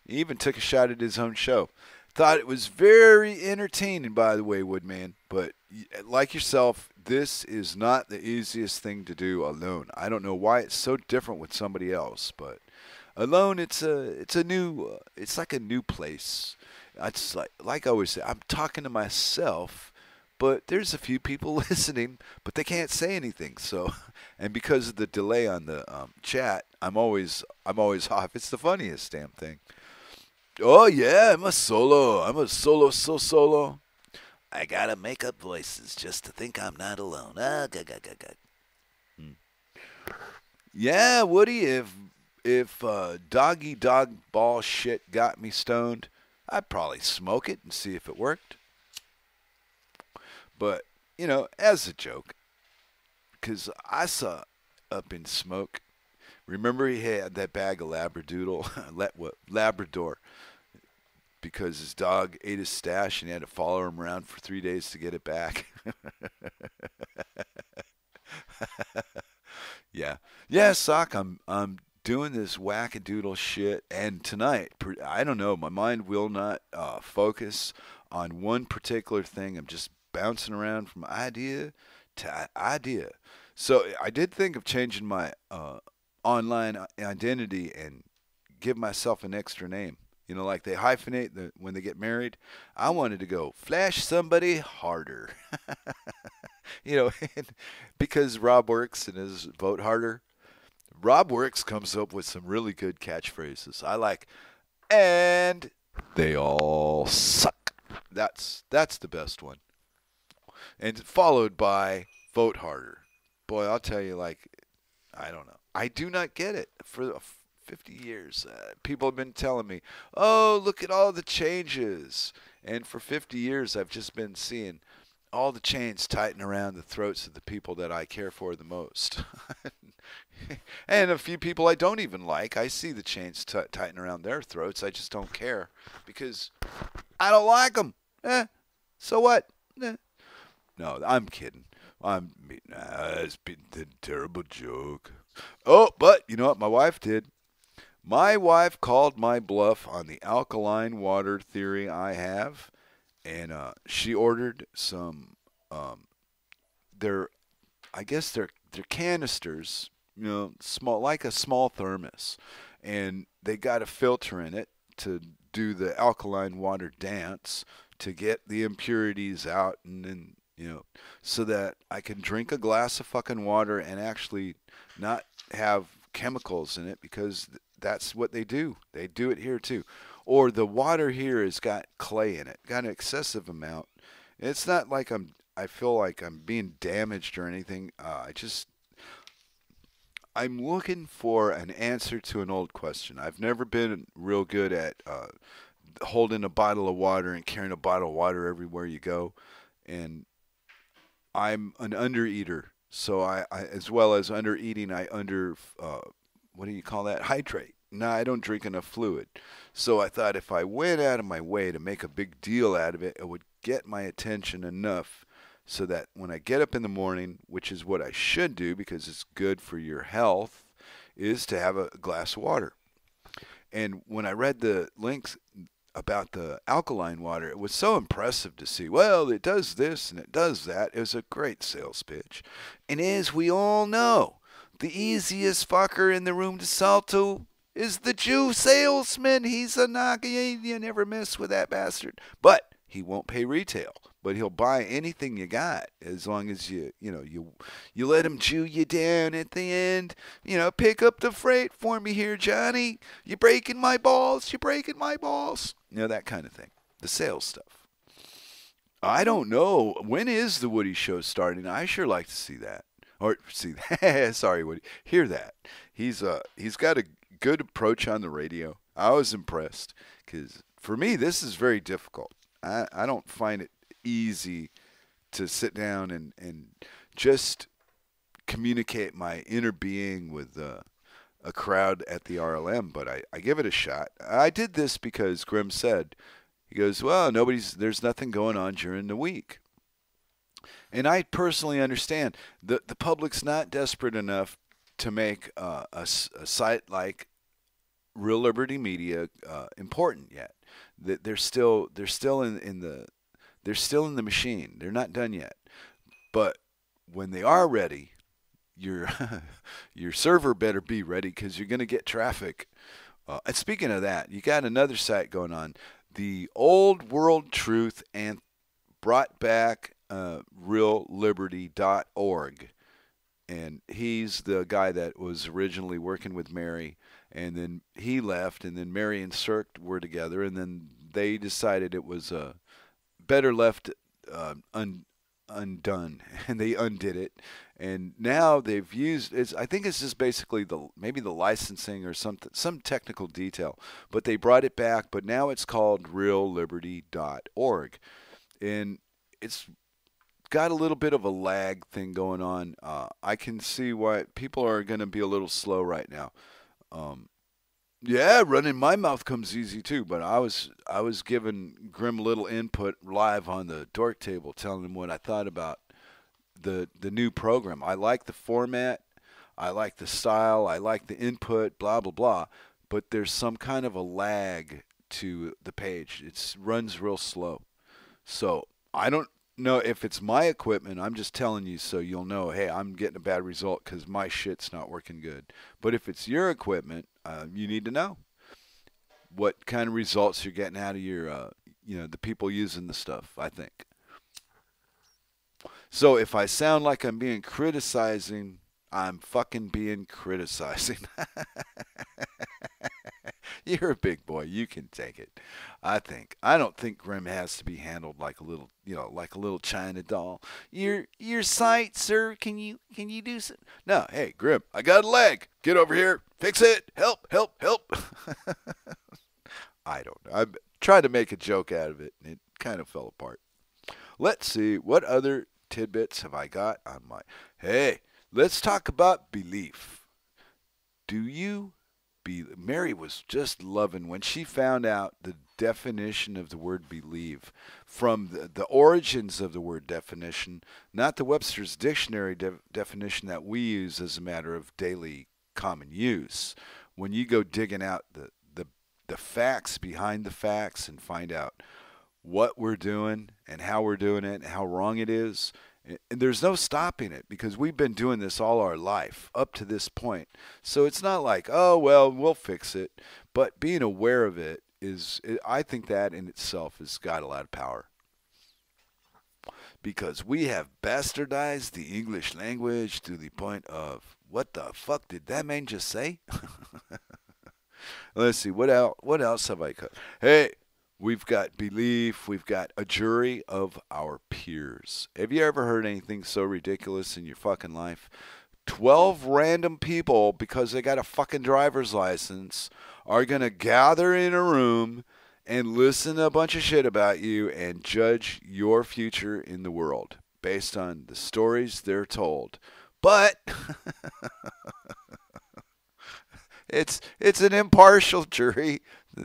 He even took a shot at his own show. Thought it was very entertaining, by the way, Woodman. But like yourself, this is not the easiest thing to do alone. I don't know why it's so different with somebody else, but alone, it's a it's a new uh, it's like a new place. It's like like I always say, I'm talking to myself, but there's a few people listening, but they can't say anything. So, and because of the delay on the um, chat, I'm always I'm always off. It's the funniest damn thing. Oh yeah, I'm a solo. I'm a solo, so solo. I gotta make up voices just to think I'm not alone. Ah, gah, gah, gah, gah. Hmm. Yeah, Woody. If if uh, doggy dog ball shit got me stoned, I'd probably smoke it and see if it worked. But you know, as a joke, because I saw up in smoke. Remember, he had that bag of Labradoodle, what Labrador because his dog ate his stash and he had to follow him around for three days to get it back. yeah, yeah, sock. I'm I'm doing this wackadoodle shit, and tonight I don't know. My mind will not uh, focus on one particular thing. I'm just bouncing around from idea to idea. So I did think of changing my uh, online identity and give myself an extra name. You know, like they hyphenate the, when they get married. I wanted to go flash somebody harder. you know, because Rob works and his vote harder. Rob Works comes up with some really good catchphrases. I like, and they all suck. That's that's the best one. And followed by vote harder. Boy, I'll tell you, like, I don't know. I do not get it for 50 years. Uh, people have been telling me, oh, look at all the changes. And for 50 years, I've just been seeing all the chains tighten around the throats of the people that I care for the most. and a few people I don't even like. I see the chains tighten around their throats. I just don't care because I don't like them. Eh, so what? Eh. No, I'm kidding. I'm nah, it's been a terrible joke. Oh, but you know what? My wife did. My wife called my bluff on the alkaline water theory I have, and uh, she ordered some. Um, they're, I guess they're they're canisters, you know, small like a small thermos, and they got a filter in it to do the alkaline water dance to get the impurities out and then you know so that I can drink a glass of fucking water and actually not have chemicals in it because that's what they do. They do it here too. Or the water here has got clay in it, got an excessive amount. It's not like I'm I feel like I'm being damaged or anything. Uh, I just I'm looking for an answer to an old question. I've never been real good at uh, holding a bottle of water and carrying a bottle of water everywhere you go, and I'm an under eater, So I, I as well as under eating, I under uh, what do you call that? Hydrate. No, I don't drink enough fluid. So I thought if I went out of my way to make a big deal out of it, it would get my attention enough so that when I get up in the morning, which is what I should do because it's good for your health, is to have a glass of water. And when I read the links about the alkaline water, it was so impressive to see. Well, it does this and it does that. It was a great sales pitch. And as we all know, the easiest fucker in the room to sell to is the Jew salesman. He's a knock. You never miss with that bastard. But he won't pay retail but he'll buy anything you got as long as you you know you you let him chew you down at the end you know pick up the freight for me here johnny you're breaking my balls you're breaking my balls you know that kind of thing the sales stuff. I don't know when is the woody show starting? I sure like to see that. Or see that sorry woody hear that. He's uh he's got a good approach on the radio. I was impressed because for me this is very difficult. I, I don't find it easy to sit down and, and just communicate my inner being with uh, a crowd at the RLM, but I, I give it a shot. I did this because Grim said, he goes, well, nobody's, there's nothing going on during the week. And I personally understand that the public's not desperate enough to make uh, a, a, site like Real Liberty Media uh, important yet. That they're still they're still in, in the they're still in the machine. They're not done yet. But when they are ready, your your server better be ready because you're going to get traffic. Uh, and speaking of that, you got another site going on, the Old World Truth and brought back uh, realliberty.org. And he's the guy that was originally working with Mary, and then he left, and then Mary and Cirque were together, and then they decided it was a better left uh, un, undone, and they undid it. And now they've used it's. I think it's just basically the maybe the licensing or something, some technical detail. But they brought it back. But now it's called RealLiberty.org, and it's got a little bit of a lag thing going on. Uh, I can see why people are going to be a little slow right now. Um, yeah, running my mouth comes easy too. But I was I was giving Grim little input live on the dork table, telling him what I thought about the the new program. I like the format, I like the style, I like the input, blah blah blah. But there's some kind of a lag to the page. It runs real slow. So I don't know if it's my equipment. I'm just telling you so you'll know. Hey, I'm getting a bad result because my shit's not working good. But if it's your equipment, uh, you need to know what kind of results you're getting out of your, uh, you know, the people using the stuff. I think. So if I sound like I'm being criticizing, I'm fucking being criticizing. You're a big boy. You can take it. I think. I don't think Grim has to be handled like a little, you know, like a little China doll. Your your sight, sir. Can you can you do some? No. Hey, Grim. I got a leg. Get over here. Fix it. Help. Help. Help. I don't know. I tried to make a joke out of it, and it kind of fell apart. Let's see what other tidbits have I got on my. Hey, let's talk about belief. Do you be Mary was just loving when she found out the definition of the word believe from the, the origins of the word definition, not the Webster's dictionary de- definition that we use as a matter of daily common use. When you go digging out the, the the facts behind the facts and find out what we're doing and how we're doing it and how wrong it is, and there's no stopping it because we've been doing this all our life up to this point. So it's not like, oh, well, we'll fix it. But being aware of it is, I think that in itself has got a lot of power. Because we have bastardized the English language to the point of, what the fuck did that man just say? Let's see, what else, what else have I cut? Hey, We've got belief. We've got a jury of our peers. Have you ever heard anything so ridiculous in your fucking life? 12 random people, because they got a fucking driver's license, are going to gather in a room and listen to a bunch of shit about you and judge your future in the world based on the stories they're told. But it's it's an impartial jury.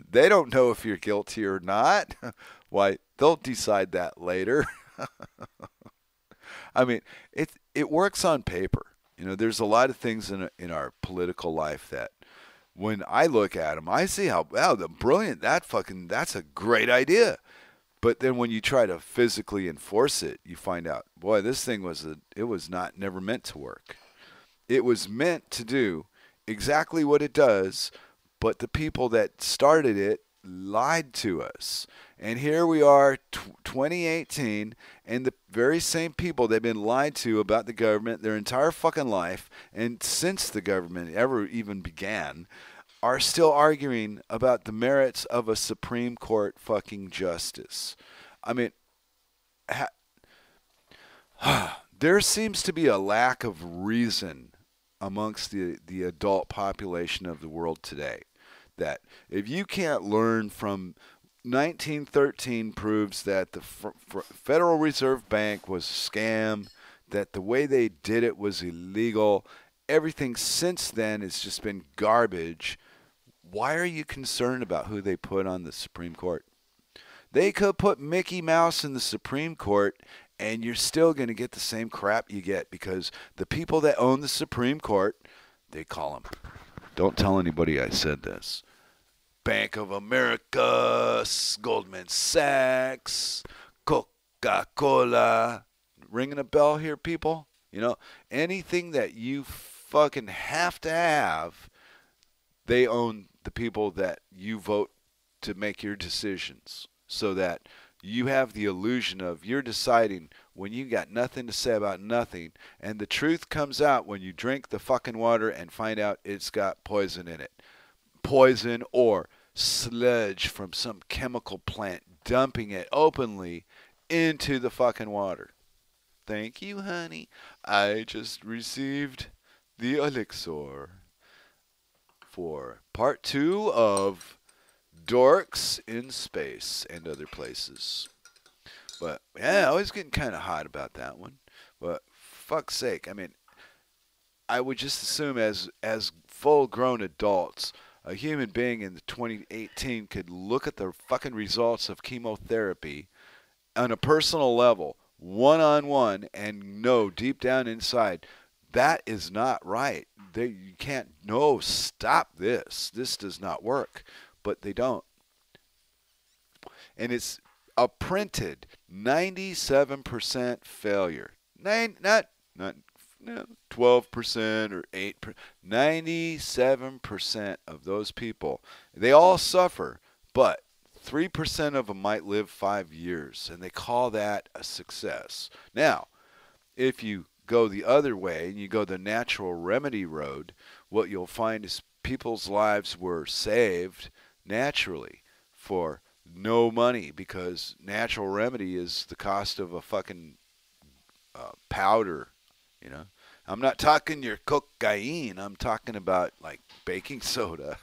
They don't know if you're guilty or not. Why, they'll decide that later. I mean, it it works on paper. You know, there's a lot of things in in our political life that when I look at them, I see how wow, the brilliant that fucking that's a great idea. But then when you try to physically enforce it, you find out, boy, this thing was a, it was not never meant to work. It was meant to do exactly what it does, but the people that started it lied to us. And here we are, t- 2018, and the very same people they've been lied to about the government their entire fucking life, and since the government ever even began, are still arguing about the merits of a Supreme Court fucking justice. I mean, ha- there seems to be a lack of reason amongst the, the adult population of the world today that if you can't learn from 1913 proves that the Federal Reserve Bank was a scam, that the way they did it was illegal. Everything since then has just been garbage. Why are you concerned about who they put on the Supreme Court? They could put Mickey Mouse in the Supreme Court and you're still going to get the same crap you get because the people that own the Supreme Court, they call them don't tell anybody I said this. Bank of America, Goldman Sachs, Coca Cola. Ringing a bell here, people? You know, anything that you fucking have to have, they own the people that you vote to make your decisions so that you have the illusion of you're deciding when you got nothing to say about nothing, and the truth comes out when you drink the fucking water and find out it's got poison in it. Poison or sludge from some chemical plant, dumping it openly into the fucking water. Thank you, honey. I just received the elixir for part two of Dorks in Space and Other Places. But yeah, I was getting kind of hot about that one. But fuck's sake, I mean, I would just assume as as full grown adults, a human being in 2018 could look at the fucking results of chemotherapy on a personal level, one on one, and know deep down inside that is not right. They, you can't. No, stop this. This does not work. But they don't. And it's a printed 97% failure. Nine, not not no, 12% or 8%. 97% of those people, they all suffer, but 3% of them might live five years, and they call that a success. Now, if you go the other way and you go the natural remedy road, what you'll find is people's lives were saved naturally for no money because natural remedy is the cost of a fucking uh, powder, you know. I'm not talking your cocaine. I'm talking about like baking soda.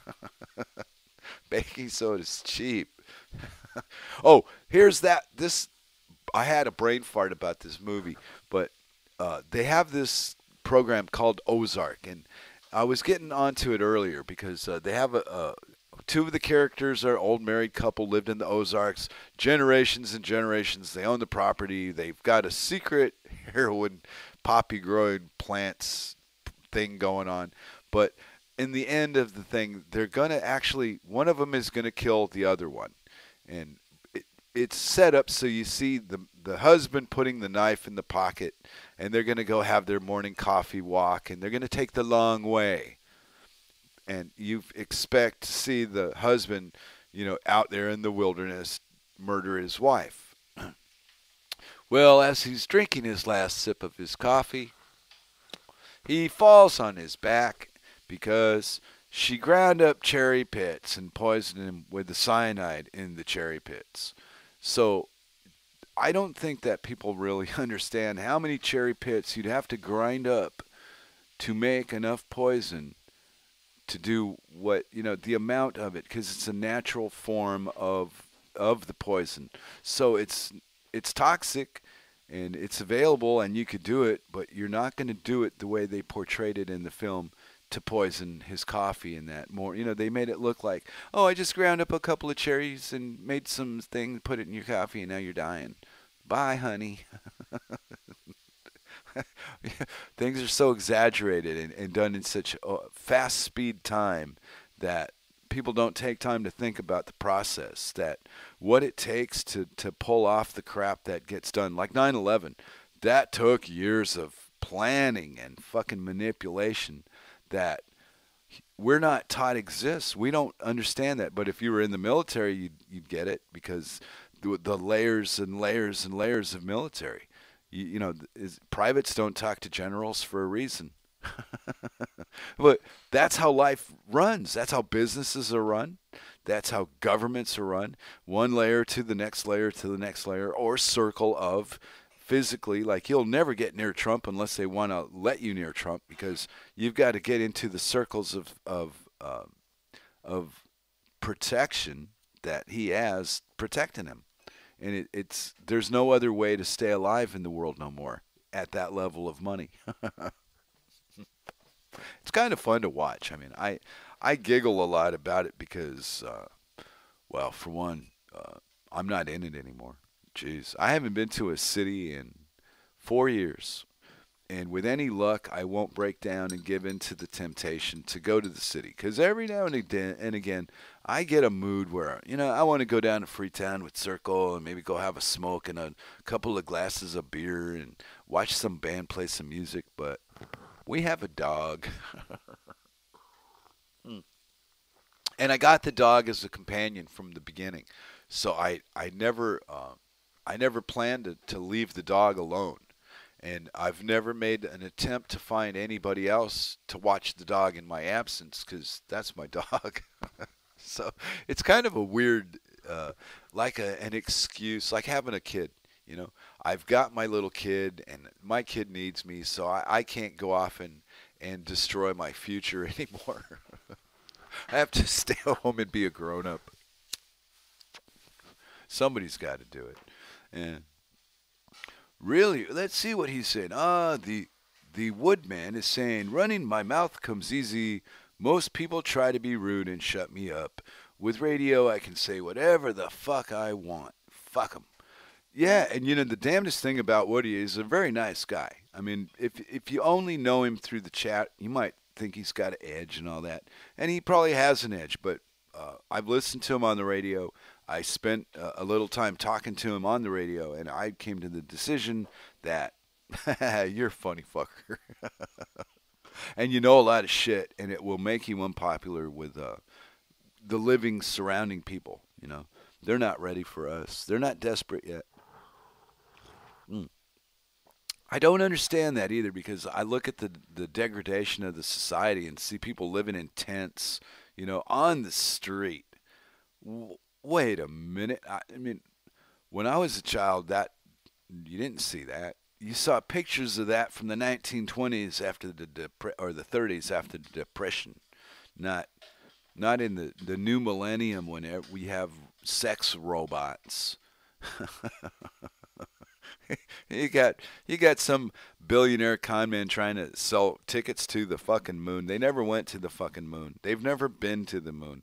baking soda's cheap. oh, here's that. This I had a brain fart about this movie, but uh, they have this program called Ozark, and I was getting onto it earlier because uh, they have a, a two of the characters are old married couple lived in the Ozarks generations and generations. They own the property. They've got a secret heroin poppy growing plants thing going on, but in the end of the thing, they're gonna actually one of them is gonna kill the other one, and it, it's set up so you see the the husband putting the knife in the pocket, and they're gonna go have their morning coffee walk, and they're gonna take the long way, and you expect to see the husband, you know, out there in the wilderness murder his wife. Well, as he's drinking his last sip of his coffee, he falls on his back because she ground up cherry pits and poisoned him with the cyanide in the cherry pits. So I don't think that people really understand how many cherry pits you'd have to grind up to make enough poison to do what you know the amount of it because it's a natural form of of the poison. So it's it's toxic and it's available and you could do it but you're not going to do it the way they portrayed it in the film to poison his coffee and that more you know they made it look like oh i just ground up a couple of cherries and made some thing put it in your coffee and now you're dying. Bye honey things are so exaggerated and, and done in such fast speed time that people don't take time to think about the process that what it takes to, to pull off the crap that gets done. Like 9-11 that took years of planning and fucking manipulation that we're not taught exists. We don't understand that. But if you were in the military you'd, you'd get it because the, the layers and layers and layers of military you, you know, is, privates don't talk to generals for a reason. but that's how life runs. That's how businesses are run. That's how governments are run. One layer to the next layer to the next layer, or circle of physically. Like you'll never get near Trump unless they want to let you near Trump, because you've got to get into the circles of of uh, of protection that he has protecting him and it, it's there's no other way to stay alive in the world no more at that level of money. it's kind of fun to watch. I mean, I I giggle a lot about it because, uh, well, for one, uh, I'm not in it anymore. Jeez, I haven't been to a city in four years and with any luck, I won't break down and give in to the temptation to go to the city. Because every now and again, and again, I get a mood where, you know, I want to go down to Freetown with Circle and maybe go have a smoke and a couple of glasses of beer and watch some band play some music. But we have a dog. Hmm. and I got the dog as a companion from the beginning. So I, I never, uh, I never planned to, to leave the dog alone and I've never made an attempt to find anybody else to watch the dog in my absence because that's my dog. So it's kind of a weird, uh, like a, an excuse, like having a kid. You know, I've got my little kid, and my kid needs me, so I, I can't go off and, and destroy my future anymore. I have to stay home and be a grown up. Somebody's got to do it. And Really? Let's see what he's saying. Ah, the the woodman is saying, running my mouth comes easy. Most people try to be rude and shut me up. With radio, I can say whatever the fuck I want. Fuck 'em. Yeah, and you know the damnedest thing about Woody is a very nice guy. I mean, if if you only know him through the chat, you might think he's got an edge and all that, and he probably has an edge. But uh, I've listened to him on the radio. I spent a little time talking to him on the radio, and I came to the decision that you're a funny fucker, and you know a lot of shit, and it will make you unpopular with uh, the living surrounding people. You know, they're not ready for us. They're not desperate yet. Mm. I don't understand that either because I look at the the degradation of the society and see people living in tents, you know, on the street wait a minute. I, I mean, when I was a child, that you didn't see that. You saw pictures of that from the 1920s after the depre- or the 30s after the depression, not not in the the new millennium when we have sex robots. you got you got some billionaire con man trying to sell tickets to the fucking moon. They never went to the fucking moon. They've never been to the moon.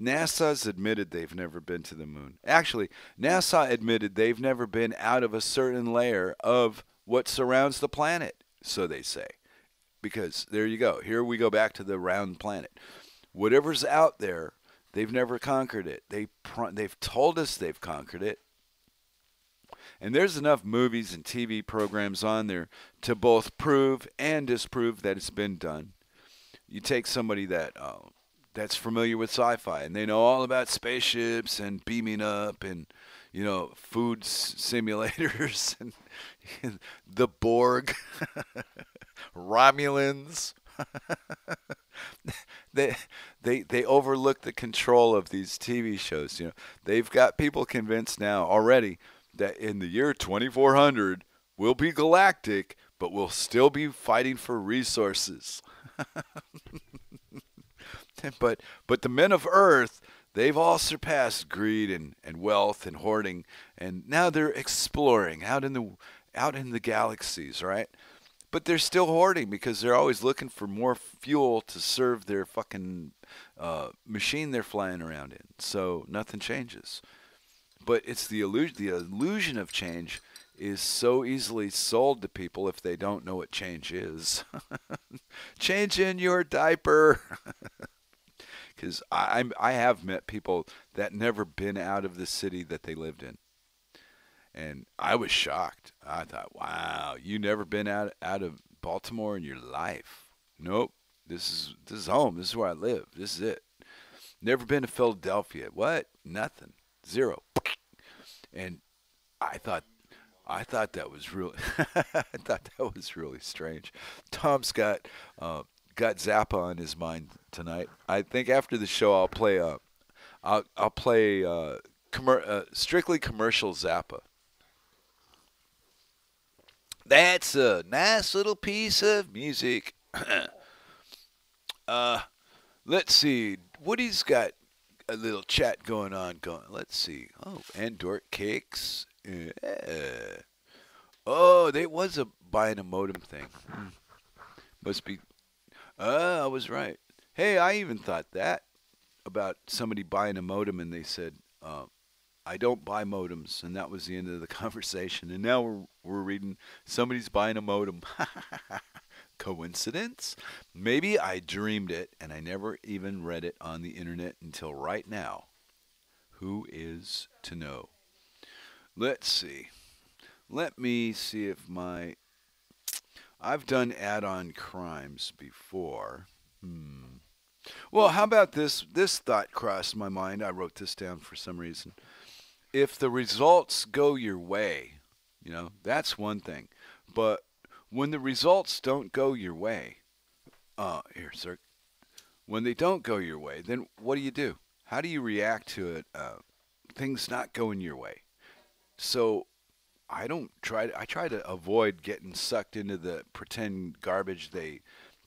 NASA's admitted they've never been to the moon. Actually, NASA admitted they've never been out of a certain layer of what surrounds the planet, so they say. Because there you go. Here we go back to the round planet. Whatever's out there, they've never conquered it. They they've told us they've conquered it. And there's enough movies and TV programs on there to both prove and disprove that it's been done. You take somebody that uh, that's familiar with sci-fi and they know all about spaceships and beaming up and you know food simulators and the Borg, Romulans. they they they overlook the control of these TV shows. You know, they've got people convinced now already that in the year 2400 we'll be galactic, but we'll still be fighting for resources. but but the men of Earth, they've all surpassed greed and, and wealth and hoarding, and now they're exploring out in the out in the galaxies, right? But they're still hoarding because they're always looking for more fuel to serve their fucking uh, machine they're flying around in. So nothing changes. But it's the illusion, the illusion of change is so easily sold to people if they don't know what change is. change in your diaper. because I I have met people that never been out of the city that they lived in, and I was shocked. I thought, wow, you never been out out of Baltimore in your life? Nope. This is this is home. This is where I live. This is it. Never been to Philadelphia. What? Nothing. Zero. And I thought I thought that was really I thought that was really strange. Tom's got uh, got Zappa on his mind tonight. I think after the show, I'll play uh, I'll I'll play uh, uh, strictly commercial Zappa. That's a nice little piece of music. uh, let's see. Woody's got a little chat going on. Going. Let's see. Oh, and Dork Cakes. Yeah. Oh, there was a buying a modem thing. Hmm. Must be Oh, I was right. Hey, I even thought that about somebody buying a modem, and they said, uh, "I don't buy modems," and that was the end of the conversation. And now we're we're reading somebody's buying a modem. Coincidence? Maybe I dreamed it, and I never even read it on the internet until right now. Who is to know? Let's see. Let me see if my I've done add-on crimes before. Hmm. Well, how about this? This thought crossed my mind. I wrote this down for some reason. If the results go your way, you know, that's one thing. But when the results don't go your way, uh, here, sir, when they don't go your way, then what do you do? How do you react to it? Uh, things not going your way. So I don't try. To, I try to avoid getting sucked into the pretend garbage they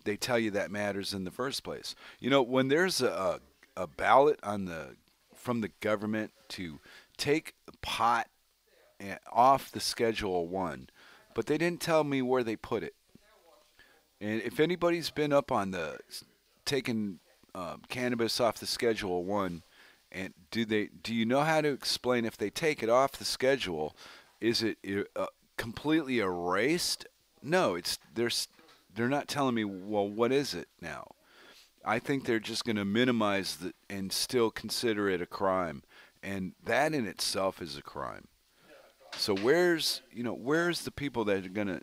they tell you that matters in the first place. You know, when there's a a ballot on the from the government to take pot off the schedule one, but they didn't tell me where they put it. And if anybody's been up on the taking um, cannabis off the schedule one, and do they do you know how to explain if they take it off the schedule? is it uh, completely erased? No, it's there's they're not telling me well what is it now. I think they're just going to minimize the and still consider it a crime, and that in itself is a crime. So where's you know where's the people that are going to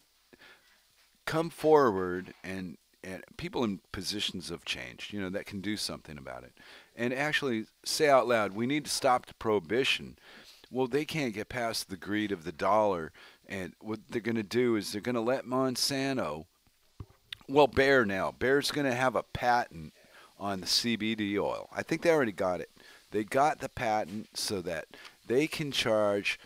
come forward and and people in positions of change, you know, that can do something about it, and actually say out loud, we need to stop the prohibition well, they can't get past the greed of the dollar. And what they're going to do is they're going to let Monsanto, well, Bayer now, Bayer's going to have a patent on the CBD oil. I think they already got it. They got the patent so that they can charge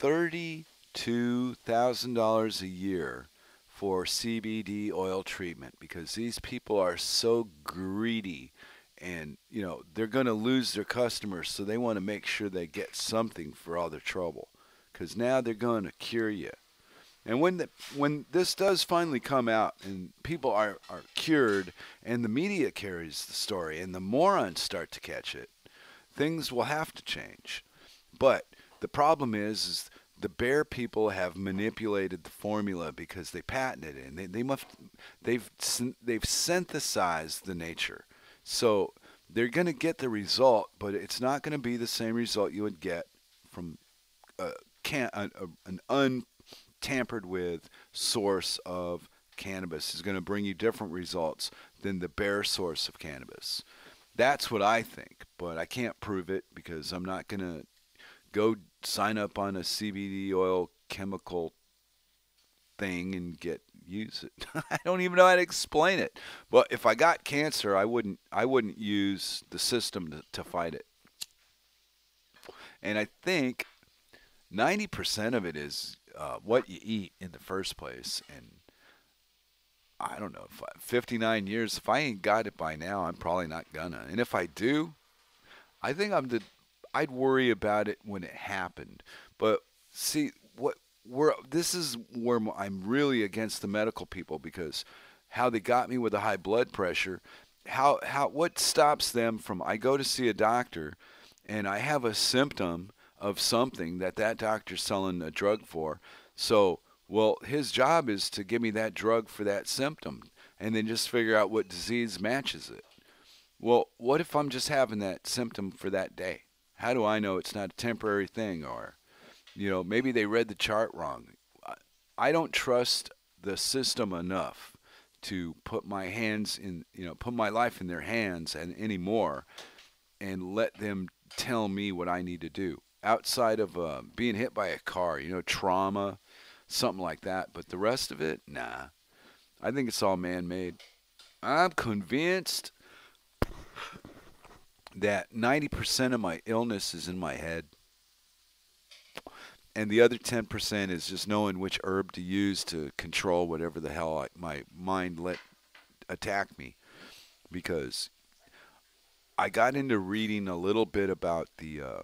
$32,000 a year for CBD oil treatment because these people are so greedy and you know they're going to lose their customers so they want to make sure they get something for all their trouble because now they're going to cure you And when the, when this does finally come out and people are, are cured and the media carries the story and the morons start to catch it, things will have to change. But the problem is, is the Bayer people have manipulated the formula because they patented it and they, they must they've they've synthesized the nature. So they're going to get the result, but it's not going to be the same result you would get from a can a, an untampered with source of cannabis is going to bring you different results than the Bayer source of cannabis. That's what I think, but I can't prove it because I'm not going to go sign up on a CBD oil chemical thing and get use it. I don't even know how to explain it. But if I got cancer, I wouldn't I wouldn't use the system to, to fight it. And I think 90% of it is uh, what you eat in the first place. And I don't know, 59 years, if I ain't got it by now, I'm probably not gonna. And if I do, I think I'm the, I'd worry about it when it happened. But see, what we're, this is where I'm really against the medical people because how they got me with the high blood pressure, how, how, what stops them from, I go to see a doctor and I have a symptom of something that that doctor's selling a drug for. So, well, his job is to give me that drug for that symptom and then just figure out what disease matches it. Well, what if I'm just having that symptom for that day? How do I know it's not a temporary thing or you know, maybe they read the chart wrong. I don't trust the system enough to put my hands in, you know, put my life in their hands and anymore and let them tell me what I need to do outside of uh, being hit by a car, you know, trauma, something like that. But the rest of it, nah. I think it's all man made. I'm convinced that 90% of my illness is in my head. And the other 10% is just knowing which herb to use to control whatever the hell I, my mind let attack me. Because I got into reading a little bit about the uh,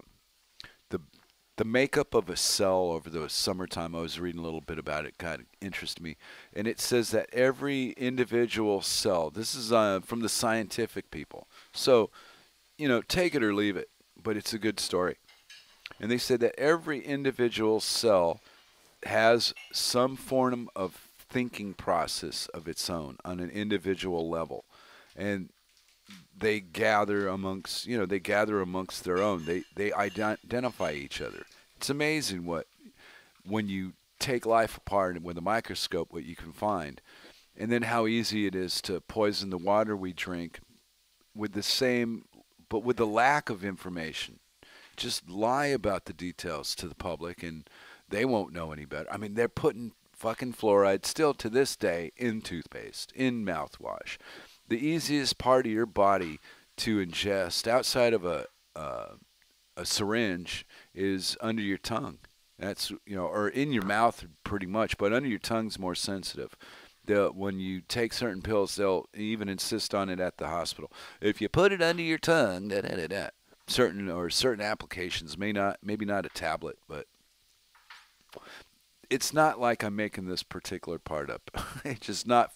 the makeup of a cell over the summertime. I was reading a little bit about it. Kind of interested me, and it says that every individual cell. This is uh, from the scientific people. So, you know, take it or leave it, but it's a good story. And they said that every individual cell has some form of thinking process of its own on an individual level, and they gather amongst you know they gather amongst their own. They they identify each other. It's amazing what when you take life apart with a microscope what you can find, and then how easy it is to poison the water we drink with the same but with the lack of information. Just lie about the details to the public and they won't know any better. I mean, they're putting fucking fluoride still to this day in toothpaste, in mouthwash the easiest part of your body to ingest outside of a uh, a syringe is under your tongue. That's you know, or in your mouth pretty much, but under your tongue's more sensitive. The, when you take certain pills, they'll even insist on it at the hospital. If you put it under your tongue, da da da da. Certain or certain applications may not, maybe not a tablet, but it's not like I'm making this particular part up. it's just not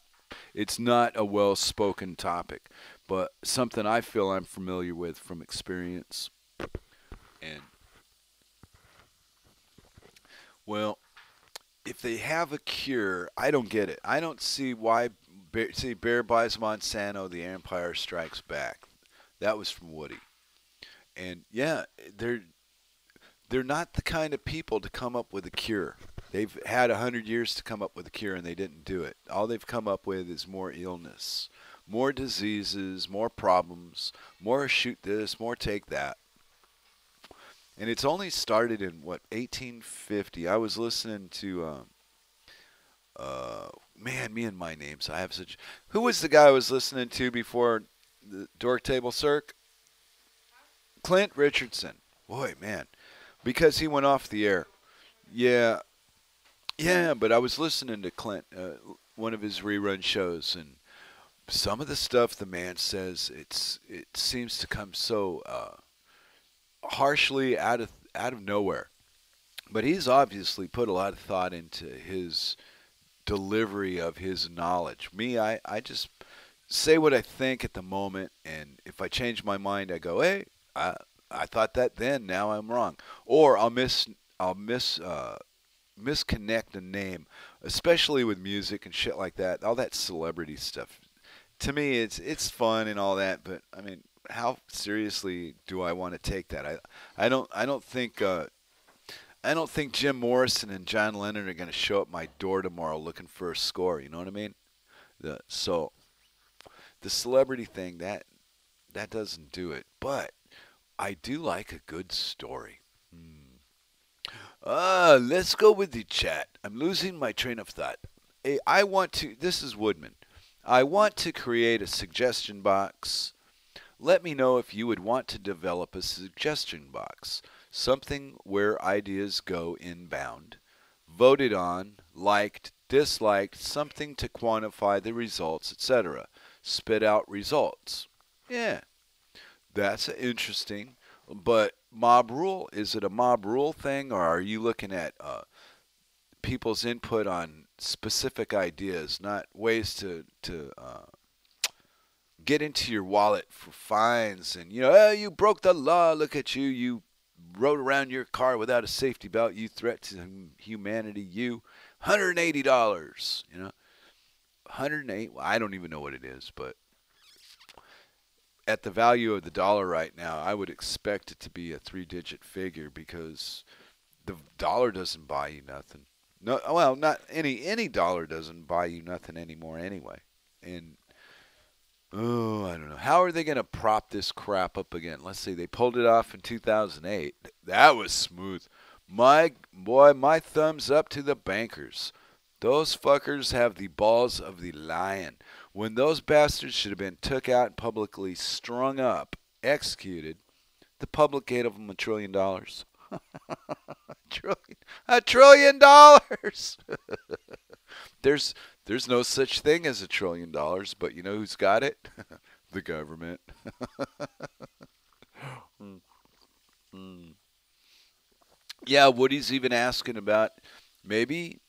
it's not a well spoken topic, but something I feel I'm familiar with from experience. And, well, if they have a cure, I don't get it. I don't see why. See, Bayer buys Monsanto, the Empire Strikes Back. That was from Woody. And yeah, they're they're not the kind of people to come up with a cure. They've had a hundred years to come up with a cure and they didn't do it. All they've come up with is more illness, more diseases, more problems, more shoot this, more take that. And it's only started in what 1850. I was listening to, uh, uh, man, me and my names. I have such. Who was the guy I was listening to before the Dork Table Cirque? Clint Richardson. Boy, man, because he went off the air. Yeah, yeah, but I was listening to Clint, uh, one of his rerun shows, and some of the stuff the man says it's it seems to come so uh, harshly out of out of nowhere. but he's obviously put a lot of thought into his delivery of his knowledge. Me, I, I just say what I think at the moment, and if I change my mind, I go, hey, I, I thought that then, now I'm wrong, or I'll miss, I'll miss, uh, misconnect a name, especially with music and shit like that. All that celebrity stuff. To me, it's it's fun and all that, but I mean, how seriously do I want to take that? I I don't I don't think uh, I don't think Jim Morrison and John Lennon are going to show up my door tomorrow looking for a score. You know what I mean? The, so the celebrity thing that that doesn't do it. But I do like a good story. Uh, let's go with the chat. I'm losing my train of thought. Hey, I want to. This is Woodman. I want to create a suggestion box. Let me know if you would want to develop a suggestion box something where ideas go inbound, voted on, liked, disliked, something to quantify the results, etc. Spit out results. Yeah, that's interesting. But mob rule, is it a mob rule thing, or are you looking at uh, people's input on specific ideas, not ways to to uh, get into your wallet for fines and you know, oh, you broke the law. Look at you, you rode around your car without a safety belt, you threat to humanity, you $180, you know. 108, well, I don't even know what it is, but at the value of the dollar right now, I would expect it to be a three-digit figure because the dollar doesn't buy you nothing. No, well, not any any dollar doesn't buy you nothing anymore anyway. And Oh, I don't know. How are they going to prop this crap up again? Let's see. They pulled it off in 2008. That was smooth. My boy, my thumbs up to the bankers. Those fuckers have the balls of the lion. When those bastards should have been took out and publicly strung up, executed, the public gave them a trillion dollars. a trillion, a trillion dollars. There's there's no such thing as a trillion dollars, but you know who's got it? the government. mm. Yeah, Woody's even asking about maybe,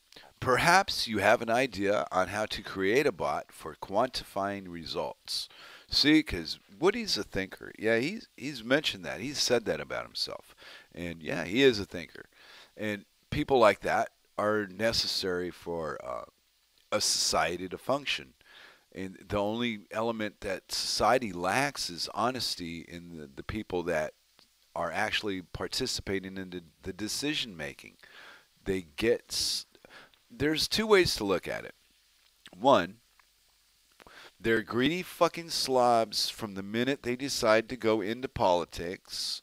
perhaps you have an idea on how to create a bot for quantifying results. See, because Woody's a thinker. Yeah, he's he's mentioned that. He's said that about himself, and yeah, he is a thinker. And people like that are necessary for uh, a society to function. And the only element that society lacks is honesty in the, the people that are actually participating in the, the decision making. They get. There's two ways to look at it. One, they're greedy fucking slobs from the minute they decide to go into politics,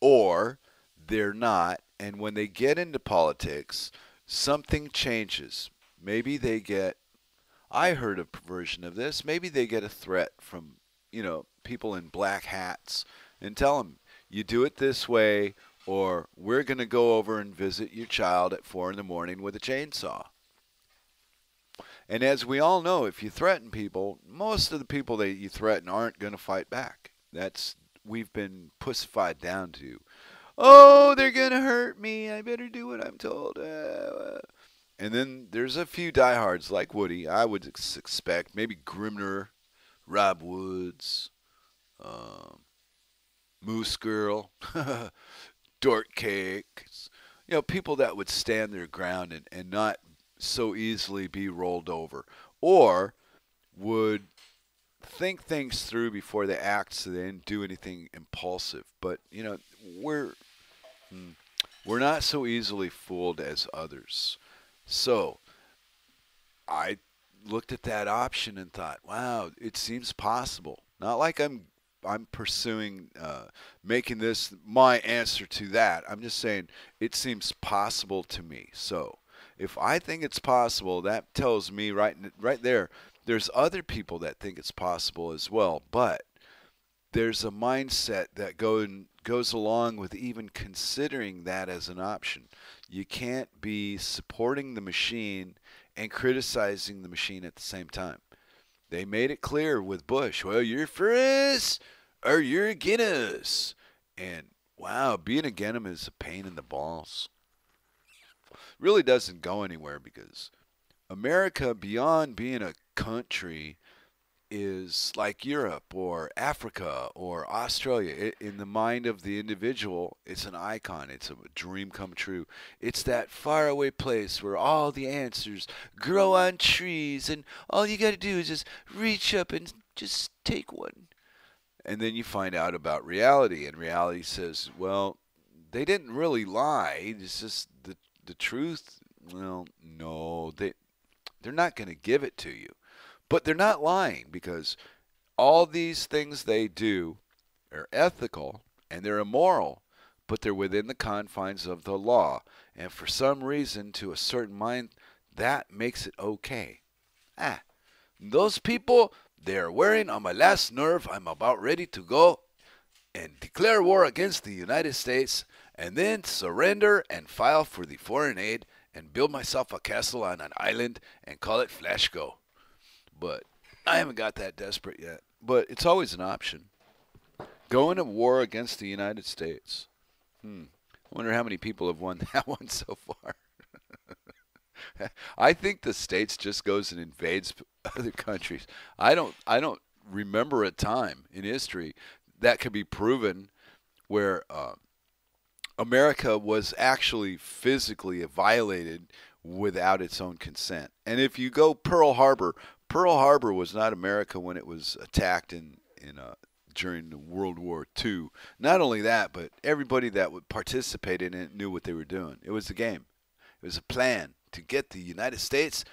or they're not. And when they get into politics, something changes. Maybe they get. I heard a version of this. Maybe they get a threat from you know people in black hats and tell them you do it this way, or we're going to go over and visit your child at four in the morning with a chainsaw. And as we all know, if you threaten people, most of the people that you threaten aren't going to fight back. That's we've been pussified down to. Oh, they're going to hurt me. I better do what I'm told. Uh, and then there's a few diehards like Woody. I would expect maybe Grimner, Rob Woods, um, Moose Girl, Dork Cake. You know, people that would stand their ground and, and not so easily be rolled over, or would think things through before they act, so they didn't do anything impulsive. But you know, we're hmm, we're not so easily fooled as others. So I looked at that option and thought, wow, it seems possible. Not like I'm I'm pursuing uh, making this my answer to that. I'm just saying it seems possible to me. So if I think it's possible, that tells me right right there. There's other people that think it's possible as well, but there's a mindset that go and goes along with even considering that as an option. You can't be supporting the machine and criticizing the machine at the same time. They made it clear with Bush, well, you're for us or you're against us. And wow, being against him is a pain in the balls. really doesn't go anywhere because America, beyond being a country, is like Europe or Africa or Australia. It, in the mind of the individual, it's an icon. It's a dream come true. It's that faraway place where all the answers grow on trees, and all you got to do is just reach up and just take one. And then you find out about reality, and reality says, well, they didn't really lie. It's just the the truth. Well, no, they they're not going to give it to you. But they're not lying because all these things they do are ethical and they're immoral, but they're within the confines of the law. And for some reason, to a certain mind, that makes it okay. Ah, those people, they're wearing on my last nerve. I'm about ready to go and declare war against the United States and then surrender and file for the foreign aid and build myself a castle on an island and call it Flashgo but I haven't got that desperate yet. But it's always an option. Going to war against the United States. Hmm. I wonder how many people have won that one so far. I think the states just goes and invades other countries. I don't. I don't remember a time in history that could be proven where uh, America was actually physically violated without its own consent. And if you go Pearl Harbor, Pearl Harbor was not America when it was attacked in in uh, during World War II. Not only that, but everybody that would participate in it knew what they were doing. It was a game. It was a plan to get the United States.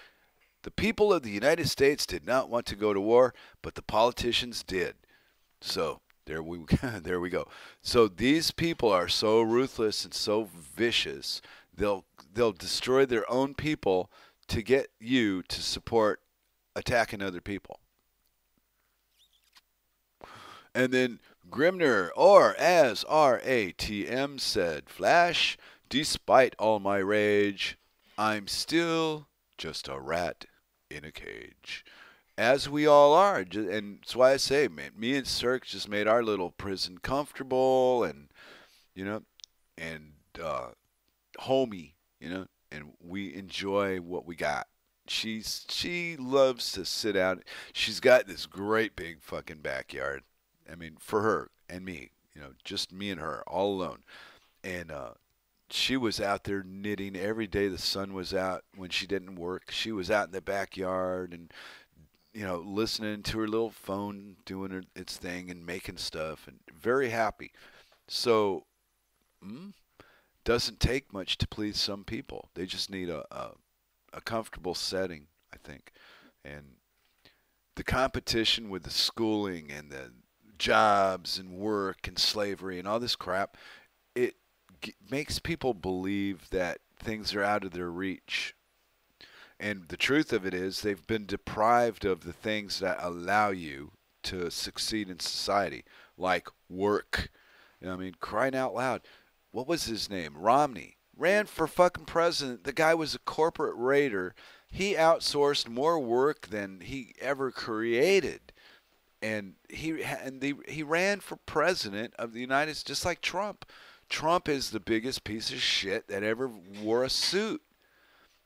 The people of the United States did not want to go to war, but the politicians did. So there we there we go. So these people are so ruthless and so vicious. They'll they'll destroy their own people to get you to support attacking other people. And then Grimner, or as RATM said, Flash, despite all my rage, I'm still just a rat in a cage. As we all are. And that's why I say, man, me and Cirque just made our little prison comfortable and, you know, and uh, homey, you know, and we enjoy what we got she's she loves to sit out. She's got this great big fucking backyard. I mean, for her and me, you know, just me and her all alone. And uh, she was out there knitting every day. The sun was out when she didn't work. She was out in the backyard and you know listening to her little phone, doing her, its thing and making stuff, and very happy. So, mm, doesn't take much to please some people. They just need a, a a comfortable setting, I think. And the competition with the schooling and the jobs and work and slavery and all this crap, it g- makes people believe that things are out of their reach. And the truth of it is, they've been deprived of the things that allow you to succeed in society, like work. You know, I mean, crying out loud. What was his name? Romney ran for fucking president. The guy was a corporate raider. He outsourced more work than he ever created. And he and the, he ran for president of the United States just like Trump. Trump is the biggest piece of shit that ever wore a suit.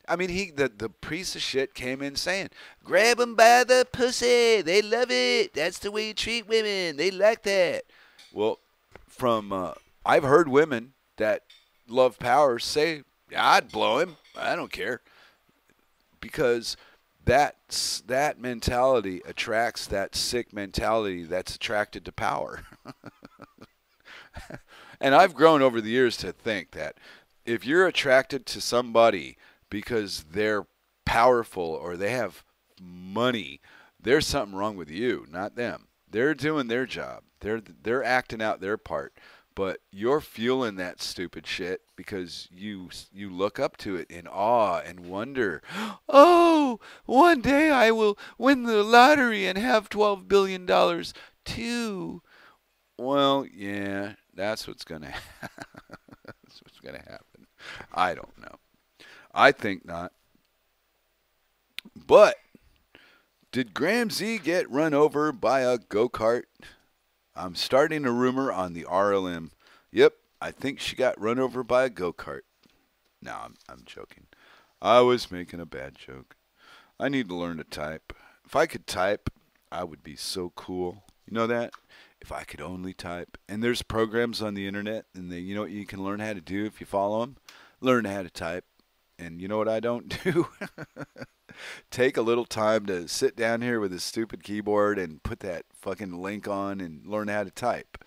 I mean, he the, the piece of shit came in saying, "Grab them by the pussy. They love it. That's the way you treat women. They like that." Well, from uh, I've heard women that love Powers say, I'd blow him. I don't care. Because that that mentality attracts that sick mentality that's attracted to power. and I've grown over the years to think that if you're attracted to somebody because they're powerful or they have money, there's something wrong with you, not them. They're doing their job. They're they're acting out their part but you're fueling that stupid shit because you you look up to it in awe and wonder oh one day i will win the lottery and have 12 billion dollars too. Well yeah that's what's going to that's what's going to happen. I don't know. I think not. But did graham z get run over by a go-kart I'm starting a rumor on the RLM. Yep, I think she got run over by a go kart. No, I'm, I'm joking. I was making a bad joke. I need to learn to type. If I could type, I would be so cool. You know that? If I could only type. And there's programs on the internet, and they, you know what you can learn how to do if you follow them? Learn how to type. And you know what I don't do? Take a little time to sit down here with a stupid keyboard and put that fucking link on and learn how to type.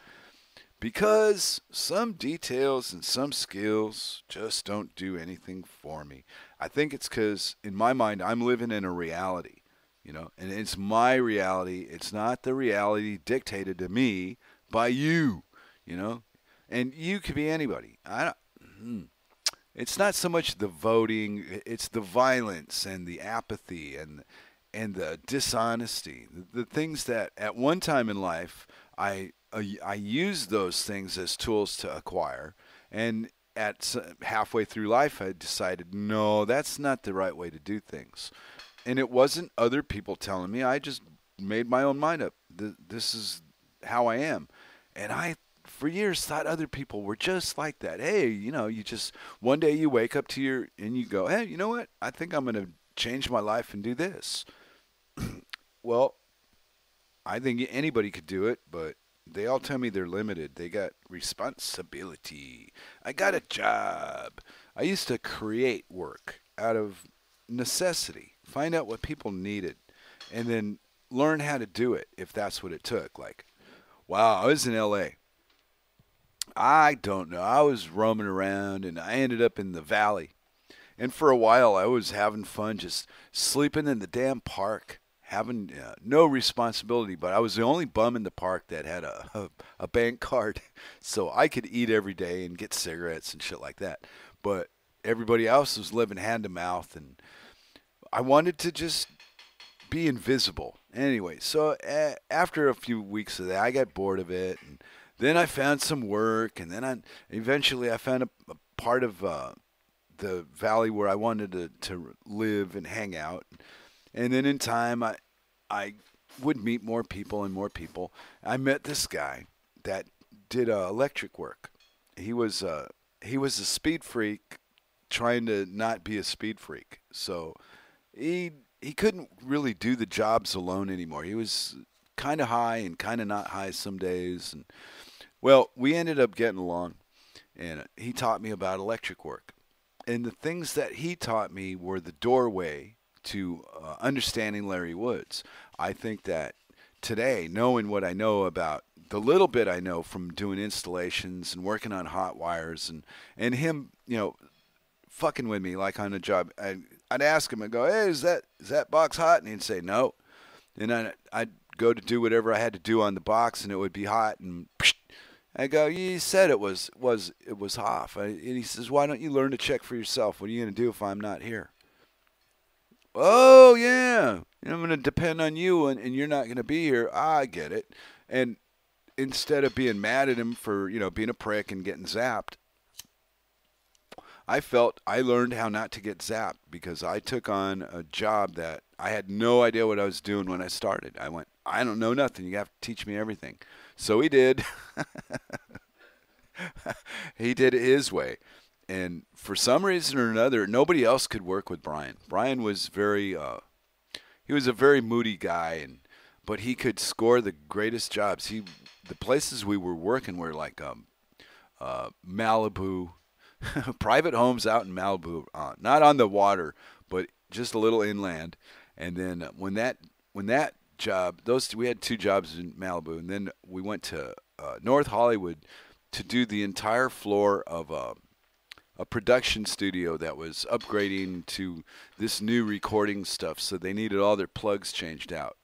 Because some details and some skills just don't do anything for me. I think it's because, in my mind, I'm living in a reality, you know, and it's my reality. It's not the reality dictated to me by you, you know, and you could be anybody. I don't. Hmm. It's not so much the voting; it's the violence and the apathy and and the dishonesty, the, the things that at one time in life I uh, I used those things as tools to acquire, and at halfway through life, I decided, no, that's not the right way to do things. And it wasn't other people telling me. I just made my own mind up. This is how I am. And I, for years, thought other people were just like that. Hey, you know, you just, one day you wake up to your, and you go, hey, you know what? I think I'm going to change my life and do this. well, I think anybody could do it, but they all tell me they're limited. They got responsibility. I got a job. I used to create work out of necessity, find out what people needed, and then learn how to do it if that's what it took. Like, wow, I was in LA. I don't know. I was roaming around and I ended up in the valley. And for a while, I was having fun just sleeping in the damn park having uh, no responsibility, but I was the only bum in the park that had a, a, a bank card, so I could eat every day and get cigarettes and shit like that. But everybody else was living hand to mouth, and I wanted to just be invisible. Anyway, so after a few weeks of that, I got bored of it, and then I found some work, and then I eventually I found a, a part of uh, the valley where I wanted to, to live and hang out. And then in time, I, I would meet more people and more people. I met this guy that did uh, electric work. He was uh, he was a speed freak, trying to not be a speed freak. So he he couldn't really do the jobs alone anymore. He was kind of high and kind of not high some days. And well, we ended up getting along, and he taught me about electric work. And the things that he taught me were the doorway to uh, understanding Larry Woods. I think that today, knowing what I know about the little bit I know from doing installations and working on hot wires and, and him, you know, fucking with me like on a job, I, I'd ask him and go, "Hey, is that is that box hot?" And he'd say, "No." And I, I'd go to do whatever I had to do on the box, and it would be hot. And I go, "You said it was was it was off." and he says, "Why don't you learn to check for yourself? What are you going to do if I'm not here?" oh yeah, I'm going to depend on you, and, and you're not going to be here. Ah, I get it. And instead of being mad at him for you know being a prick and getting zapped, I felt I learned how not to get zapped because I took on a job that I had no idea what I was doing when I started. I went, I don't know nothing. You have to teach me everything. So he did. he did it his way and for some reason or another, nobody else could work with Brian. Brian was very, uh, he was a very moody guy, and but he could score the greatest jobs. He, the places we were working were like um, uh, Malibu, private homes out in Malibu, uh, not on the water, but just a little inland. And then when that when that job, those we had two jobs in Malibu, and then we went to uh, North Hollywood to do the entire floor of. Uh, a production studio that was upgrading to this new recording stuff, so they needed all their plugs changed out.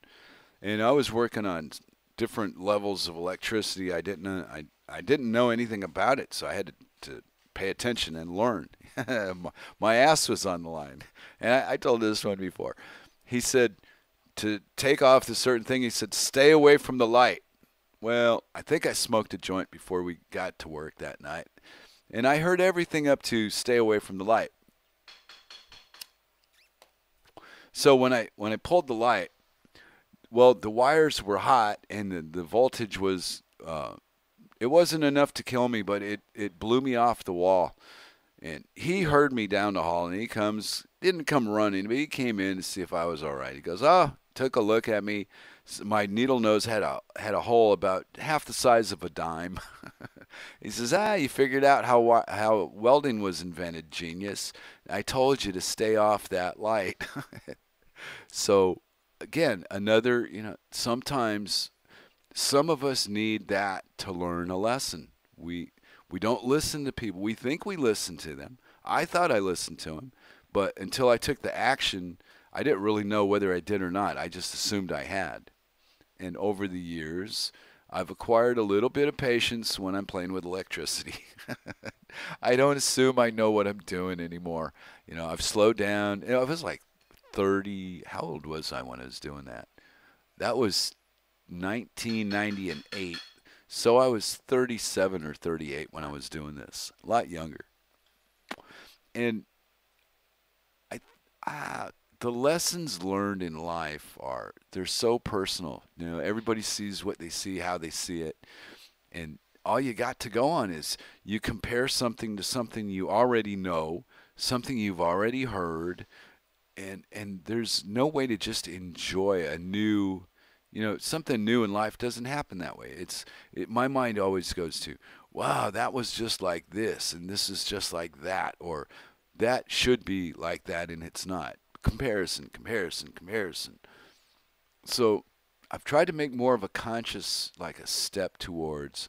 And I was working on different levels of electricity. I didn't I I didn't know anything about it, so I had to, to pay attention and learn. my, ass was on the line, and I, I told this one before. He said to take off the certain thing. He said stay away from the light. Well, I think I smoked a joint before we got to work that night and I heard everything up to stay away from the light. So when I when I pulled the light, well, the wires were hot and the, the voltage was uh, it wasn't enough to kill me, but it, it blew me off the wall. And he heard me down the hall, and he comes, didn't come running, but he came in to see if I was all right. He goes, "Oh," took a look at me. My needle nose had a had a hole about half the size of a dime. he says, "Ah, you figured out how how welding was invented, genius. I told you to stay off that light." so, again, another, you know, sometimes some of us need that to learn a lesson. We we don't listen to people. We think we listen to them. I thought I listened to them, but until I took the action, I didn't really know whether I did or not. I just assumed I had. And over the years, I've acquired a little bit of patience when I'm playing with electricity. I don't assume I know what I'm doing anymore. You know, I've slowed down. You know, I was like 30. How old was I when I was doing that? That was 1990 and 8. So I was 37 or 38 when I was doing this, a lot younger. And I, ah, the lessons learned in life are they're so personal. You know, everybody sees what they see, how they see it, and all you got to go on is you compare something to something you already know, something you've already heard, and and there's no way to just enjoy a new you know, something new in life doesn't happen that way. It's it, my mind always goes to, wow, that was just like this, and this is just like that, or that should be like that, and it's not. Comparison, comparison, comparison. So I've tried to make more of a conscious, like a step towards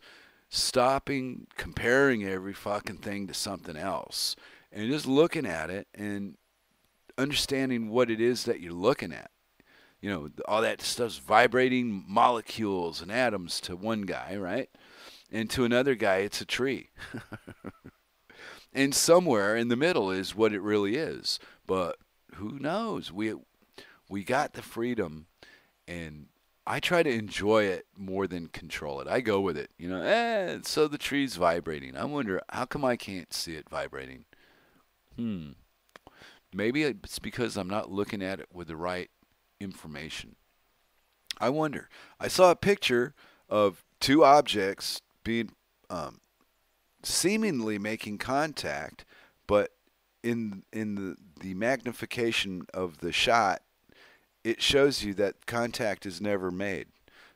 stopping comparing every fucking thing to something else and just looking at it and understanding what it is that you're looking at you know, all that stuff's vibrating molecules and atoms to one guy, right? And to another guy, it's a tree. and somewhere in the middle is what it really is. But who knows? We we got the freedom, and I try to enjoy it more than control it. I go with it, you know. Eh, so the tree's vibrating. I wonder how come I can't see it vibrating. Hmm. Maybe it's because I'm not looking at it with the right information. I wonder. I saw a picture of two objects being um, seemingly making contact, but in in the, the magnification of the shot, it shows you that contact is never made.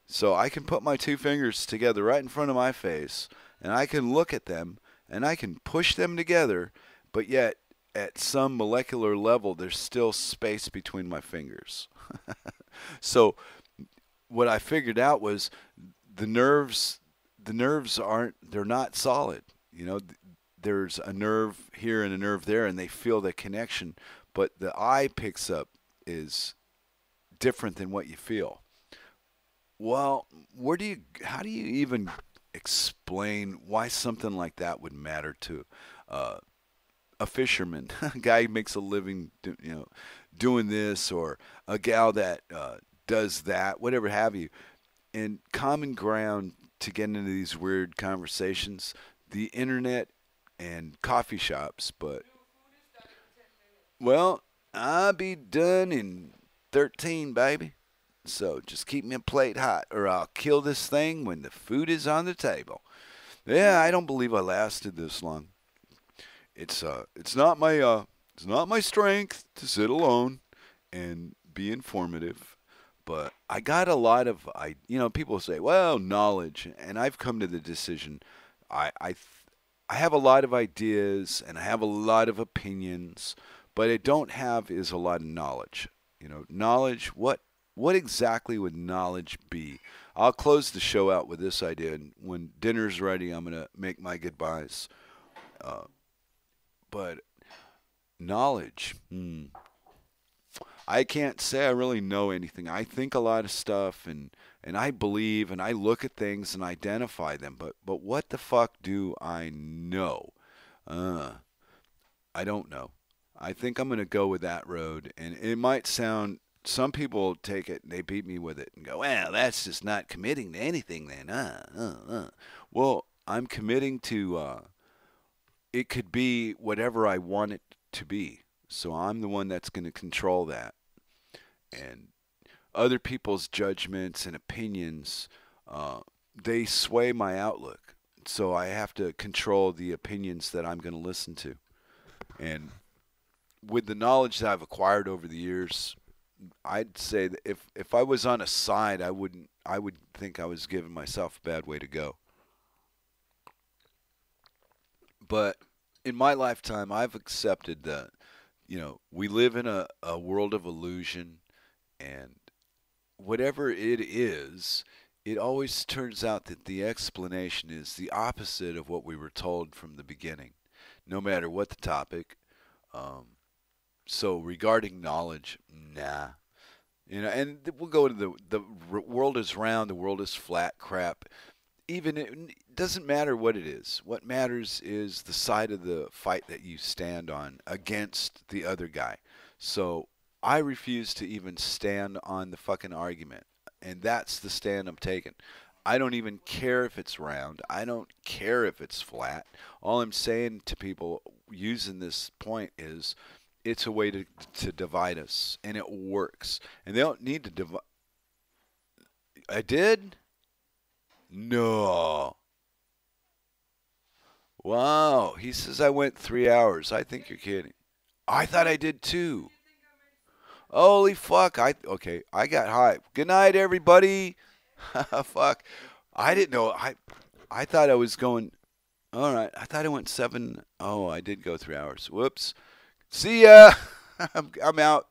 So I can put my two fingers together right in front of my face, and I can look at them, and I can push them together, but yet at some molecular level, there's still space between my fingers. so what I figured out was the nerves the nerves aren't they're not solid. You know, there's a nerve here and a nerve there and they feel the connection, but the eye picks up is different than what you feel. Well, where do you how do you even explain why something like that would matter to uh, a fisherman, a guy who makes a living, you know, doing this, or a gal that uh, does that, whatever have you. And common ground to get into these weird conversations, the internet and coffee shops. But well, I'll be done in 13, baby. So just keep me a plate hot, or I'll kill this thing when the food is on the table. Yeah, I don't believe I lasted this long it's uh it's not my uh it's not my strength to sit alone and be informative but i got a lot of i you know people say well knowledge and i've come to the decision i i i have a lot of ideas and i have a lot of opinions but i don't have is a lot of knowledge you know knowledge what what exactly would knowledge be i'll close the show out with this idea and when dinner's ready i'm going to make my goodbyes uh, but knowledge, hmm. I can't say I really know anything. I think a lot of stuff and and I believe and I look at things and identify them, but but what the fuck do I know? Uh, I don't know. I think I'm going to go with that road and it might sound some people take it and they beat me with it and go, "Well, that's just not committing to anything then." Uh, uh, uh. Well, I'm committing to uh, it could be whatever I want it to be. So I'm the one that's going to control that. And other people's judgments and opinions, uh, they sway my outlook. So I have to control the opinions that I'm going to listen to. And with the knowledge that I've acquired over the years, I'd say that if if I was on a side, I wouldn't. I would think I was giving myself a bad way to go. But in my lifetime, I've accepted that, you know, we live in a, a world of illusion, and whatever it is, it always turns out that the explanation is the opposite of what we were told from the beginning, no matter what the topic. Um, so regarding knowledge, nah. You know, and we'll go to the the world is round, the world is flat crap even it doesn't matter what it is. What matters is the side of the fight that you stand on against the other guy. So I refuse to even stand on the fucking argument, and that's the stand I'm taking. I don't even care if it's round. I don't care if it's flat. All I'm saying to people using this point is it's a way to to divide us, and it works. And they don't need to divide. I did. No. Wow. He says I went three hours. I think you're kidding. I thought I did too. Holy fuck. I okay. I got high. Good night, everybody. fuck. I didn't know. I I thought I was going. All right. I thought I went seven. Oh, I did go three hours. Whoops. See ya. I'm, I'm out.